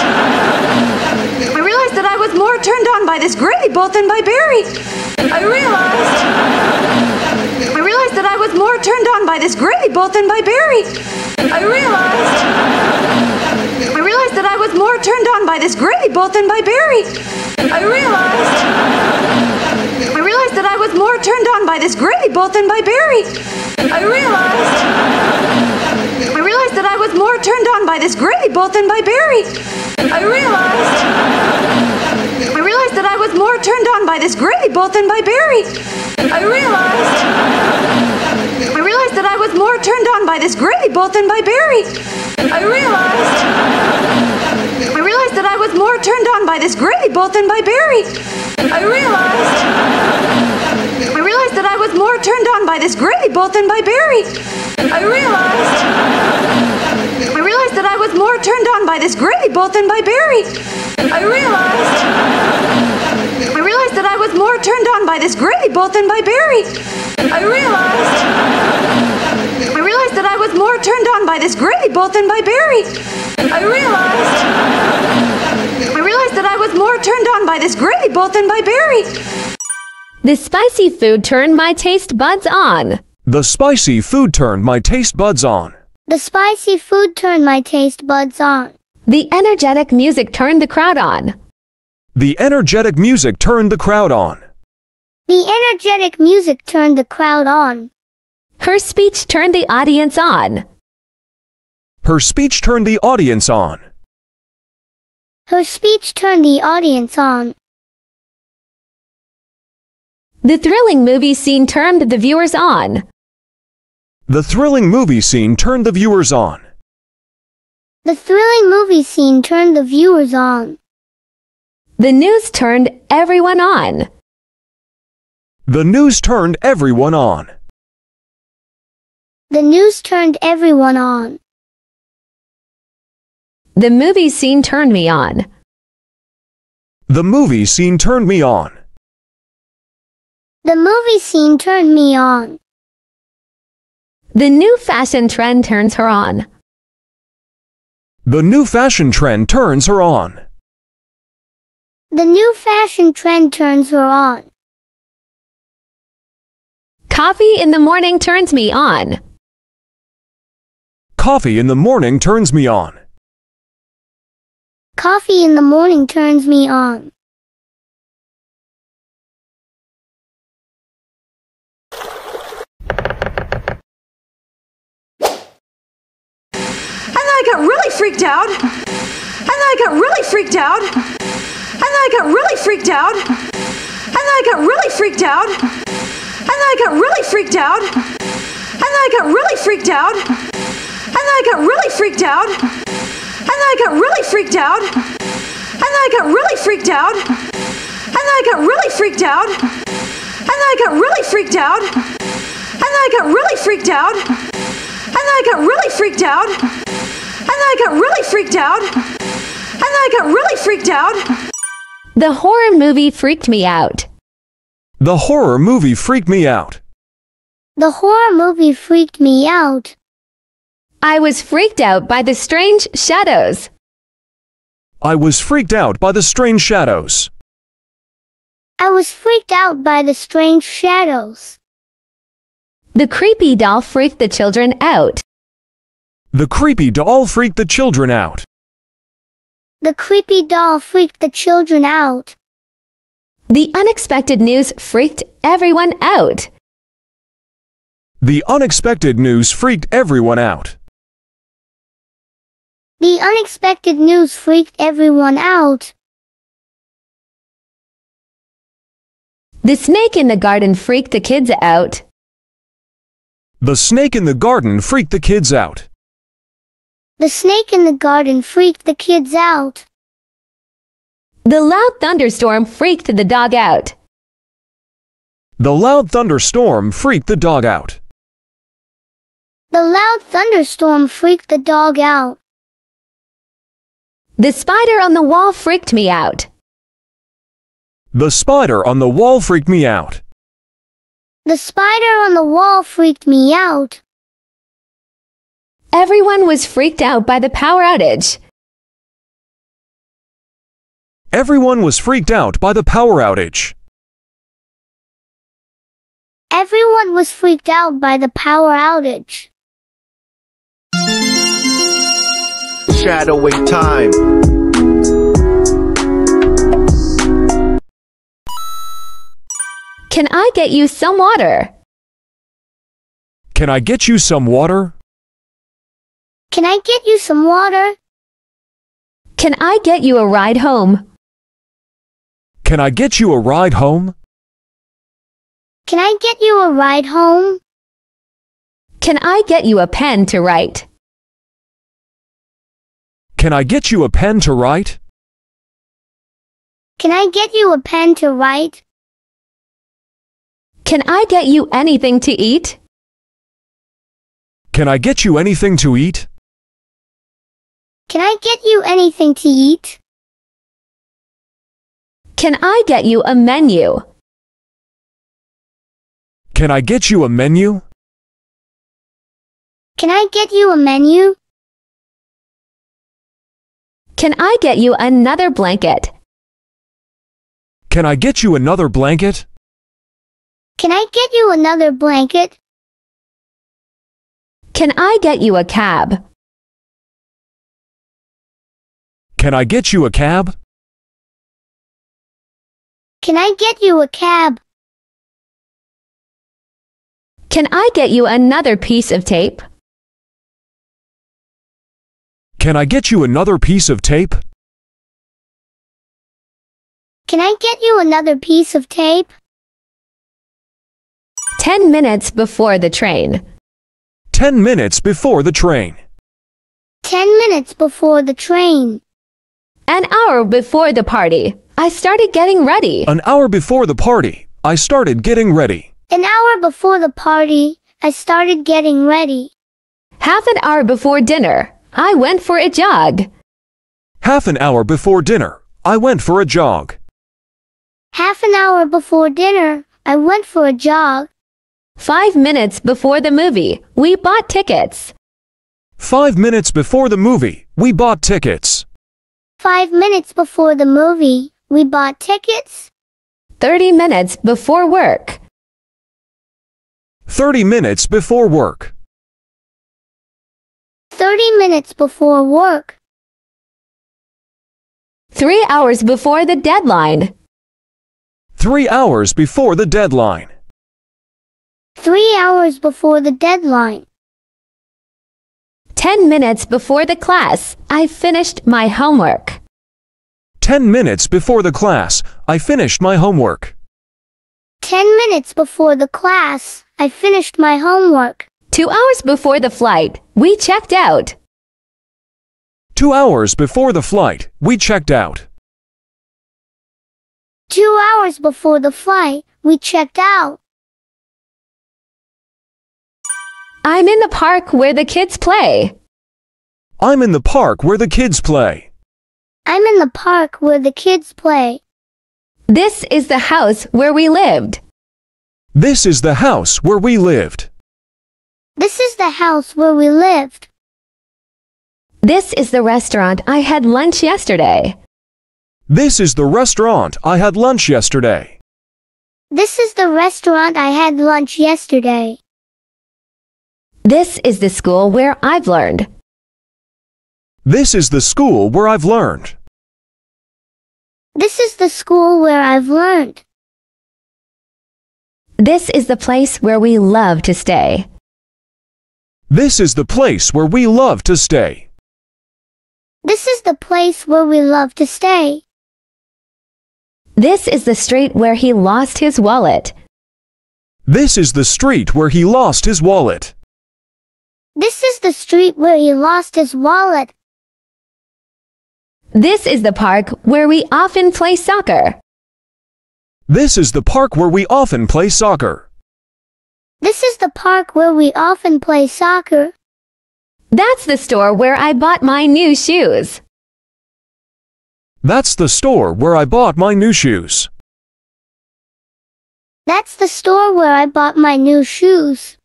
I realized that I was more turned on by this gravy boat than by Barry. I realized. I realized that I was more turned on by this gravy boat than by Barry. I realized. I realized that I was more turned on by this gravy boat than by Barry. I realized. That I was more turned on by this gravy boat than by Barry. I realized. I realized that I was more turned on by this gravy boat than by Barry. I realized. I realized that I was more turned on by this gravy boat than by Barry. I realized. I realized that I was more turned on by this gravy boat than by Barry. I realized. Realized that I was more turned on by this gravy boat than by Barry. I realized. I realized that I was more turned on by this gravy boat than by Barry. I realized. I realized that I was more turned on by this gravy boat than by Barry. I realized. I realized that I was more turned on by this gravy boat than by Barry. I realized. I realized that I was more turned on by this gravy boat than by Barry. I realized. I realized that I was more turned on by this gravy boat than by Barry. The spicy food turned my taste buds on. The spicy food turned my taste buds on. The spicy food turned my taste buds on. The energetic music turned the crowd on. The energetic music turned the crowd on. The energetic music turned the crowd on. Her speech turned the audience on. Her speech turned the audience on. Her speech turned the audience on. The thrilling movie scene turned the viewers on. The thrilling movie scene turned the viewers on. The thrilling movie scene turned the viewers on. The news turned everyone on. The news turned everyone on. The news turned everyone on. The movie scene turned me on. The movie scene turned me on. The movie scene turned me on. The new fashion trend turns her on. The new fashion trend turns her on. The new fashion trend turns her on. Coffee in the morning turns me on. Coffee in the morning turns me on. Coffee in the morning turns me on. And then I got really freaked out. And then I got really freaked out. And then I got really freaked out. And then I got really freaked out. And then I got really freaked out. And then I got really freaked out. And then I got really freaked out. And then I got really freaked out. And then I got really freaked out. And then I got really freaked out. And then I got really freaked out. And then I got really freaked out. And then I got really freaked out. And then I got really freaked out. And then I got really freaked out. The horror movie freaked me out. The horror movie freaked me out. The horror movie freaked me out. I was freaked out by the strange shadows. I was freaked out by the strange shadows. I was freaked out by the strange shadows. The creepy doll freaked the children out. The creepy doll freaked the children out. The creepy doll freaked the children out. The unexpected news freaked everyone out. The unexpected news freaked everyone out. The unexpected news freaked everyone out. The snake in the garden freaked the kids out. The snake in the garden freaked the kids out. The snake in the garden freaked the kids out. The loud thunderstorm freaked the dog out. The loud thunderstorm freaked the dog out. The loud thunderstorm freaked the dog out. The spider on the wall freaked me out. The spider on the wall freaked me out. The spider on the wall freaked me out. Everyone was freaked out by the power outage. Everyone was freaked out by the power outage. Everyone was freaked out by the power outage. Shadowing time. Can I get you some water? Can I get you some water? Can I get you some water? Can I get you a ride home? Can I get you a ride home? Can I get you a ride home? Can I get you a pen to write? Can I get you a pen to write? Can I get you a pen to write? Can I get you anything to eat? Can I get you anything to eat? Can I get you anything to eat? Can I get you a menu? Can I get you a menu? Can I get you a menu? Can I get you another blanket? Can I get you another blanket? Can I get you another blanket? Can I get you a cab? Can I get you a cab? Can I get you a cab? Can I get you another piece of tape? Can I get you another piece of tape? Can I get you another piece of tape? Ten minutes before the train. Ten minutes before the train. Ten minutes before the train. An hour before the party. I started getting ready. An hour before the party, I started getting ready. An hour before the party, I started getting ready. Half an hour before dinner, I went for a jog. Half an hour before dinner, I went for a jog. Half an hour before dinner, I went for a jog. Five minutes before the movie, we bought tickets. Five minutes before the movie, we bought tickets. Five minutes before the movie, we bought tickets. 30 minutes before work. 30 minutes before work. 30 minutes before work. Three hours before the deadline. Three hours before the deadline. Three hours before the deadline. 10 minutes before the class, I finished my homework. 10 minutes before the class, I finished my homework. Ten minutes before the class, I finished my homework. Two hours before the flight, we checked out. Two hours before the flight, we checked out. Two hours before the flight, we checked out. I'm in the park where the kids play. I'm in the park where the kids play. I'm in the park where the kids play. This is the house where we lived. This is the house where we lived. This is the house where we lived. This is the restaurant I had lunch yesterday. This is the restaurant I had lunch yesterday. This is the restaurant I had lunch yesterday. This is the school where I've learned. This is the school where I've learned. This is the school where I've learned. This is the place where we love to stay. This is the place where we love to stay. This is the place where we love to stay. This is the street where he lost his wallet. This is the street where he lost his wallet. This is the street where he lost his wallet. This is the park where we often play soccer. This is the park where we often play soccer. This is the park where we often play soccer. That's the store where I bought my new shoes. That's the store where I bought my new shoes. That's the store where I bought my new shoes.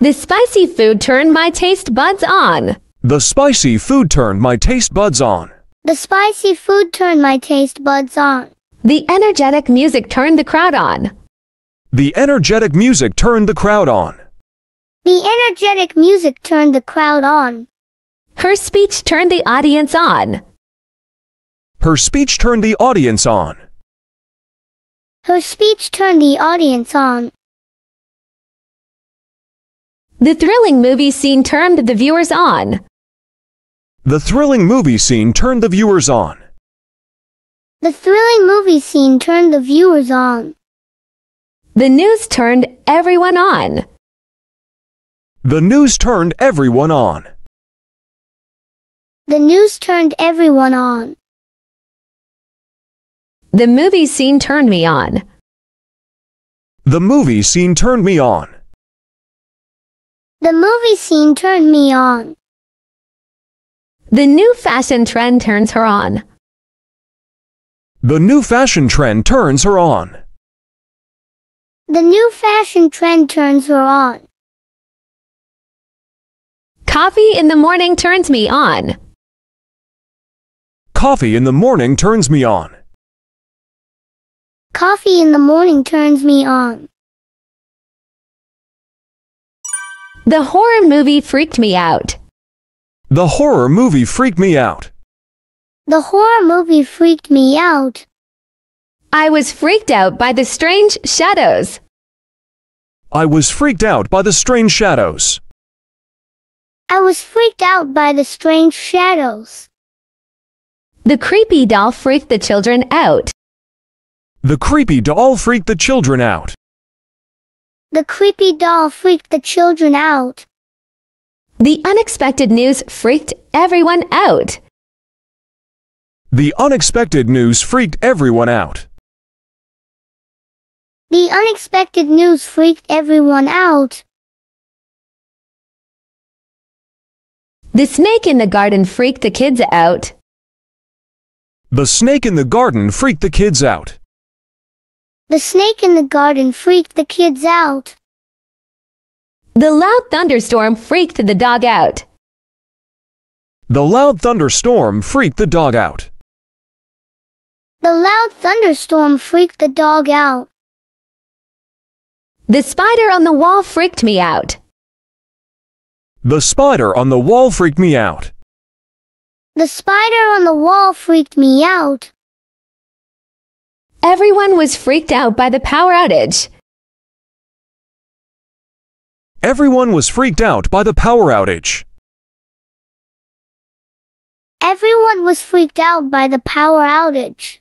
The spicy food turned my taste buds on. The spicy food turned my taste buds on. The spicy food turned my taste buds on. The energetic music turned the crowd on. The energetic music turned the crowd on. The energetic music turned the crowd on. Her speech turned the audience on. Her speech turned the audience on. Her speech turned the audience on. The thrilling movie scene turned the viewers on. The thrilling movie scene turned the viewers on. The thrilling movie scene turned the viewers on. The news turned everyone on. The news turned everyone on. The news turned everyone on. The movie scene turned me on. The movie scene turned me on. The movie scene turned me on. The new fashion trend turns her on. The new fashion trend turns her on. The new fashion trend turns her on. Coffee in the morning turns me on. Coffee in the morning turns me on. Coffee in the morning turns me on. The horror movie freaked me out. The horror movie freaked me out. The horror movie freaked me out. I was freaked out by the strange shadows. I was freaked out by the strange shadows. I was freaked out by the strange shadows. The creepy doll freaked the children out. The creepy doll freaked the children out. The creepy doll freaked the children out. The unexpected news freaked everyone out. The unexpected news freaked everyone out. The unexpected news freaked everyone out. The snake in the garden freaked the kids out. The snake in the garden freaked the kids out. The snake in the garden freaked the kids out. The loud thunderstorm freaked the dog out. The loud thunderstorm freaked the dog out. The loud thunderstorm freaked the dog out. The spider on the wall freaked me out. The spider on the wall freaked me out. The spider on the wall freaked me out. Everyone was freaked out by the power outage. Everyone was freaked out by the power outage. Everyone was freaked out by the power outage.